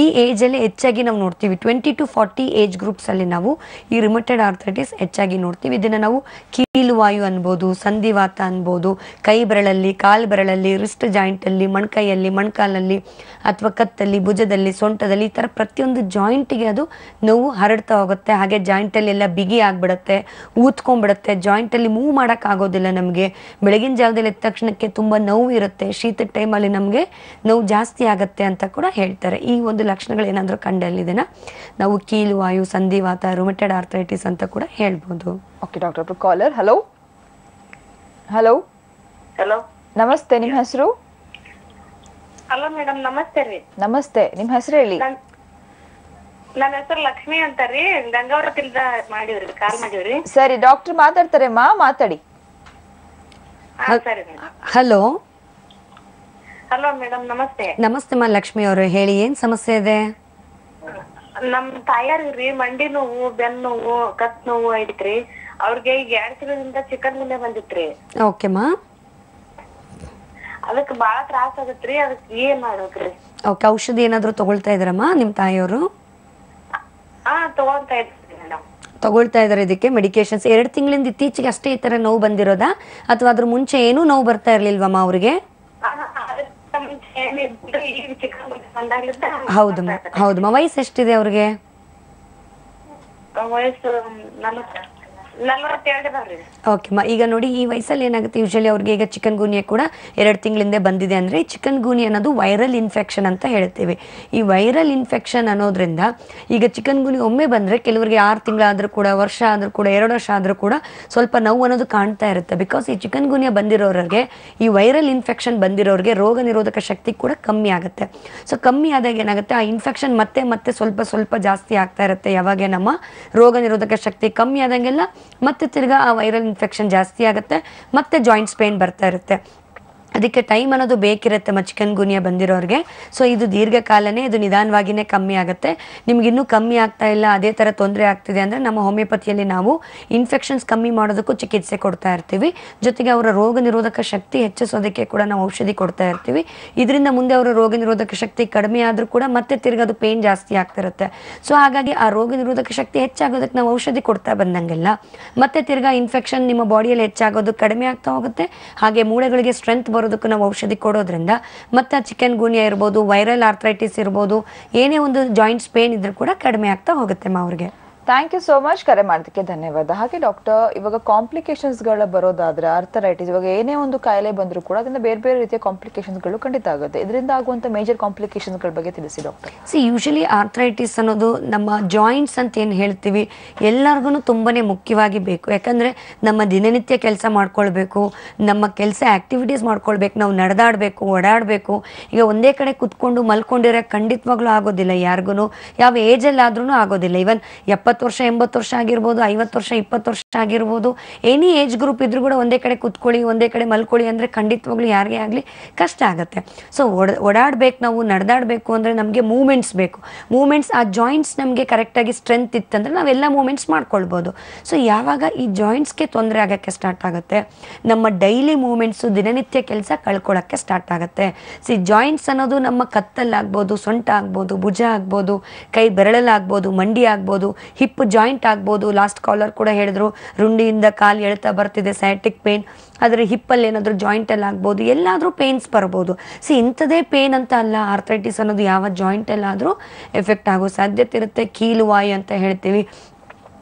ಈ ಏಜ್ ಅಲ್ಲಿ ಹೆಚ್ಚಾಗಿ ನಾವು ನೋಡ್ತೀವಿ. Twenty to forty age groups ಅಲ್ಲಿ ನಾವು ಈ ರಿಮೆಟೆಡ್ ಆರ್ಥರೈಟಿಸ್ ಹೆಚ್ಚಾಗಿ ನೋಡ್ತೀವಿ. ಇದನ್ನ ನಾವು ಕೀಲು ವಾಯು ಅನ್ಬೋದು, ಸಂಧಿವಾತ ಅನ್ಬೋದು, ಕೈ ಬೆರಳಲ್ಲಿ, ಕಾಲ್ ಬೆರಳಲ್ಲಿ ರಿಸ್ಟ್ ಜಾಯಿಂಟಲ್ಲಿ ಮಣ್ಕೈಯಲ್ಲಿ ಮಣ್ಕಾಲಲ್ಲಿ ಅಥವಾ ಕತ್ತಲ್ಲಿ ಭುಜದಲ್ಲಿ ಸೊಂಟದಲ್ಲಿ ಈ ಥರ ಪ್ರತಿಯೊಂದು ಜಾಯಿಂಟಿಗೆ ಅದು ನೋವು ಹರಡ್ತಾ ಹೋಗುತ್ತೆ ಹಾಗೆ ಜಾಯಿಂಟಲ್ಲಿ ಎಲ್ಲ ಬಿಗಿ ಆಗಿಬಿಡುತ್ತೆ ಊದ್ಕೊಂಡ್ಬಿಡುತ್ತೆ. ಜಾಯಿಂಟಲ್ಲಿ ಮೂವ್ ಮಾಡೋಕ್ಕಾಗೋದಿಲ್ಲ ನಮಗೆ. ಬೆಳಗಿನ ಜಾವದಲ್ಲಿ ಎದ್ದ ತಕ್ಷಣಕ್ಕೆ ತುಂಬ ನೋವು ಇರುತ್ತೆ. ಶೀತದ ಟೈಮಲ್ಲಿ ನಮಗೆ ನೋವು ಜಾಸ್ತಿ ಆಗುತ್ತೆ ಅಂತ ಕೂಡ ಹೇಳ್ತಾರೆ. ಈ ಒಂದು ಲಕ್ಷಣಗಳು ಏನಾದರೂ ಕಂಡಲ್ಲಿದೆನಾ? ನಾವು ಕೀಲು ವಾಯು ಸಂಧಿವಾತ ರುಮಟೆಡ್ ಆರ್ಥರೈಟಿಸ್ ಅಂತ ಕೂಡ ಹೇಳ್ಬೋದು. Okay doctor caller hello hello hello ನಮಸ್ತೆ ನಿಮ್ಮ ಹೆಸರು? ಹಲೋ ಮೇಡಮ್ ನಮಸ್ತೆ ರೀ. ನಮಸ್ತೆ ನಿಮ್ ಹೆಸರು ಹೇಳಿ? ನನ್ ನನ್ನ ಹೆಸರು ಲಕ್ಷ್ಮಿ ಅಂತ ರೀ ಗಂಗಾವರದಿಂದ ಮಾಡಿವ್ರಿ ಕಾಲ್ ಮಾಡಿವ್ರಿ. ಸರಿ ಡಾಕ್ಟರ್ ಮಾತಾಡ್ತಾರೆ ಮಾ ಮಾತಾಡಿ. ಮೇಡಮ್. ಹಲೋ? ಹಲೋ ಮೇಡಮ್ ನಮಸ್ತೆ. ನಮಸ್ತೆ ಮಾ ಲಕ್ಷ್ಮಿ ಅವರು ಹೇಳಿ ಏನ್ ಸಮಸ್ಯೆ ಇದೆ? ನಮ್ ತಾಯಾರಿಗ್ರಿ ಮಂಡಿ ನೋವು ಬೆನ್ ನೋವು ಕತ್ ನೋವು ಐತ್ರಿ. ಅವ್ರಿಗೆ ಈಗ ಎರಡ್ ತಿಂಗಳಿಂದ ಚಿಕನ್ ಮುಂದೆ ಬಂದಿತ್ರಿ. ಓಕೆ ಮಾ. ಅದಕ್ ಬಾಳ ತ್ರಾಸ ಆಗತ್ರಿ ಅದಕ್ ಏನ್ ಮಾಡ್ಬೇಕ್ರಿ ಓಕೆ ಔಷಧಿ ಏನಾದರೂ ತಗೊಳ್ತಾ ಇದ್ರಮ್ಮ ನಿಮ್ ತಾಯಿಯವರು? ಹಾ ತಗೊಂತ ಇದ್ರಿ ಮೇಡಮ್. ತಗೊಳ್ತಾ ಇದಾರೆ ಇದಕ್ಕೆ ಮೆಡಿಕೇಶನ್ಸ್ ಎರಡು ತಿಂಗಳಿಂದ ಇತ್ತೀಚೆಗೆ ಅಷ್ಟೇ ಈ ತರ ನೋವು ಬಂದಿರೋದಾ? ಅಥವಾ ಅದ್ರ ಮುಂಚೆ ಏನೂ ನೋವು ಬರ್ತಾ ಇರ್ಲಿಲ್ವಮ್ಮ ಅವ್ರಿಗೆ? ಹೌದಮ್ಮ ಹೌದಮ್ಮ ವಯಸ್ಸು ಎಷ್ಟಿದೆ ಅವ್ರಿಗೆ? ವಯಸ್ಸು ನಲವತ್ತ. ಓಕೆಮ್ಮ ಈಗ ನೋಡಿ ಈ ವಯಸ್ಸಲ್ಲಿ ಏನಾಗುತ್ತೆ? ಯೂಶಲಿ ಅವ್ರಿಗೆ ಈಗ ಚಿಕನ್ ಗೂನಿಯ ಕೂಡ ಎರಡು ತಿಂಗಳಿಂದ ಬಂದಿದೆ ಅಂದರೆ ಚಿಕನ್ ಗೂನಿ ಅನ್ನೋದು ವೈರಲ್ ಇನ್ಫೆಕ್ಷನ್ ಅಂತ ಹೇಳ್ತೀವಿ. ಈ ವೈರಲ್ ಇನ್ಫೆಕ್ಷನ್ ಅನ್ನೋದ್ರಿಂದ ಈಗ ಚಿಕನ್ ಗುನಿ ಒಮ್ಮೆ ಬಂದರೆ ಕೆಲವರಿಗೆ ಆರು ತಿಂಗಳಾದರೂ ಕೂಡ, ವರ್ಷ ಆದರೂ ಕೂಡ, ಎರಡು ವರ್ಷ ಆದರೂ ಕೂಡ ಸ್ವಲ್ಪ ನೋವು ಅನ್ನೋದು ಕಾಣ್ತಾ ಇರುತ್ತೆ. ಬಿಕಾಸ್ ಈ ಚಿಕನ್ ಗುನಿಯ ಬಂದಿರೋರಿಗೆ, ಈ ವೈರಲ್ ಇನ್ಫೆಕ್ಷನ್ ಬಂದಿರೋರಿಗೆ ರೋಗ ನಿರೋಧಕ ಶಕ್ತಿ ಕೂಡ ಕಮ್ಮಿ ಆಗುತ್ತೆ. ಸೊ ಕಮ್ಮಿ ಆದಾಗ ಏನಾಗುತ್ತೆ? ಆ ಇನ್ಫೆಕ್ಷನ್ ಮತ್ತೆ ಮತ್ತೆ ಸ್ವಲ್ಪ ಸ್ವಲ್ಪ ಜಾಸ್ತಿ ಆಗ್ತಾ ಇರುತ್ತೆ. ಯಾವಾಗ ನಮ್ಮ ರೋಗ ನಿರೋಧಕ ಶಕ್ತಿ ಕಮ್ಮಿ ಆದಂಗೆಲ್ಲ ಮತ್ತೆ ತಿರ್ಗಾ ಆ ವೈರಲ್ ಇನ್ಫೆಕ್ಷನ್ ಜಾಸ್ತಿ ಆಗುತ್ತೆ ಮತ್ತೆ ಜಾಯಿಂಟ್ಸ್ ಪೇನ್ ಬರ್ತಾ ಇರುತ್ತೆ. ಅದಕ್ಕೆ ಟೈಮ್ ಅನ್ನೋದು ಬೇಕಿರುತ್ತೆ ಮ, ಚಿಕನ್ ಗುನಿಯ ಬಂದಿರೋರಿಗೆ. ಸೊ ಇದು ದೀರ್ಘಕಾಲನೇ ಇದು ನಿಧಾನವಾಗಿಯೇ ಕಮ್ಮಿ ಆಗುತ್ತೆ. ನಿಮ್ಗೆ ಇನ್ನೂ ಕಮ್ಮಿ ಆಗ್ತಾ ಇಲ್ಲ, ಅದೇ ಥರ ತೊಂದರೆ ಆಗ್ತಿದೆ ಅಂದರೆ ನಮ್ಮ ಹೋಮಿಯೋಪತಿಯಲ್ಲಿ ನಾವು ಇನ್ಫೆಕ್ಷನ್ಸ್ ಕಮ್ಮಿ ಮಾಡೋದಕ್ಕೂ ಚಿಕಿತ್ಸೆ ಕೊಡ್ತಾ ಇರ್ತೀವಿ. ಜೊತೆಗೆ ಅವರ ರೋಗ ನಿರೋಧಕ ಶಕ್ತಿ ಹೆಚ್ಚಿಸೋದಕ್ಕೆ ಕೂಡ ನಾವು ಔಷಧಿ ಕೊಡ್ತಾ ಇರ್ತೀವಿ. ಇದರಿಂದ ಮುಂದೆ ಅವರ ರೋಗ ನಿರೋಧಕ ಶಕ್ತಿ ಕಡಿಮೆ ಆದರೂ ಕೂಡ ಮತ್ತೆ ತಿರ್ಗಿ ಅದು ಪೇನ್ ಜಾಸ್ತಿ ಆಗ್ತಿರುತ್ತೆ. ಸೊ ಹಾಗಾಗಿ ಆ ರೋಗ ನಿರೋಧಕ ಶಕ್ತಿ ಹೆಚ್ಚಾಗೋದಕ್ಕೆ ನಾವು ಔಷಧಿ ಕೊಡ್ತಾ ಬಂದಂಗೆಲ್ಲ. ಮತ್ತೆ ತಿರ್ಗಾ ಇನ್ಫೆಕ್ಷನ್ ನಿಮ್ಮ ಬಾಡಿಯಲ್ಲಿ ಹೆಚ್ಚಾಗೋದು ಕಡಿಮೆ ಆಗ್ತಾ ಹೋಗುತ್ತೆ. ಹಾಗೆ ಮೂಳೆಗಳಿಗೆ ಸ್ಟ್ರೆಂತ್ ಬರೋದಕ್ಕೂ ನಾವು ಔಷಧಿ ಕೊಡೋದ್ರಿಂದ ಮತ್ತೆ ಚಿಕನ್ ಗೂನಿಯಾ ಇರ್ಬೋದು ವೈರಲ್ ಆರ್ಥ್ರೈಟಿಸ್ ಇರ್ಬೋದು, ಏನೇ ಒಂದು ಜಾಯಿಂಟ್ಸ್ ಪೇನ್ ಇದ್ರೂ ಕೂಡ ಕಡಿಮೆ ಆಗ್ತಾ ಹೋಗುತ್ತೆ ಮಾ ಅವ್ರಿಗೆ. ಥ್ಯಾಂಕ್ ಯು ಸೋ ಮಚ್ ಕರೆ ಮಾಡೋದಕ್ಕೆ ಧನ್ಯವಾದ. ಹಾಗೆ ಡಾಕ್ಟರ್ ಇವಾಗ ಕಾಂಪ್ಲಿಕೇಶನ್ಸ್ಗಳ ಬರೋದಾದ್ರೆ ಅರ್ಥರೈಟಿಸ್ ಇವಾಗ ಏನೇ ಒಂದು ಕಾಯಿಲೆ ಬಂದರೂ ಕೂಡ ಅದರಿಂದ ಬೇರೆ ಬೇರೆ ರೀತಿಯ ಕಾಂಪ್ಲಿಕೇಶನ್ಸ್ಗಳು ಖಂಡಿತ ಆಗುತ್ತೆ. ಇದರಿಂದ ಆಗುವಂತ ಮೇಜರ್ ಕಾಂಪ್ಲಿಕೇಶನ್ಸ್ಗಳ ಬಗ್ಗೆ ತಿಳಿಸಿ ಡಾಕ್ಟರ್ ಸಿ ಯೂಶಲಿ ಆರ್ಥರೈಟಿಸ್ ಅನ್ನೋದು ನಮ್ಮ ಜಾಯಿಂಟ್ಸ್ ಅಂತ ಏನು ಹೇಳ್ತೀವಿ ಎಲ್ಲರಿಗೂ ತುಂಬಾ ಮುಖ್ಯವಾಗಿ ಬೇಕು. ಯಾಕಂದರೆ ನಮ್ಮ ದಿನನಿತ್ಯ ಕೆಲಸ ಮಾಡ್ಕೊಳ್ಬೇಕು, ನಮ್ಮ ಕೆಲಸ ಆ್ಯಕ್ಟಿವಿಟೀಸ್ ಮಾಡ್ಕೊಳ್ಬೇಕು, ನಾವು ನಡೆದಾಡಬೇಕು, ಓಡಾಡಬೇಕು. ಈಗ ಒಂದೇ ಕಡೆ ಕುತ್ಕೊಂಡು ಮಲ್ಕೊಂಡಿರೋ ಖಂಡಿತವಾಗ್ಲೂ ಆಗೋದಿಲ್ಲ. ಯಾರಿಗೂ ಯಾವ ಏಜಲ್ಲಾದ್ರೂ ಆಗೋದಿಲ್ಲ. ಇವನ್ ಎಪ್ಪತ್ತು ವರ್ಷ, ಎಂಬತ್ತು ವರ್ಷ ಆಗಿರ್ಬೋದು, ಐವತ್ತು ವರ್ಷ, ಇಪ್ಪತ್ತು ವರ್ಷ ಆಗಿರ್ಬೋದು ಎನಿ ಏಜ್ ಗ್ರೂಪ್ ಇದ್ರೂ ಕೂಡ ಒಂದೇ ಕಡೆ ಕುತ್ಕೊಳ್ಳಿ, ಒಂದೇ ಕಡೆ ಮಲ್ಕೊಳ್ಳಿ ಅಂದರೆ ಖಂಡಿತವಾಗ್ಲೂ ಯಾರಿಗೇ ಆಗಲಿ ಕಷ್ಟ ಆಗುತ್ತೆ. ಸೊ ಓಡ ಓಡಾಡಬೇಕು ನಾವು, ನಡೆದಾಡಬೇಕು ಅಂದರೆ ನಮಗೆ ಮೂಮೆಂಟ್ಸ್ ಬೇಕು. ಮೂಮೆಂಟ್ಸ್ ಆ ಜಾಯಿಂಟ್ಸ್ ನಮಗೆ ಕರೆಕ್ಟಾಗಿ ಸ್ಟ್ರೆಂತ್ ಇತ್ತಂದರೆ ನಾವೆಲ್ಲ ಮೂಮೆಂಟ್ಸ್ ಮಾಡ್ಕೊಳ್ಬೋದು. ಸೊ ಯಾವಾಗ ಈ ಜಾಯಿಂಟ್ಸ್ಗೆ ತೊಂದರೆ ಆಗೋಕ್ಕೆ ಸ್ಟಾರ್ಟ್ ಆಗುತ್ತೆ? ನಮ್ಮ ಡೈಲಿ ಮೂಮೆಂಟ್ಸು ದಿನನಿತ್ಯ ಕೆಲಸ ಕಳ್ಕೊಳ್ಳೋಕ್ಕೆ ಸ್ಟಾರ್ಟ್ ಆಗುತ್ತೆ. ಸಿ ಜಾಯಿಂಟ್ಸ್ ಅನ್ನೋದು ನಮ್ಮ ಕತ್ತಲ್ಲಾಗ್ಬೋದು, ಸೊಂಟ ಆಗ್ಬೋದು, ಭುಜ ಆಗ್ಬೋದು, ಕೈ ಬೆರಳಲ್ಲಾಗ್ಬೋದು, ಮಂಡಿ ಆಗ್ಬೋದು ಹಿಪ್ ಜಾಯಿಂಟ್ ಆಗ್ಬೋದು. ಲಾಸ್ಟ್ ಕಾಲರ್ ಕೂಡ ಹೇಳಿದ್ರು, ರುಂಡಿಯಿಂದ ಕಾಲು ಎಳ್ತಾ ಬರ್ತಿದೆ ಸೈಟಿಕ್ ಪೇನ್ ಆದರೆ ಹಿಪ್ಪಲ್ಲಿ ಏನಾದರೂ ಜಾಯಿಂಟಲ್ಲಿ ಆಗ್ಬೋದು, ಎಲ್ಲಾದರೂ ಪೇನ್ಸ್ ಬರ್ಬೋದು. ಸಿ ಇಂಥದೇ ಪೇನ್ ಅಂತ ಅಲ್ಲ ಆರ್ಥ್ರೈಟಿಸ್ ಅನ್ನೋದು ಯಾವ ಜಾಯಿಂಟಲ್ಲಾದರೂ ಎಫೆಕ್ಟ್ ಆಗೋ ಸಾಧ್ಯತೆ ಇರುತ್ತೆ. ಕೀಲು ವಾಯು ಅಂತ ಹೇಳ್ತೀವಿ.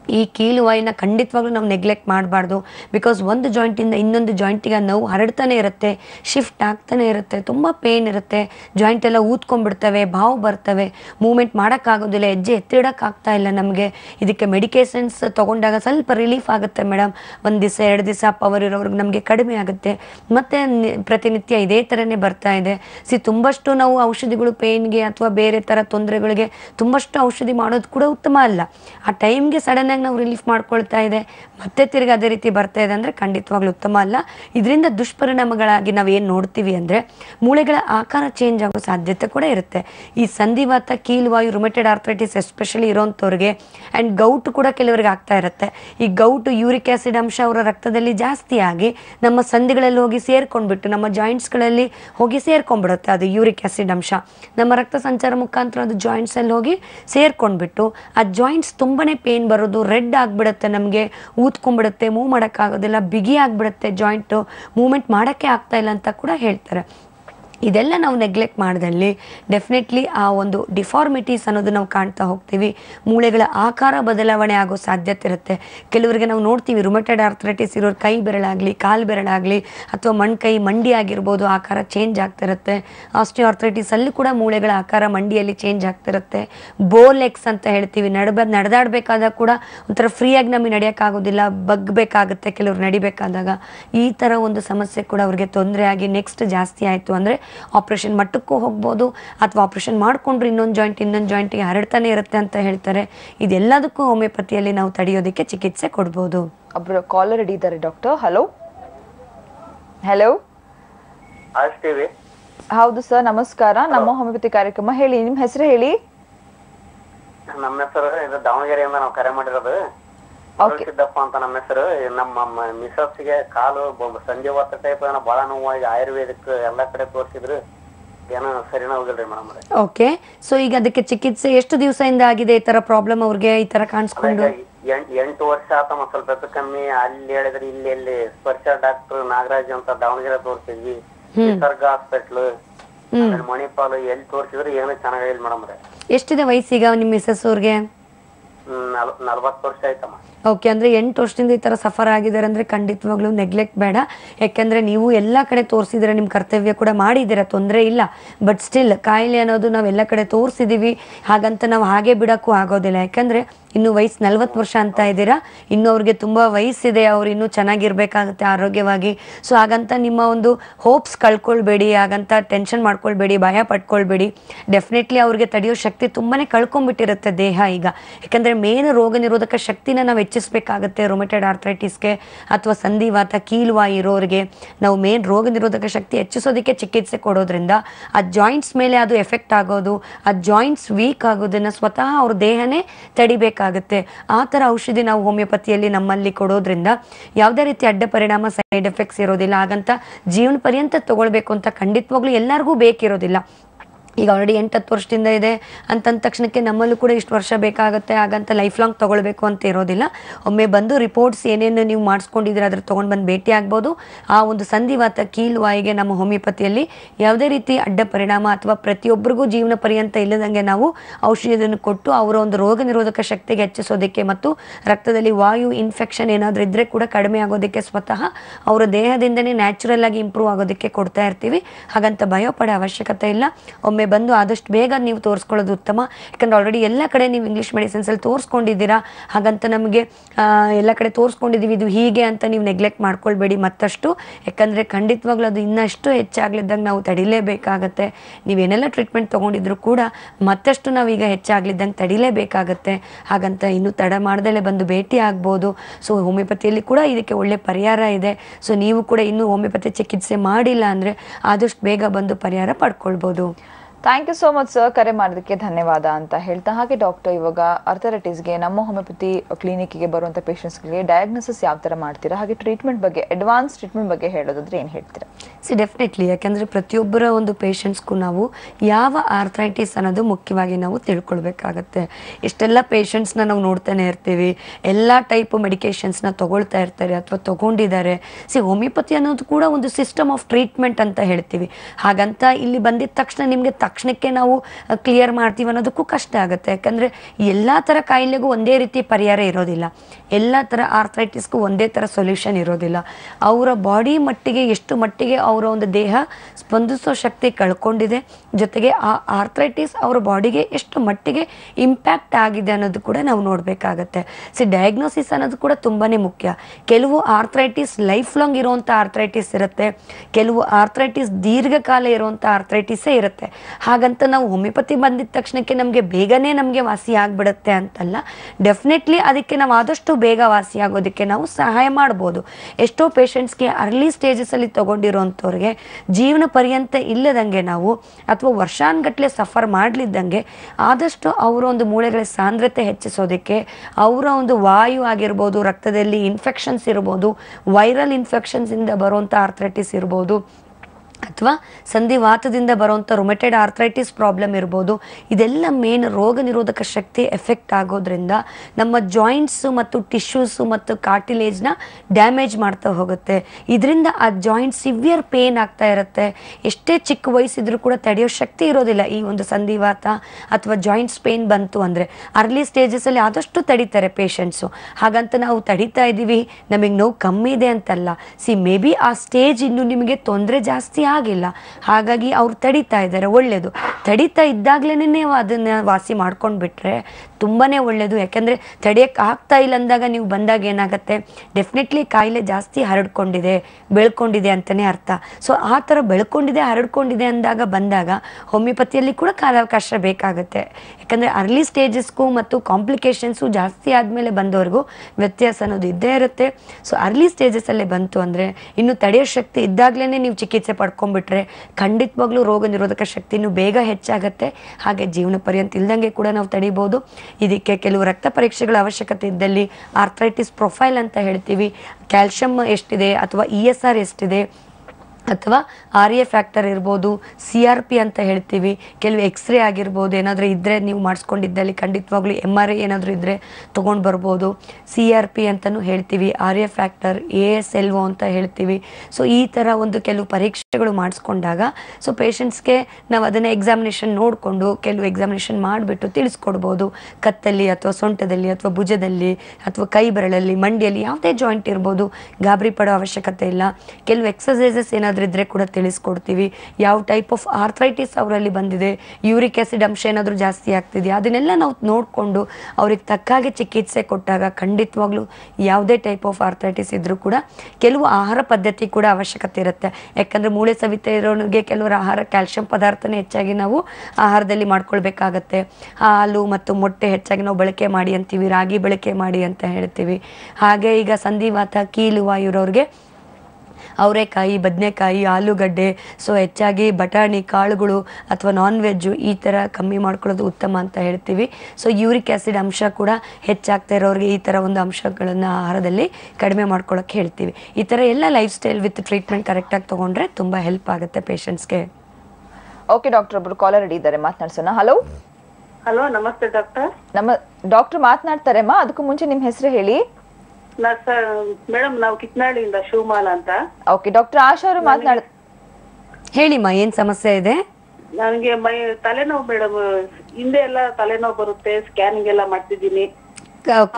ಈ ಕೀಲು ವಾಯಿನ ಖಂಡಿತವಾಗ್ಲೂ ನಾವು ನೆಗ್ಲೆಕ್ಟ್ ಮಾಡಬಾರ್ದು. ಬಿಕಾಸ್ ಒಂದು ಜಾಯಿಂಟಿಂದ ಇನ್ನೊಂದು ಜಾಯಿಂಟಿಗೆ ನೋವು ಹರಡ್ತಾನೆ ಇರುತ್ತೆ ಶಿಫ್ಟ್ ಆಗ್ತಾನೆ ಇರುತ್ತೆ, ತುಂಬ ಪೇನ್ ಇರುತ್ತೆ. ಜಾಯಿಂಟ್ ಎಲ್ಲ ಊದ್ಕೊಂಡ್ಬಿಡ್ತವೆ, ಬಾವು ಬರ್ತವೆ. ಮೂಮೆಂಟ್ ಮಾಡೋಕ್ಕಾಗೋದಿಲ್ಲ, ಹೆಜ್ಜೆ ಎತ್ತಿಡೋಕ್ಕಾಗ್ತಾ ಇಲ್ಲ ನಮಗೆ. ಇದಕ್ಕೆ ಮೆಡಿಕೇಶನ್ಸ್ ತೊಗೊಂಡಾಗ ಸ್ವಲ್ಪ ರಿಲೀಫ್ ಆಗುತ್ತೆ ಮೇಡಮ್ ಒಂದು ದಿವಸ ಎರಡು ದಿವಸ ಪವರ್ ಇರೋವ್ರಿಗೆ ನಮಗೆ ಕಡಿಮೆ ಆಗುತ್ತೆ. ಮತ್ತು ಪ್ರತಿನಿತ್ಯ ಇದೇ ಥರನೇ ಬರ್ತಾ ಇದೆ. ಸಿ ತುಂಬಷ್ಟು ನಾವು ಔಷಧಿಗಳು ಪೇನ್ಗೆ ಅಥವಾ ಬೇರೆ ಥರ ತೊಂದರೆಗಳಿಗೆ ತುಂಬಷ್ಟು ಔಷಧಿ ಮಾಡೋದು ಕೂಡ ಉತ್ತಮ ಅಲ್ಲ. ಆ ಟೈಮ್ಗೆ ಸಡನ್ನಾಗಿ ನಾವು ರಿಲೀಫ್ ಮಾಡ್ಕೊಳ್ತಾ ಇದೆ. ಮತ್ತೆ ತಿರ್ಗಿ ಅದೇ ರೀತಿ ಬರ್ತಾ ಇದೆ ಅಂದರೆ ಖಂಡಿತವಾಗ್ಲೂ ಉತ್ತಮ ಅಲ್ಲ. ಇದರಿಂದ ದುಷ್ಪರಿಣಾಮಗಳಾಗಿ ನಾವು ಏನು ನೋಡ್ತೀವಿ ಅಂದರೆ ಮೂಳೆಗಳ ಆಕಾರ ಚೇಂಜ್ ಆಗೋ ಸಾಧ್ಯತೆ ಕೂಡ ಇರುತ್ತೆ. ಈ ಸಂಧಿವಾತ, ಕೀಲ್ವಾಯು ರುಮೆಟೆಡ್ ಆರ್ಥ್ರೈಟಿಸ್ ಎಸ್ಪೆಷಲಿ ಇರೋಂಥವ್ರಿಗೆ ಆ್ಯಂಡ್ ಗೌಟ್ ಕೂಡ ಕೆಲವರಿಗೆ ಆಗ್ತಾ ಇರುತ್ತೆ. ಈ ಗೌಟ್ ಯೂರಿಕ್ ಆಸಿಡ್ ಅಂಶ ಅವರ ರಕ್ತದಲ್ಲಿ ಜಾಸ್ತಿ ಆಗಿ ನಮ್ಮ ಸಂಧಿಗಳಲ್ಲಿ ಹೋಗಿ ಸೇರ್ಕೊಂಡ್ಬಿಟ್ಟು ನಮ್ಮ ಜಾಯಿಂಟ್ಸ್ಗಳಲ್ಲಿ ಹೋಗಿ ಸೇರ್ಕೊಂಡ್ಬಿಡುತ್ತೆ ಅದು ಯೂರಿಕ್ ಆಸಿಡ್ ಅಂಶ. ನಮ್ಮ ರಕ್ತ ಸಂಚಾರ ಮುಖಾಂತರ ಅದು ಜಾಯಿಂಟ್ಸಲ್ಲಿ ಹೋಗಿ ಸೇರ್ಕೊಂಡ್ಬಿಟ್ಟು ಆ ಜಾಯಿಂಟ್ಸ್ ತುಂಬಾನೇ ಪೇನ್ ಬರೋದು ರೆಡ್ ಆಗಿಬಿಡುತ್ತೆ, ನಮಗೆ ಊದ್ಕೊಂಡ್ಬಿಡುತ್ತೆ, ಮೂವ್ ಮಾಡೋಕ್ಕಾಗೋದಿಲ್ಲ, ಬಿಗಿ ಆಗಿಬಿಡುತ್ತೆ ಜಾಯಿಂಟು ಮೂಮೆಂಟ್ ಮಾಡೋಕ್ಕೆ ಆಗ್ತಾ ಇಲ್ಲ ಅಂತ ಕೂಡ ಹೇಳ್ತಾರೆ. ಇದೆಲ್ಲ ನಾವು ನೆಗ್ಲೆಕ್ಟ್ ಮಾಡಿದಲ್ಲಿ ಡೆಫಿನೆಟ್ಲಿ ಆ ಒಂದು ಡಿಫಾರ್ಮಿಟೀಸ್ ಅನ್ನೋದು ನಾವು ಕಾಣ್ತಾ ಹೋಗ್ತೀವಿ. ಮೂಳೆಗಳ ಆಕಾರ ಬದಲಾವಣೆ ಆಗೋ ಸಾಧ್ಯತೆ ಇರುತ್ತೆ. ಕೆಲವರಿಗೆ ನಾವು ನೋಡ್ತೀವಿ ರುಮೆಟೆಡ್ ಆರ್ಥರೈಟಿಸ್ ಇರೋರು ಕೈ ಬೆರಳಾಗಲಿ, ಕಾಲು ಬೆರಳಾಗಲಿ ಅಥವಾ ಮಣ್ಕೈ ಮಂಡಿ ಆಗಿರ್ಬೋದು ಆಕಾರ ಚೇಂಜ್ ಆಗ್ತಿರುತ್ತೆ ಆಸ್ಟಿಯೋ ಆರ್ಥರೈಟಿಸ್ ಅಲ್ಲಿ ಕೂಡ ಮೂಳೆಗಳ ಆಕಾರ ಮಂಡಿಯಲ್ಲಿ ಚೇಂಜ್ ಆಗ್ತಿರುತ್ತೆ ಬೋಲೆಕ್ಸ್ ಅಂತ ಹೇಳ್ತೀವಿ. ನಡ್ಬ ನಡೆದಾಡಬೇಕಾದಾಗ ಕೂಡ ಒಂಥರ ಫ್ರೀಯಾಗಿ ನಮಗೆ ನಡೆಯೋಕ್ಕಾಗೋದಿಲ್ಲ. ಬಗ್ಬೇಕಾಗುತ್ತೆ, ಕೆಲವ್ರು ನಡಿಬೇಕಾದಾಗ. ಈ ಥರ ಒಂದು ಸಮಸ್ಯೆ ಕೂಡ ಅವ್ರಿಗೆ ತೊಂದರೆ ಆಗಿ ನೆಕ್ಸ್ಟ್ ಜಾಸ್ತಿ ಆಯಿತು ಅಂದರೆ ಆಪ್ರೇಷನ್ ಮಟ್ಟಕ್ಕೂ ಹೋಗ್ಬೋದು ಅಥವಾ ಆಪ್ರೇಷನ್ ಮಾಡಿಕೊಂಡ್ರೆ ಇನ್ನೊಂದು ಜಾಯಿಂಟ್ ಇನ್ನೊಂದು ಜಾಯಿಂಟಿಗೆ ಹರಡ್ತಾನೆ ಇರುತ್ತೆ ಅಂತ ಹೇಳ್ತಾರೆ. ಇದೆಲ್ಲದಕ್ಕೂ ಹೋಮಿಯೋಪತಿಯಲ್ಲಿ ನಾವು ತಡೆಯೋದಕ್ಕೆ ಚಿಕಿತ್ಸೆ ಕೊಡ್ಬೋದು. ಒಬ್ಬರು ಕಾಲರ್ ರೆಡಿ ಇದ್ದಾರೆ ಡಾಕ್ಟರ್ ಹಲೋ ಹಲೋ ಹೌದು ಸರ್ ನಮಸ್ಕಾರ. ನಮ್ಮ ಹೋಮಿಯೋಪತಿ ಕಾರ್ಯಕ್ರಮ ಹೇಳಿ ನಿಮ್ಮ ಹೆಸರು ಹೇಳಿ? ನಮ್ಮ ಹೆಸರು ಇದು ದಾವಣಗೆರೆಯಿಂದ ನಾವು ಕರೆ ಮಾಡಿರೋದು. ಸಿದ್ದಪ್ಪ ಅಂತ ನಮ್ಮ ಹೆಸರು. ನಮ್ಮ ಮಿಸಸ್ಗೆ ಕಾಲು ಸಂಜೆ ಹೊತ್ತ ಟೈಪ್ ಏನೋ ಬಹಳ ನೋವಾಗಿ ಆಯುರ್ವೇದಿಕ್ ಎಲ್ಲಾ ಕಡೆ ತೋರಿಸಿದ್ರು. ಏನೋ ಸರಿನ ಹೋಗಿಲ್ರಿ ಮೇಡಮ್ ಓಕೆ ಸೊ ಈಗ ಅದಕ್ಕೆ ಚಿಕಿತ್ಸೆ ಎಷ್ಟು ದಿವಸದಿಂದ ಆಗಿದೆ ಈ ತರ ಪ್ರಾಬ್ಲಮ್ ಅವ್ರಿಗೆ ಈ ತರ ಕಾಣಿಸ್ಕೊಂಡು? ಎಂಟ್ ವರ್ಷ ಆತಮ್ಮ ಸ್ವಲ್ಪ ಹೆಚ್ಚು ಕಮ್ಮಿ. ಅಲ್ಲಿ ಹೇಳಿದ್ರೆ ಇಲ್ಲಿ ಇಲ್ಲಿ ಸ್ಪರ್ಶ ಡಾಕ್ಟರ್ ನಾಗರಾಜ್ ಅಂತ ದಾವಣಗೆರೆ ತೋರಿಸಿದ್ವಿ. ನಿಸರ್ಗ ಹಾಸ್ಪಿಟ್ಲ್. ಮಣಿಪಾಲ್ ಎಲ್ಲಿ ತೋರಿಸಿದ್ರು ಏನು ಚೆನ್ನಾಗಿಲ್ಲ ಮೇಡಮ್ ಎಷ್ಟಿದೆ ವಯಸ್ಸೀಗ ನಿಮ್ಮ ಮಿಸ್ಸಸ್ ಅವ್ರಿಗೆ ಓಕೆ ಅಂದ್ರೆ ಎಂಟು ವರ್ಷದಿಂದ ಈ ತರ ಸಫರ್ ಆಗಿದ್ದಾರೆ ಅಂದ್ರೆ ಖಂಡಿತವಾಗ್ಲೂ ನೆಗ್ಲೆಕ್ಟ್ ಬೇಡ. ಯಾಕಂದ್ರೆ ನೀವು ಎಲ್ಲಾ ಕಡೆ ತೋರಿಸಿದ್ರೆ ನಿಮ್ಮ ಕರ್ತವ್ಯ ಕೂಡ ಮಾಡಿದ್ದೀರಾ, ತೊಂದರೆ ಇಲ್ಲ. ಬಟ್ ಸ್ಟಿಲ್ ಕಾಯಿಲೆ ಅನ್ನೋದು ನಾವು ಎಲ್ಲಾ ಕಡೆ ತೋರಿಸಿದೀವಿ ಹಾಗಂತ ನಾವು ಹಾಗೆ ಬಿಡೋಕ್ಕೂ ಆಗೋದಿಲ್ಲ. ಯಾಕಂದರೆ ಇನ್ನು ವಯಸ್ಸು ನಲ್ವತ್ತು ವರ್ಷ ಅಂತ ಇದ್ದೀರಾ? ಇನ್ನು ಅವ್ರಿಗೆ ತುಂಬ ವಯಸ್ಸಿದೆ, ಅವ್ರು ಇನ್ನೂ ಚೆನ್ನಾಗಿರ್ಬೇಕಾಗುತ್ತೆ ಆರೋಗ್ಯವಾಗಿ. ಸೊ ಹಾಗಂತ ನಿಮ್ಮ ಒಂದು ಹೋಪ್ಸ್ ಕಳ್ಕೊಳ್ಬೇಡಿ, ಹಾಗಂತ ಟೆನ್ಷನ್ ಮಾಡ್ಕೊಳ್ಬೇಡಿ, ಭಯ ಪಡ್ಕೊಳ್ಬೇಡಿ ಡೆಫಿನೆಟ್ಲಿ ಅವ್ರಿಗೆ ತಡೆಯೋ ಶಕ್ತಿ ತುಂಬಾ ಕಳ್ಕೊಂಡ್ಬಿಟ್ಟಿರುತ್ತೆ ದೇಹ ಈಗ. ಯಾಕಂದರೆ ಮೇನ್ ರೋಗ ನಿರೋಧಕ ಶಕ್ತಿನ ನಾವು ಹೆಚ್ಚಿಸಬೇಕಾಗುತ್ತೆ ರೊಮೆಟೆಡ್ ಆರ್ಥ್ರೈಟಿಸ್ಗೆ ಅಥವಾ ಸಂಧಿವಾತ ಕೀಲುವಾಯಿ ಇರೋರಿಗೆ. ನಾವು ಮೇನ್ ರೋಗ ನಿರೋಧಕ ಶಕ್ತಿ ಹೆಚ್ಚಿಸೋದಕ್ಕೆ ಚಿಕಿತ್ಸೆ ಕೊಡೋದ್ರಿಂದ ಆ ಜಾಯಿಂಟ್ಸ್ ಮೇಲೆ ಅದು ಎಫೆಕ್ಟ್ ಆಗೋದು, ಆ ಜಾಯಿಂಟ್ಸ್ ವೀಕ್ ಆಗೋದನ್ನು ಸ್ವತಃ ಅವ್ರ ದೇಹನೇ ತಡಿಬೇಕಾಗುತ್ತೆ. ಆ ಥರ ಔಷಧಿ ನಾವು ಹೋಮಿಯೋಪತಿಯಲ್ಲಿ ನಮ್ಮಲ್ಲಿ ಕೊಡೋದ್ರಿಂದ ಯಾವುದೇ ರೀತಿ ಅಡ್ಡ ಪರಿಣಾಮ, ಸೈಡ್ ಎಫೆಕ್ಟ್ಸ್ ಇರೋದಿಲ್ಲ. ಹಾಗಂತ ಜೀವನ ಪರ್ಯಂತ ತಗೊಳ್ಬೇಕು ಅಂತ ಖಂಡಿತವಾಗ್ಲೂ ಎಲ್ಲರಿಗೂ ಬೇಕಿರೋದಿಲ್ಲ. ಈಗ ಆಲ್ರೆಡಿ ಎಂಟು ಹತ್ತು ವರ್ಷದಿಂದ ಇದೆ ಅಂತಂದ ತಕ್ಷಣಕ್ಕೆ ನಮ್ಮಲ್ಲೂ ಕೂಡ ಇಷ್ಟು ವರ್ಷ ಬೇಕಾಗುತ್ತೆ, ಹಾಗಂತ ಲೈಫ್ ಲಾಂಗ್ ತೊಗೊಳ್ಬೇಕು ಅಂತ ಇರೋದಿಲ್ಲ. ಒಮ್ಮೆ ಬಂದು ರಿಪೋರ್ಟ್ಸ್ ಏನೇನು ನೀವು ಮಾಡಿಸ್ಕೊಂಡಿದ್ರೆ ಅದ್ರ ತೊಗೊಂಡು ಬಂದು ಭೇಟಿ ಆಗ್ಬೋದು. ಆ ಒಂದು ಸಂಧಿವಾತ ಕೀಲುವಾಯಿಗೆ ನಮ್ಮ ಹೋಮಿಯೋಪತಿಯಲ್ಲಿ ಯಾವುದೇ ರೀತಿ ಅಡ್ಡ ಪರಿಣಾಮ ಅಥವಾ ಪ್ರತಿಯೊಬ್ಬರಿಗೂ ಜೀವನ ಪರ್ಯಂತ ಇಲ್ಲದಂಗೆ ನಾವು ಔಷಧಿಯನ್ನು ಕೊಟ್ಟು ಅವರ ಒಂದು ರೋಗ ನಿರೋಧಕ ಶಕ್ತಿಗೆ ಹೆಚ್ಚಿಸೋದಕ್ಕೆ ಮತ್ತು ರಕ್ತದಲ್ಲಿ ವಾಯು ಇನ್ಫೆಕ್ಷನ್ ಏನಾದರೂ ಇದ್ದರೆ ಕೂಡ ಕಡಿಮೆ ಆಗೋದಕ್ಕೆ ಸ್ವತಃ ಅವರ ದೇಹದಿಂದನೇ ನ್ಯಾಚುರಲ್ ಆಗಿ ಇಂಪ್ರೂವ್ ಆಗೋದಕ್ಕೆ ಕೊಡ್ತಾ ಇರ್ತೀವಿ. ಹಾಗಂತ ಭಯ ಪಡೋ ಅವಶ್ಯಕತೆ ಇಲ್ಲ. ಒಮ್ಮೆ ಬಂದು ಆದಷ್ಟು ಬೇಗ ನೀವು ತೋರಿಸ್ಕೊಳ್ಳೋದು ಉತ್ತಮ. ಯಾಕಂದರೆ ಆಲ್ರೆಡಿ ಎಲ್ಲ ಕಡೆ ನೀವು ಇಂಗ್ಲೀಷ್ ಮೆಡಿಸಿನ್ಸಲ್ಲಿ ತೋರಿಸ್ಕೊಂಡಿದ್ದೀರಾ. ಹಾಗಂತ ನಮಗೆ ಎಲ್ಲ ಕಡೆ ತೋರಿಸ್ಕೊಂಡಿದ್ದೀವಿ. ಇದು ಹೀಗೆ ಅಂತ ನೀವು ನೆಗ್ಲೆಕ್ಟ್ ಮಾಡ್ಕೊಳ್ಬೇಡಿ ಮತ್ತಷ್ಟು. ಯಾಕಂದರೆ ಖಂಡಿತವಾಗ್ಲೂ ಅದು ಇನ್ನಷ್ಟು ಹೆಚ್ಚಾಗ್ಲಿದ್ದಂಗೆ ನಾವು ತಡಿಲೇಬೇಕಾಗತ್ತೆ. ನೀವೇನೆಲ್ಲ ಟ್ರೀಟ್ಮೆಂಟ್ ತೊಗೊಂಡಿದ್ರು ಕೂಡ ಮತ್ತಷ್ಟು ನಾವೀಗ ಹೆಚ್ಚಾಗ್ಲಿದ್ದಂಗೆ ತಡಿಲೇಬೇಕಾಗತ್ತೆ. ಹಾಗಂತ ಇನ್ನೂ ತಡ ಮಾಡ್ದಲೇ ಬಂದು ಭೇಟಿ ಆಗ್ಬೋದು. ಸೊ ಹೋಮಿಯೋಪತಿಯಲ್ಲಿ ಕೂಡ ಇದಕ್ಕೆ ಒಳ್ಳೆ ಪರಿಹಾರ ಇದೆ. ಸೊ ನೀವು ಕೂಡ ಇನ್ನೂ ಹೋಮಿಯೋಪತಿ ಚಿಕಿತ್ಸೆ ಮಾಡಿಲ್ಲ ಅಂದರೆ ಆದಷ್ಟು ಬೇಗ ಬಂದು ಪರಿಹಾರ ಪಡ್ಕೊಳ್ಬೋದು. Thank you so much sir ಕರೆ ಮಾಡೋದಕ್ಕೆ ಧನ್ಯವಾದ ಅಂತ ಹೇಳ್ತಾ, ಹಾಗೆ ಡಾಕ್ಟರ್ ಇವಾಗ ಅರ್ಥರೈಟಿಸ್ಗೆ ನಮ್ಮ ಹೋಮಿಯೋಪತಿ ಕ್ಲಿನಿಕ್ಗೆ ಬರುವಂಥ ಪೇಷಂಟ್ಸ್ಗೆ ಡಯಾಗ್ನೋಸಿಸ್ ಯಾವ ಥರ ಮಾಡ್ತೀರಾ, ಹಾಗೆ ಟ್ರೀಟ್ಮೆಂಟ್ ಬಗ್ಗೆ ಅಡ್ವಾನ್ಸ್ ಟ್ರೀಟ್ಮೆಂಟ್ ಬಗ್ಗೆ ಹೇಳೋದಾದ್ರೆ ಏನು ಹೇಳ್ತೀರಾ? ಸಿ ಡೆಫಿನೆಟ್ಲಿ ಯಾಕೆಂದರೆ ಪ್ರತಿಯೊಬ್ಬರ ಒಂದು ಪೇಷಂಟ್ಸ್ಗೂ ನಾವು ಯಾವ ಆರ್ಥರೈಟಿಸ್ ಅನ್ನೋದು ಮುಖ್ಯವಾಗಿ ನಾವು ತಿಳ್ಕೊಳ್ಬೇಕಾಗತ್ತೆ. ಇಷ್ಟೆಲ್ಲ ಪೇಷಂಟ್ಸ್ನ ನಾವು ನೋಡ್ತಾನೆ ಇರ್ತೀವಿ, ಎಲ್ಲ ಟೈಪ್ ಮೆಡಿಕೇಷನ್ಸ್ನ ತೊಗೊಳ್ತಾ ಇರ್ತಾರೆ ಅಥವಾ ತಗೊಂಡಿದ್ದಾರೆ. ಸಿ ಹೋಮಿಯೋಪತಿ ಅನ್ನೋದು ಕೂಡ ಒಂದು ಸಿಸ್ಟಮ್ ಆಫ್ ಟ್ರೀಟ್ಮೆಂಟ್ ಅಂತ ಹೇಳ್ತೀವಿ. ಹಾಗಂತ ಇಲ್ಲಿ ಬಂದಿದ ತಕ್ಷಣ ನಿಮಗೆ ತಕ್ಷಣಕ್ಕೆ ನಾವು ಕ್ಲಿಯರ್ ಮಾಡ್ತೀವಿ ಅನ್ನೋದಕ್ಕೂ ಕಷ್ಟ ಆಗುತ್ತೆ. ಯಾಕಂದರೆ ಎಲ್ಲ ಥರ ಕಾಯಿಲೆಗೂ ಒಂದೇ ರೀತಿ ಪರಿಹಾರ ಇರೋದಿಲ್ಲ. ಎಲ್ಲ ಥರ ಆರ್ಥ್ರೈಟಿಸ್ಗೂ ಒಂದೇ ಥರ ಸೊಲ್ಯೂಷನ್ ಇರೋದಿಲ್ಲ. ಅವರ ಬಾಡಿ ಮಟ್ಟಿಗೆ, ಎಷ್ಟು ಮಟ್ಟಿಗೆ ಅವರ ಒಂದು ದೇಹ ಸ್ಪಂದಿಸೋ ಶಕ್ತಿ ಕಳ್ಕೊಂಡಿದೆ, ಜೊತೆಗೆ ಆ ಆರ್ಥ್ರೈಟಿಸ್ ಅವರ ಬಾಡಿಗೆ ಎಷ್ಟು ಮಟ್ಟಿಗೆ ಇಂಪ್ಯಾಕ್ಟ್ ಆಗಿದೆ ಅನ್ನೋದು ಕೂಡ ನಾವು ನೋಡಬೇಕಾಗತ್ತೆ. ಸಿ ಡಯಾಗ್ನೋಸಿಸ್ ಅನ್ನೋದು ಕೂಡ ತುಂಬಾ ಮುಖ್ಯ. ಕೆಲವು ಆರ್ಥ್ರೈಟಿಸ್ ಲೈಫ್ ಲಾಂಗ್ ಇರುವಂಥ ಆರ್ಥ್ರೈಟಿಸ್ ಇರುತ್ತೆ. ಕೆಲವು ಆರ್ಥ್ರೈಟಿಸ್ ದೀರ್ಘಕಾಲ ಇರುವಂಥ ಆರ್ಥ್ರೈಟಿಸೇ ಇರುತ್ತೆ. ಹಾಗಂತ ನಾವು ಹೋಮಿಯೋಪತಿ ಬಂದಿದ ತಕ್ಷಣಕ್ಕೆ ನಮಗೆ ಬೇಗನೆ ನಮಗೆ ವಾಸಿ ಆಗಿಬಿಡುತ್ತೆ ಅಂತಲ್ಲ ಡೆಫಿನೆಟ್ಲಿ ಅದಕ್ಕೆ ನಾವು ಆದಷ್ಟು ಬೇಗ ವಾಸಿ ಆಗೋದಕ್ಕೆ ನಾವು ಸಹಾಯ ಮಾಡ್ಬೋದು. ಎಷ್ಟೋ ಪೇಷಂಟ್ಸ್ಗೆ ಅರ್ಲಿ ಸ್ಟೇಜಸಲ್ಲಿ ತೊಗೊಂಡಿರೋಂಥವ್ರಿಗೆ ಜೀವನ ಪರ್ಯಂತ ಇಲ್ಲದಂಗೆ ನಾವು ಅಥವಾ ವರ್ಷಾನ್ಗಟ್ಲೆ ಸಫರ್ ಮಾಡಲಿದ್ದಂಗೆ ಆದಷ್ಟು ಅವರ ಒಂದು ಮೂಳೆಗಳ ಸಾಂದ್ರತೆ ಹೆಚ್ಚಿಸೋದಕ್ಕೆ, ಅವರ ಒಂದು ವಾಯು ಆಗಿರ್ಬೋದು, ರಕ್ತದಲ್ಲಿ ಇನ್ಫೆಕ್ಷನ್ಸ್ ಇರ್ಬೋದು ವೈರಲ್ ಇನ್ಫೆಕ್ಷನ್ಸಿಂದ ಬರುವಂಥ ಆರ್ಥ್ರೈಟಿಸ್ ಇರ್ಬೋದು ಅಥವಾ ಸಂಧಿವಾತದಿಂದ ಬರುವಂಥ ರೊಮೆಟೆಡ್ ಆರ್ಥ್ರೈಟಿಸ್ ಪ್ರಾಬ್ಲಮ್ ಇರ್ಬೋದು, ಇದೆಲ್ಲ ಮೇನ್ ರೋಗ ನಿರೋಧಕ ಶಕ್ತಿ ಎಫೆಕ್ಟ್ ಆಗೋದ್ರಿಂದ ನಮ್ಮ ಜಾಯಿಂಟ್ಸು ಮತ್ತು ಟಿಶ್ಯೂಸು ಮತ್ತು ಕಾರ್ಟಿಲೇಜ್ನ ಡ್ಯಾಮೇಜ್ ಮಾಡ್ತಾ ಹೋಗುತ್ತೆ. ಇದರಿಂದ ಆ ಜಾಯಿಂಟ್ ಸಿವಿಯರ್ ಪೇನ್ ಆಗ್ತಾ ಇರುತ್ತೆ. ಎಷ್ಟೇ ಚಿಕ್ಕ ವಯಸ್ಸಿದ್ರೂ ಕೂಡ ತಡೆಯೋ ಶಕ್ತಿ ಇರೋದಿಲ್ಲ ಈ ಒಂದು ಸಂಧಿವಾತ ಅಥವಾ ಜಾಯಿಂಟ್ಸ್ ಪೇನ್ ಬಂತು ಅಂದರೆ. ಅರ್ಲಿ ಸ್ಟೇಜಸಲ್ಲಿ ಆದಷ್ಟು ತಡಿತಾರೆ ಪೇಷಂಟ್ಸು ಹಾಗಂತ ನಾವು ತಡಿತಾ ಇದ್ದೀವಿ ನಮಗೆ ನೋವು ಕಮ್ಮಿ ಇದೆ ಅಂತಲ್ಲ. ಸಿ ಮೇ ಬಿ ಆ ಸ್ಟೇಜ್ ಇನ್ನು ನಿಮಗೆ ತೊಂದರೆ ಜಾಸ್ತಿ ಆಗಿಲ್ಲ ಹಾಗಾಗಿ ಅವ್ರು ತಡಿತಾ ಇದ್ದಾರೆ ಒಳ್ಳೆಯದು ತಡಿತಾ ಇದ್ದಾಗಲೇ ನೀವು ಅದನ್ನು ವಾಸಿ ಮಾಡ್ಕೊಂಡು ಬಿಟ್ರೆ ತುಂಬಾ ಒಳ್ಳೆಯದು ಯಾಕೆಂದರೆ ತಡೆಯೋಕ್ಕೆ ಆಗ್ತಾ ಇಲ್ಲ ಅಂದಾಗ ನೀವು ಬಂದಾಗ ಏನಾಗುತ್ತೆ? ಡೆಫಿನೆಟ್ಲಿ ಕಾಯಿಲೆ ಜಾಸ್ತಿ ಹರಡ್ಕೊಂಡಿದೆ, ಬೆಳ್ಕೊಂಡಿದೆ ಅಂತಲೇ ಅರ್ಥ. ಸೊ ಆ ಥರ ಬೆಳ್ಕೊಂಡಿದೆ, ಹರಡ್ಕೊಂಡಿದೆ ಅಂದಾಗ ಬಂದಾಗ ಹೋಮಿಯೋಪತಿಯಲ್ಲಿ ಕೂಡ ಕಾಲಾವಕಾಶ ಬೇಕಾಗುತ್ತೆ. ಯಾಕಂದರೆ ಅರ್ಲಿ ಸ್ಟೇಜಸ್ಗೂ ಮತ್ತು ಕಾಂಪ್ಲಿಕೇಶನ್ಸು ಜಾಸ್ತಿ ಆದಮೇಲೆ ಬಂದವರೆಗೂ ವ್ಯತ್ಯಾಸ ಅನ್ನೋದು ಇದ್ದೇ ಇರುತ್ತೆ. ಸೊ ಅರ್ಲಿ ಸ್ಟೇಜಸಲ್ಲೇ ಬಂತು ಅಂದರೆ ಇನ್ನು ತಡೆಯೋ ಶಕ್ತಿ ಇದ್ದಾಗಲೇ ನೀವು ಚಿಕಿತ್ಸೆ ಪಡ್ಕೊಂಡ್ಬಿಟ್ರೆ ಖಂಡಿತವಾಗ್ಲೂ ರೋಗ ನಿರೋಧಕ ಶಕ್ತಿನೂ ಬೇಗ ಹೆಚ್ಚಾಗುತ್ತೆ. ಹಾಗೆ ಜೀವನ ಪರ್ಯಂತ ಇಲ್ದಂಗೆ ಕೂಡ ನಾವು ತಡಿಬೋದು. ಇದಕ್ಕೆ ಕೆಲವು ರಕ್ತ ಪರೀಕ್ಷೆಗಳ ಅವಶ್ಯಕತೆ ಇದ್ದಲ್ಲಿ ಆರ್ಥ್ರೈಟಿಸ್ ಪ್ರೊಫೈಲ್ ಅಂತ ಹೇಳ್ತೀವಿ. ಕ್ಯಾಲ್ಶಿಯಮ್ ಎಷ್ಟಿದೆ ಅಥವಾ ಇ ಎಸ್ ಆರ್ ಎಷ್ಟಿದೆ? ಅಥವಾ ಆರ್ ಎ ಫ್ಯಾಕ್ಟರ್ ಇರ್ಬೋದು, ಸಿ ಆರ್ ಪಿ ಅಂತ ಹೇಳ್ತೀವಿ, ಕೆಲವು ಎಕ್ಸ್ರೇ ಆಗಿರ್ಬೋದು, ಏನಾದರೂ ಇದ್ದರೆ ನೀವು ಮಾಡಿಸ್ಕೊಂಡಿದ್ದಲ್ಲಿ ಖಂಡಿತವಾಗ್ಲೂ ಎಂ ಆರ್ ಐ ಏನಾದರೂ ಇದ್ದರೆ ತೊಗೊಂಡು ಬರ್ಬೋದು. ಸಿ ಆರ್ ಪಿ ಅಂತಲೂ ಹೇಳ್ತೀವಿ R A factor, A S L O ಅಂತ ಹೇಳ್ತೀವಿ. ಸೊ ಈ ಥರ ಒಂದು ಕೆಲವು ಪರೀಕ್ಷೆಗಳು ಮಾಡಿಸ್ಕೊಂಡಾಗ ಸೊ ಪೇಷಂಟ್ಸ್ಗೆ ನಾವು ಅದನ್ನು ಎಕ್ಸಾಮಿನೇಷನ್ ನೋಡಿಕೊಂಡು, ಕೆಲವು ಎಕ್ಸಾಮಿನೇಷನ್ ಮಾಡಿಬಿಟ್ಟು ತಿಳಿಸ್ಕೊಡ್ಬೋದು. ಕತ್ತಲ್ಲಿ ಅಥವಾ ಸೊಂಟದಲ್ಲಿ ಅಥವಾ ಭುಜದಲ್ಲಿ ಅಥವಾ ಕೈ ಬೆರಳಲ್ಲಿ ಮಂಡಿಯಲ್ಲಿ ಯಾವುದೇ ಜಾಯಿಂಟ್ ಇರ್ಬೋದು, ಗಾಬರಿ ಪಡೋ ಅವಶ್ಯಕತೆ ಇಲ್ಲ. ಕೆಲವು ಎಕ್ಸಸೈಸಸ್ ಏನಾದರೂ ಇದ್ದರೆ ಕೂಡ ತಿಳಿಸ್ಕೊಡ್ತೀವಿ. ಯಾವ ಟೈಪ್ ಆಫ್ ಆರ್ಥ್ರೈಟಿಸ್ ಅವರಲ್ಲಿ ಬಂದಿದೆ, ಯೂರಿಕ್ ಆ್ಯಸಿಡ್ ಅಂಶ ಏನಾದರೂ ಜಾಸ್ತಿ ಆಗ್ತಿದೆಯಾ? ಅದನ್ನೆಲ್ಲ ನಾವು ನೋಡಿಕೊಂಡು ಅವ್ರಿಗೆ ತಕ್ಕಾಗೆ ಚಿಕಿತ್ಸೆ ಕೊಟ್ಟಾಗ ಖಂಡಿತವಾಗ್ಲೂ ಯಾವುದೇ ಟೈಪ್ ಆಫ್ ಆರ್ಥ್ರೈಟಿಸ್ ಇದ್ದರೂ ಕೂಡ ಕೆಲವು ಆಹಾರ ಪದ್ಧತಿ ಕೂಡ ಅವಶ್ಯಕತೆ ಇರುತ್ತೆ. ಯಾಕಂದರೆ ಮೂಳೆ ಸವಿತ ಇರೋನಿಗೆ ಕೆಲವರು ಆಹಾರ ಕ್ಯಾಲ್ಶಿಯಂ ಪದಾರ್ಥನೇ ಹೆಚ್ಚಾಗಿ ನಾವು ಆಹಾರದಲ್ಲಿ ಮಾಡ್ಕೊಳ್ಬೇಕಾಗತ್ತೆ. ಹಾಲು ಮತ್ತು ಮೊಟ್ಟೆ ಹೆಚ್ಚಾಗಿ ನಾವು ಬಳಕೆ ಮಾಡಿ ಅಂತೀವಿ, ರಾಗಿ ಬಳಕೆ ಮಾಡಿ ಅಂತ ಹೇಳ್ತೀವಿ. ಹಾಗೆ ಈಗ ಸಂಧಿವಾತ, ಕೀಲುವ ಇರೋರಿಗೆ ಅವರೆಕಾಯಿ ಬದನೆಕಾಯಿ ಆಲೂಗಡ್ಡೆ ಸೊ ಹೆಚ್ಚಾಗಿ ಬಟಾಣಿ ಕಾಳುಗಳು ಅಥವಾ ನಾನ್ ವೆಜ್ಜು ಈ ಥರ ಕಮ್ಮಿ ಮಾಡ್ಕೊಳ್ಳೋದು ಉತ್ತಮ ಅಂತ ಹೇಳ್ತೀವಿ. ಸೊ ಯೂರಿಕ್ ಆ್ಯಸಿಡ್ ಅಂಶ ಕೂಡ ಹೆಚ್ಚಾಗ್ತಾ ಇರೋರಿಗೆ ಈ ಥರ ಒಂದು ಅಂಶಗಳನ್ನು ಆಹಾರದಲ್ಲಿ ಕಡಿಮೆ ಮಾಡ್ಕೊಳ್ಳೋಕೆ ಹೇಳ್ತೀವಿ. ಈ ಥರ ಎಲ್ಲ ಲೈಫ್ ಸ್ಟೈಲ್ ವಿತ್ ಟ್ರೀಟ್ಮೆಂಟ್ ಕರೆಕ್ಟಾಗಿ ತೊಗೊಂಡ್ರೆ ತುಂಬ ಹೆಲ್ಪ್ ಆಗುತ್ತೆ ಪೇಷಂಟ್ಸ್ಗೆ ಓಕೆ ಡಾಕ್ಟರ್ ಒಬ್ರು ಕಾಲರ್ ರೆಡಿ ಇದ್ದಾರೆ. ಮಾತನಾಡ್ಸೋಣ. ಹಲೋ ಹಲೋ ನಮಸ್ತೆ ಡಾಕ್ಟರ್ ನಮ್ಮ ಡಾಕ್ಟರ್ ಮಾತನಾಡ್ತಾರಮ್ಮ ಅದಕ್ಕೂ ಮುಂಚೆ ನಿಮ್ಮ ಹೆಸರು ಹೇಳಿ. ಮೇಡಮ್ ನಾವು ಕಿತ್ನಾಳಿಯಿಂದ ಶಿವಮಾಲ ಅಂತ. ಓಕೆ ಡಾಕ್ಟರ್ ಆಶಾ ಅವರು ಮಾತನಾಡ ಹೇಳಿಮ್ಮ ಏನ್ ಸಮಸ್ಯೆ ಇದೆ? ನನಗೆ ಮೈ ತಲೆನೋವು ಮೇಡಮ್ ಹಿಂದೆ ಎಲ್ಲ ತಲೆನೋವು ಬರುತ್ತೆ ಸ್ಕ್ಯಾನಿಂಗ್ ಎಲ್ಲ ಮಾಡ್ತಿದ್ದೀನಿ.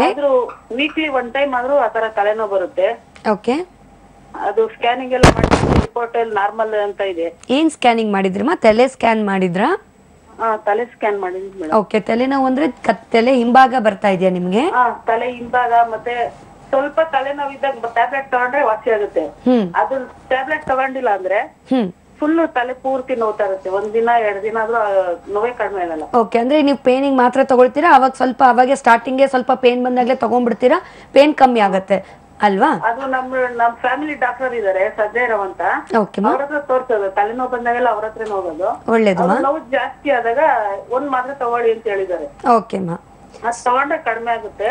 ಆದ್ರೂ ವೀಕ್ಲಿ ಒನ್ ಟೈಮ್ ಆದ್ರೂ ಆತರ ತಲೆನೋವು ಬರುತ್ತೆ. ಓಕೆ ಅದು ಸ್ಕ್ಯಾನಿಂಗ್ ಎಲ್ಲ ಮಾಡ್ತಿದ್ದೀನಿ ರಿಪೋರ್ಟ್ ಅಲ್ಲಿ ನಾರ್ಮಲ್ ಅಂತ ಇದೆ. ಏನ್ ಸ್ಕ್ಯಾನಿಂಗ್ ಮಾಡಿದ್ರಮ್ಮ ತಲೆ ಸ್ಕ್ಯಾನ್ ಮಾಡಿದ್ರಾ? ತಲೆ ಸ್ಕ್ಯಾನ್ ಮಾಡಿದ್ವಿ ಮೇಡಮ್. ಓಕೆ ತಲೆನೋವು ಅಂದ್ರೆ ತಲೆ ಹಿಂಭಾಗ ಬರ್ತಾ ಇದೆಯಾ ನಿಮ್ಗೆ? ತಲೆ ಹಿಂಭಾಗ ಮತ್ತೆ ಸ್ವಲ್ಪ ತಲೆನೋವಿದ್ದಾಗ ಟ್ಯಾಬ್ಲೆಟ್ ತಗೊಂಡ್ರೆ ವಾಸಿ ಆಗುತ್ತೆ. ಅದು ಟ್ಯಾಬ್ಲೆಟ್ ತಗೊಂಡಿಲ್ಲ ಅಂದ್ರೆ ಫುಲ್ ತಲೆ ಪೂರ್ತಿ ನೋವ್ತಾ ಇರುತ್ತೆ ಒಂದ್ ದಿನ ಎರಡ್ ದಿನ ಆದ್ರೂ ನೋವೇ ಕಡಿಮೆ ಆಗಲ್ಲ. ಓಕೆ ಅಂದ್ರೆ ನೀವು ಪೇನಿಗೆ ಮಾತ್ರ ತಗೊಳ್ತೀರಾ? ಅವಾಗ ಸ್ವಲ್ಪ ಅವಾಗ ಸ್ಟಾರ್ಟಿಂಗ್ ಸ್ವಲ್ಪ ಪೇನ್ ಬಂದಾಗಲೇ ತಗೊಂಡ್ಬಿಡ್ತೀರಾ? ಪೇನ್ ಕಮ್ಮಿ ಆಗತ್ತೆ. ಅಲ್ವಾ? ಅದು ನಮ್ಮ ನಮ್ ಫ್ಯಾಮಿಲಿ ಡಾಕ್ಟರ್ ಇದಾರೆ ಸಜ್ಜೆ ಅಂತ. ಅವ್ರ ಹತ್ರ ತೋರ್ಸೋದು. ತಲೆನೋವು ಬಂದಾಗೆಲ್ಲ ಅವ್ರ ಹತ್ರ ಹೋಗೋದು. ಒಳ್ಳೇದು ನೋವು ಜಾಸ್ತಿ ಆದಾಗ ಒಂದ್ ಮಾತ್ರ ತಗೊಳ್ಳಿ ಅಂತ ಹೇಳಿದ್ದಾರೆ. ಓಕೆ ಮಾ. ಅದ್ ತಗೊಂಡ್ರೆ ಕಡಿಮೆ ಆಗುತ್ತೆ.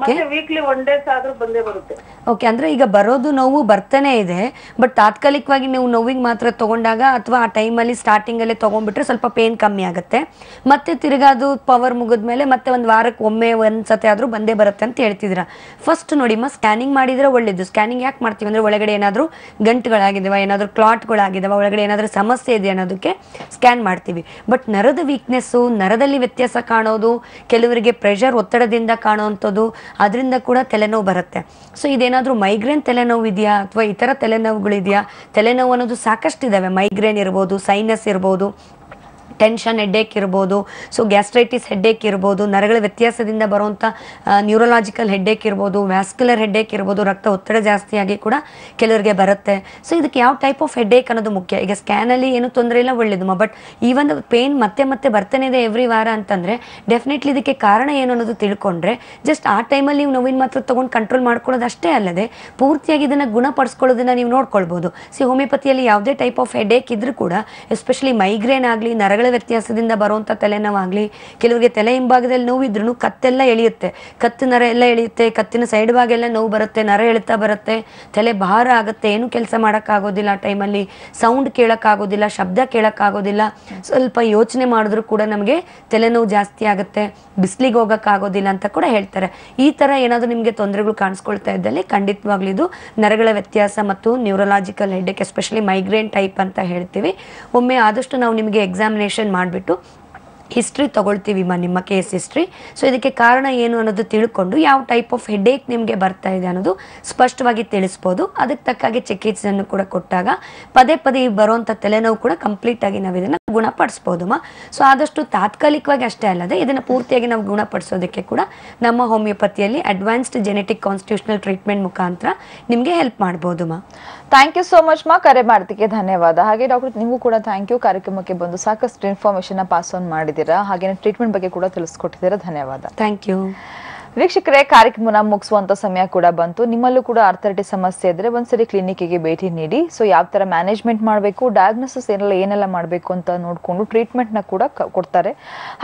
ಮತ್ತೆ ವೀಕ್ಲಿ ಒನ್ ಡೇಸ್ ಆದ್ರೂ ಬಂದೇ ಬರುತ್ತೆ. ಓಕೆ ಅಂದ್ರೆ ಈಗ ಬರೋದು ನೋವು ಬರ್ತಾನೆ ಇದೆ ಬಟ್ ತಾತ್ಕಾಲಿಕವಾಗಿ ನೀವು ನೋವಿಗೆ ಮಾತ್ರ ತಗೊಂಡಾಗ ಅಥವಾ ಆ ಟೈಮಲ್ಲಿ ಸ್ಟಾರ್ಟಿಂಗಲ್ಲೇ ತಗೊಂಡ್ಬಿಟ್ರೆ ಸ್ವಲ್ಪ ಪೇನ್ ಕಮ್ಮಿ ಆಗುತ್ತೆ. ಮತ್ತೆ ತಿರ್ಗಾ ಅದು ಪವರ್ ಮುಗಿದ್ಮೇಲೆ ಮತ್ತೆ ಒಂದು ವಾರಕ್ಕೆ ಒಮ್ಮೆ ಒಂದು ಸತಿ ಆದರೂ ಬಂದೇ ಬರುತ್ತೆ ಅಂತ ಹೇಳ್ತಿದ್ದೀರಾ ಫಸ್ಟ್ ನೋಡಿಮ್ಮ ಸ್ಕ್ಯಾನಿಂಗ್ ಮಾಡಿದ್ರೆ ಒಳ್ಳೇದು. ಸ್ಕ್ಯಾನಿಂಗ್ ಯಾಕೆ ಮಾಡ್ತೀವಿ ಅಂದ್ರೆ ಒಳಗಡೆ ಏನಾದರೂ ಗಂಟುಗಳಾಗಿದ್ದಾವ ಏನಾದರೂ ಕ್ಲಾಟ್ಗಳಾಗಿದ್ದಾವ ಒಳಗಡೆ ಏನಾದರೂ ಸಮಸ್ಯೆ ಇದೆ ಅನ್ನೋದಕ್ಕೆ ಸ್ಕ್ಯಾನ್ ಮಾಡ್ತೀವಿ. ಬಟ್ ನರದ ವೀಕ್ನೆಸ್ಸು ನರದಲ್ಲಿ ವ್ಯತ್ಯಾಸ ಕಾಣೋದು ಕೆಲವರಿಗೆ ಪ್ರೆಷರ್ ಒತ್ತಡದಿಂದ ಕಾಣೋವಂಥದ್ದು ಅದರಿಂದ ಕೂಡ ತಲೆನೋವು ಬರುತ್ತೆ. ಸೊ ಇದೇನಾದರೂ ಮೈಗ್ರೇನ್ ತಲೆನೋವು ಇದೆಯಾ ಅಥವಾ ಇತರ ತಲೆನೋವುಗಳಿದೆಯಾ? ತಲೆನೋವು ಅನ್ನೋದು ಸಾಕಷ್ಟು ಇದ್ದಾವೆ ಮೈಗ್ರೇನ್ ಇರ್ಬೋದು ಸೈನಸ್ ಇರ್ಬೋದು ಟೆನ್ಷನ್ ಹೆಡ್ಡೇಕ್ ಇರ್ಬೋದು ಸೊ ಗ್ಯಾಸ್ಟ್ರೈಟಿಸ್ ಹೆಡ್ಡೇಕ್ ಇರ್ಬೋದು, ನರಗಳ ವ್ಯತ್ಯಾಸದಿಂದ ಬರುವಂಥ ನ್ಯೂರಲಾಜಿಕಲ್ ಹೆಡ್ಡೇಕ್ ಇರ್ಬೋದು ವ್ಯಾಸ್ಕ್ಯುಲರ್ ಹೆಡ್ಡೇಕ್ ಇರ್ಬೋದು, ರಕ್ತ ಒತ್ತಡ ಜಾಸ್ತಿಯಾಗಿ ಕೂಡ ಕೆಲವರಿಗೆ ಬರುತ್ತೆ. ಸೊ ಇದಕ್ಕೆ ಯಾವ ಟೈಪ್ ಆಫ್ ಹೆಡ್ಡೇಕ್ ಅನ್ನೋದು ಮುಖ್ಯ. ಈಗ ಸ್ಕ್ಯಾನಲ್ಲಿ ಏನು ತೊಂದರೆ ಇಲ್ಲ, ಒಳ್ಳೇದು. ಬಟ್ ಈ ಒಂದು ಪೇನ್ ಮತ್ತೆ ಮತ್ತೆ ಬರ್ತಾನೆ ಇದೆ ಎವ್ರಿ ವಾರ ಅಂತಂದರೆ ಡೆಫಿನೆಟ್ಲಿ ಇದಕ್ಕೆ ಕಾರಣ ಏನು ಅನ್ನೋದು ತಿಳ್ಕೊಂಡ್ರೆ ಜಸ್ಟ್ ಆ ಟೈಮಲ್ಲಿ ನೀವು ನೋವಿನ ಮಾತ್ರ ತೊಗೊಂಡು ಕಂಟ್ರೋಲ್ ಮಾಡ್ಕೊಳ್ಳೋದು ಅಷ್ಟೇ ಅಲ್ಲದೆ, ಪೂರ್ತಿಯಾಗಿ ಇದನ್ನು ಗುಣಪಡಿಸ್ಕೊಳ್ಳೋದನ್ನು ನೀವು ನೋಡ್ಕೊಳ್ಬೋದು. ಸಿ ಹೋಮಿಯೋಪತಿಯಲ್ಲಿ ಯಾವುದೇ ಟೈಪ್ ಆಫ್ ಹೆಡ್ಡೇಕ್ ಇದ್ರೂ ಕೂಡ ಎಸ್ಪೆಷಲಿ ಮೈಗ್ರೇನ್ ಆಗಲಿ, ನರಗಳ ವ್ಯತ್ಯಾಸದಿಂದ ಬರುವಂಥ ತಲೆನೋವಾಗಲಿ, ಕೆಲವರಿಗೆ ತಲೆ ಹಿಂಭಾಗದಲ್ಲಿ ನೋವಿದ್ರೂ ಕತ್ತೆಲ್ಲ ಎಳೆಯುತ್ತೆ. ಕತ್ತು ನರ ಎಲ್ಲ ಎಳೆಯುತ್ತೆ, ಕತ್ತಿನ ಸೈಡ್ ಭಾಗ ಎಲ್ಲ ನೋವು ಬರುತ್ತೆ, ನರ ಎಳಿತಾ ಬರುತ್ತೆ. ತಲೆ ಭಾರ ಆಗುತ್ತೆ, ಏನು ಕೆಲಸ ಮಾಡೋಕ್ಕಾಗೋದಿಲ್ಲ ಆ ಟೈಮಲ್ಲಿ ಸೌಂಡ್ ಕೇಳೋಕ್ಕಾಗೋದಿಲ್ಲ, ಶಬ್ದ ಕೇಳೋಕ್ಕಾಗೋದಿಲ್ಲ. ಸ್ವಲ್ಪ ಯೋಚನೆ ಮಾಡಿದ್ರೂ ಕೂಡ ನಮಗೆ ತಲೆನೋವು ಜಾಸ್ತಿ ಆಗುತ್ತೆ. ಬಿಸಿಲಿಗೆ ಹೋಗೋಕ್ಕಾಗೋದಿಲ್ಲ ಅಂತ ಕೂಡ ಹೇಳ್ತಾರೆ. ಈ ಥರ ಏನಾದರೂ ನಿಮಗೆ ತೊಂದರೆಗಳು ಕಾಣಿಸ್ಕೊಳ್ತಾ ಇದ್ದಲ್ಲಿ ಖಂಡಿತವಾಗ್ಲೂ ಇದು ನರಗಳ ವ್ಯತ್ಯಾಸ ಮತ್ತು neurological headache especially migraine type ಅಂತ ಹೇಳ್ತೀವಿ. ಒಮ್ಮೆ ಆದಷ್ಟು ನಾವು ನಿಮಗೆ ಎಕ್ಸಾಮಿನೇಷನ್ ಮಾಡಿಬಿಟ್ಟು ಹಿಸ್ಟ್ರಿ ತಗೊಳ್ತೀವಿ ಮಾ, ನಿಮ್ಮ ಕೇಸ್ ಹಿಸ್ಟ್ರಿ ಸೊ ಇದಕ್ಕೆ ಕಾರಣ ಏನು ಅನ್ನೋದು ತಿಳ್ಕೊಂಡು ಯಾವ ಟೈಪ್ ಆಫ್ ಹೆಡೇಕ್ ನಿಮಗೆ ಬರ್ತಾ ಇದೆ ಅನ್ನೋದು ಸ್ಪಷ್ಟವಾಗಿ ತಿಳಿಸ್ಬೋದು. ಅದಕ್ಕೆ ತಕ್ಕಾಗಿ ಚಿಕಿತ್ಸೆಯನ್ನು ಕೂಡ ಕೊಟ್ಟಾಗ ಪದೇ ಪದೇ ಬರುವಂಥ ತಲೆನೋವು ಕೂಡ ಕಂಪ್ಲೀಟಾಗಿ ನಾವು ಇದನ್ನು ಗುಣಪಡಿಸ್ಬೋದು ಮಾ. ಸೊ ಆದಷ್ಟು ತಾತ್ಕಾಲಿಕವಾಗಿ ಅಷ್ಟೇ ಅಲ್ಲದೆ ಇದನ್ನು ಪೂರ್ತಿಯಾಗಿ ನಾವು ಗುಣಪಡಿಸೋದಕ್ಕೆ ಕೂಡ ನಮ್ಮ ಹೋಮಿಯೋಪತಿಯಲ್ಲಿ ಅಡ್ವಾನ್ಸ್ಡ್ ಜೆನೆಟಿಕ್ ಕಾನ್ಸ್ಟಿಟ್ಯೂಷನಲ್ ಟ್ರೀಟ್ಮೆಂಟ್ ಮುಖಾಂತರ ನಿಮಗೆ ಹೆಲ್ಪ್ ಮಾಡ್ಬೋದು ಮಾ. ಥ್ಯಾಂಕ್ ಯು ಸೋ ಮಚ್ ಮಾ. ಕರೆ ಮಾಡೋದಕ್ಕೆ ಧನ್ಯವಾದ. ಹಾಗೆ ಡಾಕ್ಟರ್, ನಿಮಗೂ ಕೂಡ ಥ್ಯಾಂಕ್ ಯು ಕಾರ್ಯಕ್ರಮಕ್ಕೆ ಬಂದು ಸಾಕಷ್ಟು ಇನ್ಫಾರ್ಮೇಷನ್ ಪಾಸ್ ಆನ್ ಮಾಡಿದ್ದೀರಾ ಹಾಗೆ ಟ್ರೀಟ್ಮೆಂಟ್ ಬಗ್ಗೆ ಕೂಡ ತಿಳಿಸ್ಕೊಟ್ಟಿದ್ದೀರಾ. ಧನ್ಯವಾದ. ಥ್ಯಾಂಕ್ ಯು ವೀಕ್ಷಕರೇ ಕಾರ್ಯಕ್ರಮನ ಮುಗಿಸುವಂತ ಸಮಯ ಕೂಡ ಬಂತು. ನಿಮ್ಮಲ್ಲೂ ಕೂಡ ಆರ್ಥರೈಟಿಸ್ ಸಮಸ್ಯೆ ಇದ್ರೆ ಒಂದ್ಸರಿ ಕ್ಲಿನಿಕ್ಗೆ ಭೇಟಿ ನೀಡಿ. ಸೊ ಯಾವ ತರ ಮ್ಯಾನೇಜ್ಮೆಂಟ್ ಮಾಡಬೇಕು ಡಯಾಗ್ನೋಸಿಸ್ ಏನೆಲ್ಲ ಏನೆಲ್ಲ ಮಾಡಬೇಕು ಅಂತ ನೋಡಿಕೊಂಡು ಟ್ರೀಟ್ಮೆಂಟ್ನ ಕೂಡ ಕೊಡ್ತಾರೆ.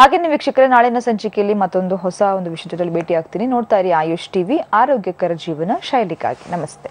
ಹಾಗೆ ನೀವು ವೀಕ್ಷಕರೇ ನಾಳಿನ ಸಂಚಿಕೆಯಲ್ಲಿ ಮತ್ತೊಂದು ಹೊಸ ಒಂದು ವಿಷಯದಲ್ಲಿ ಭೇಟಿ ಆಗ್ತೀನಿ ನೋಡ್ತಾ ಇರಿ ಆಯುಷ್ ಟಿವಿ ಆರೋಗ್ಯಕರ ಜೀವನ ಶೈಲಿಗಾಗಿ. ನಮಸ್ತೆ.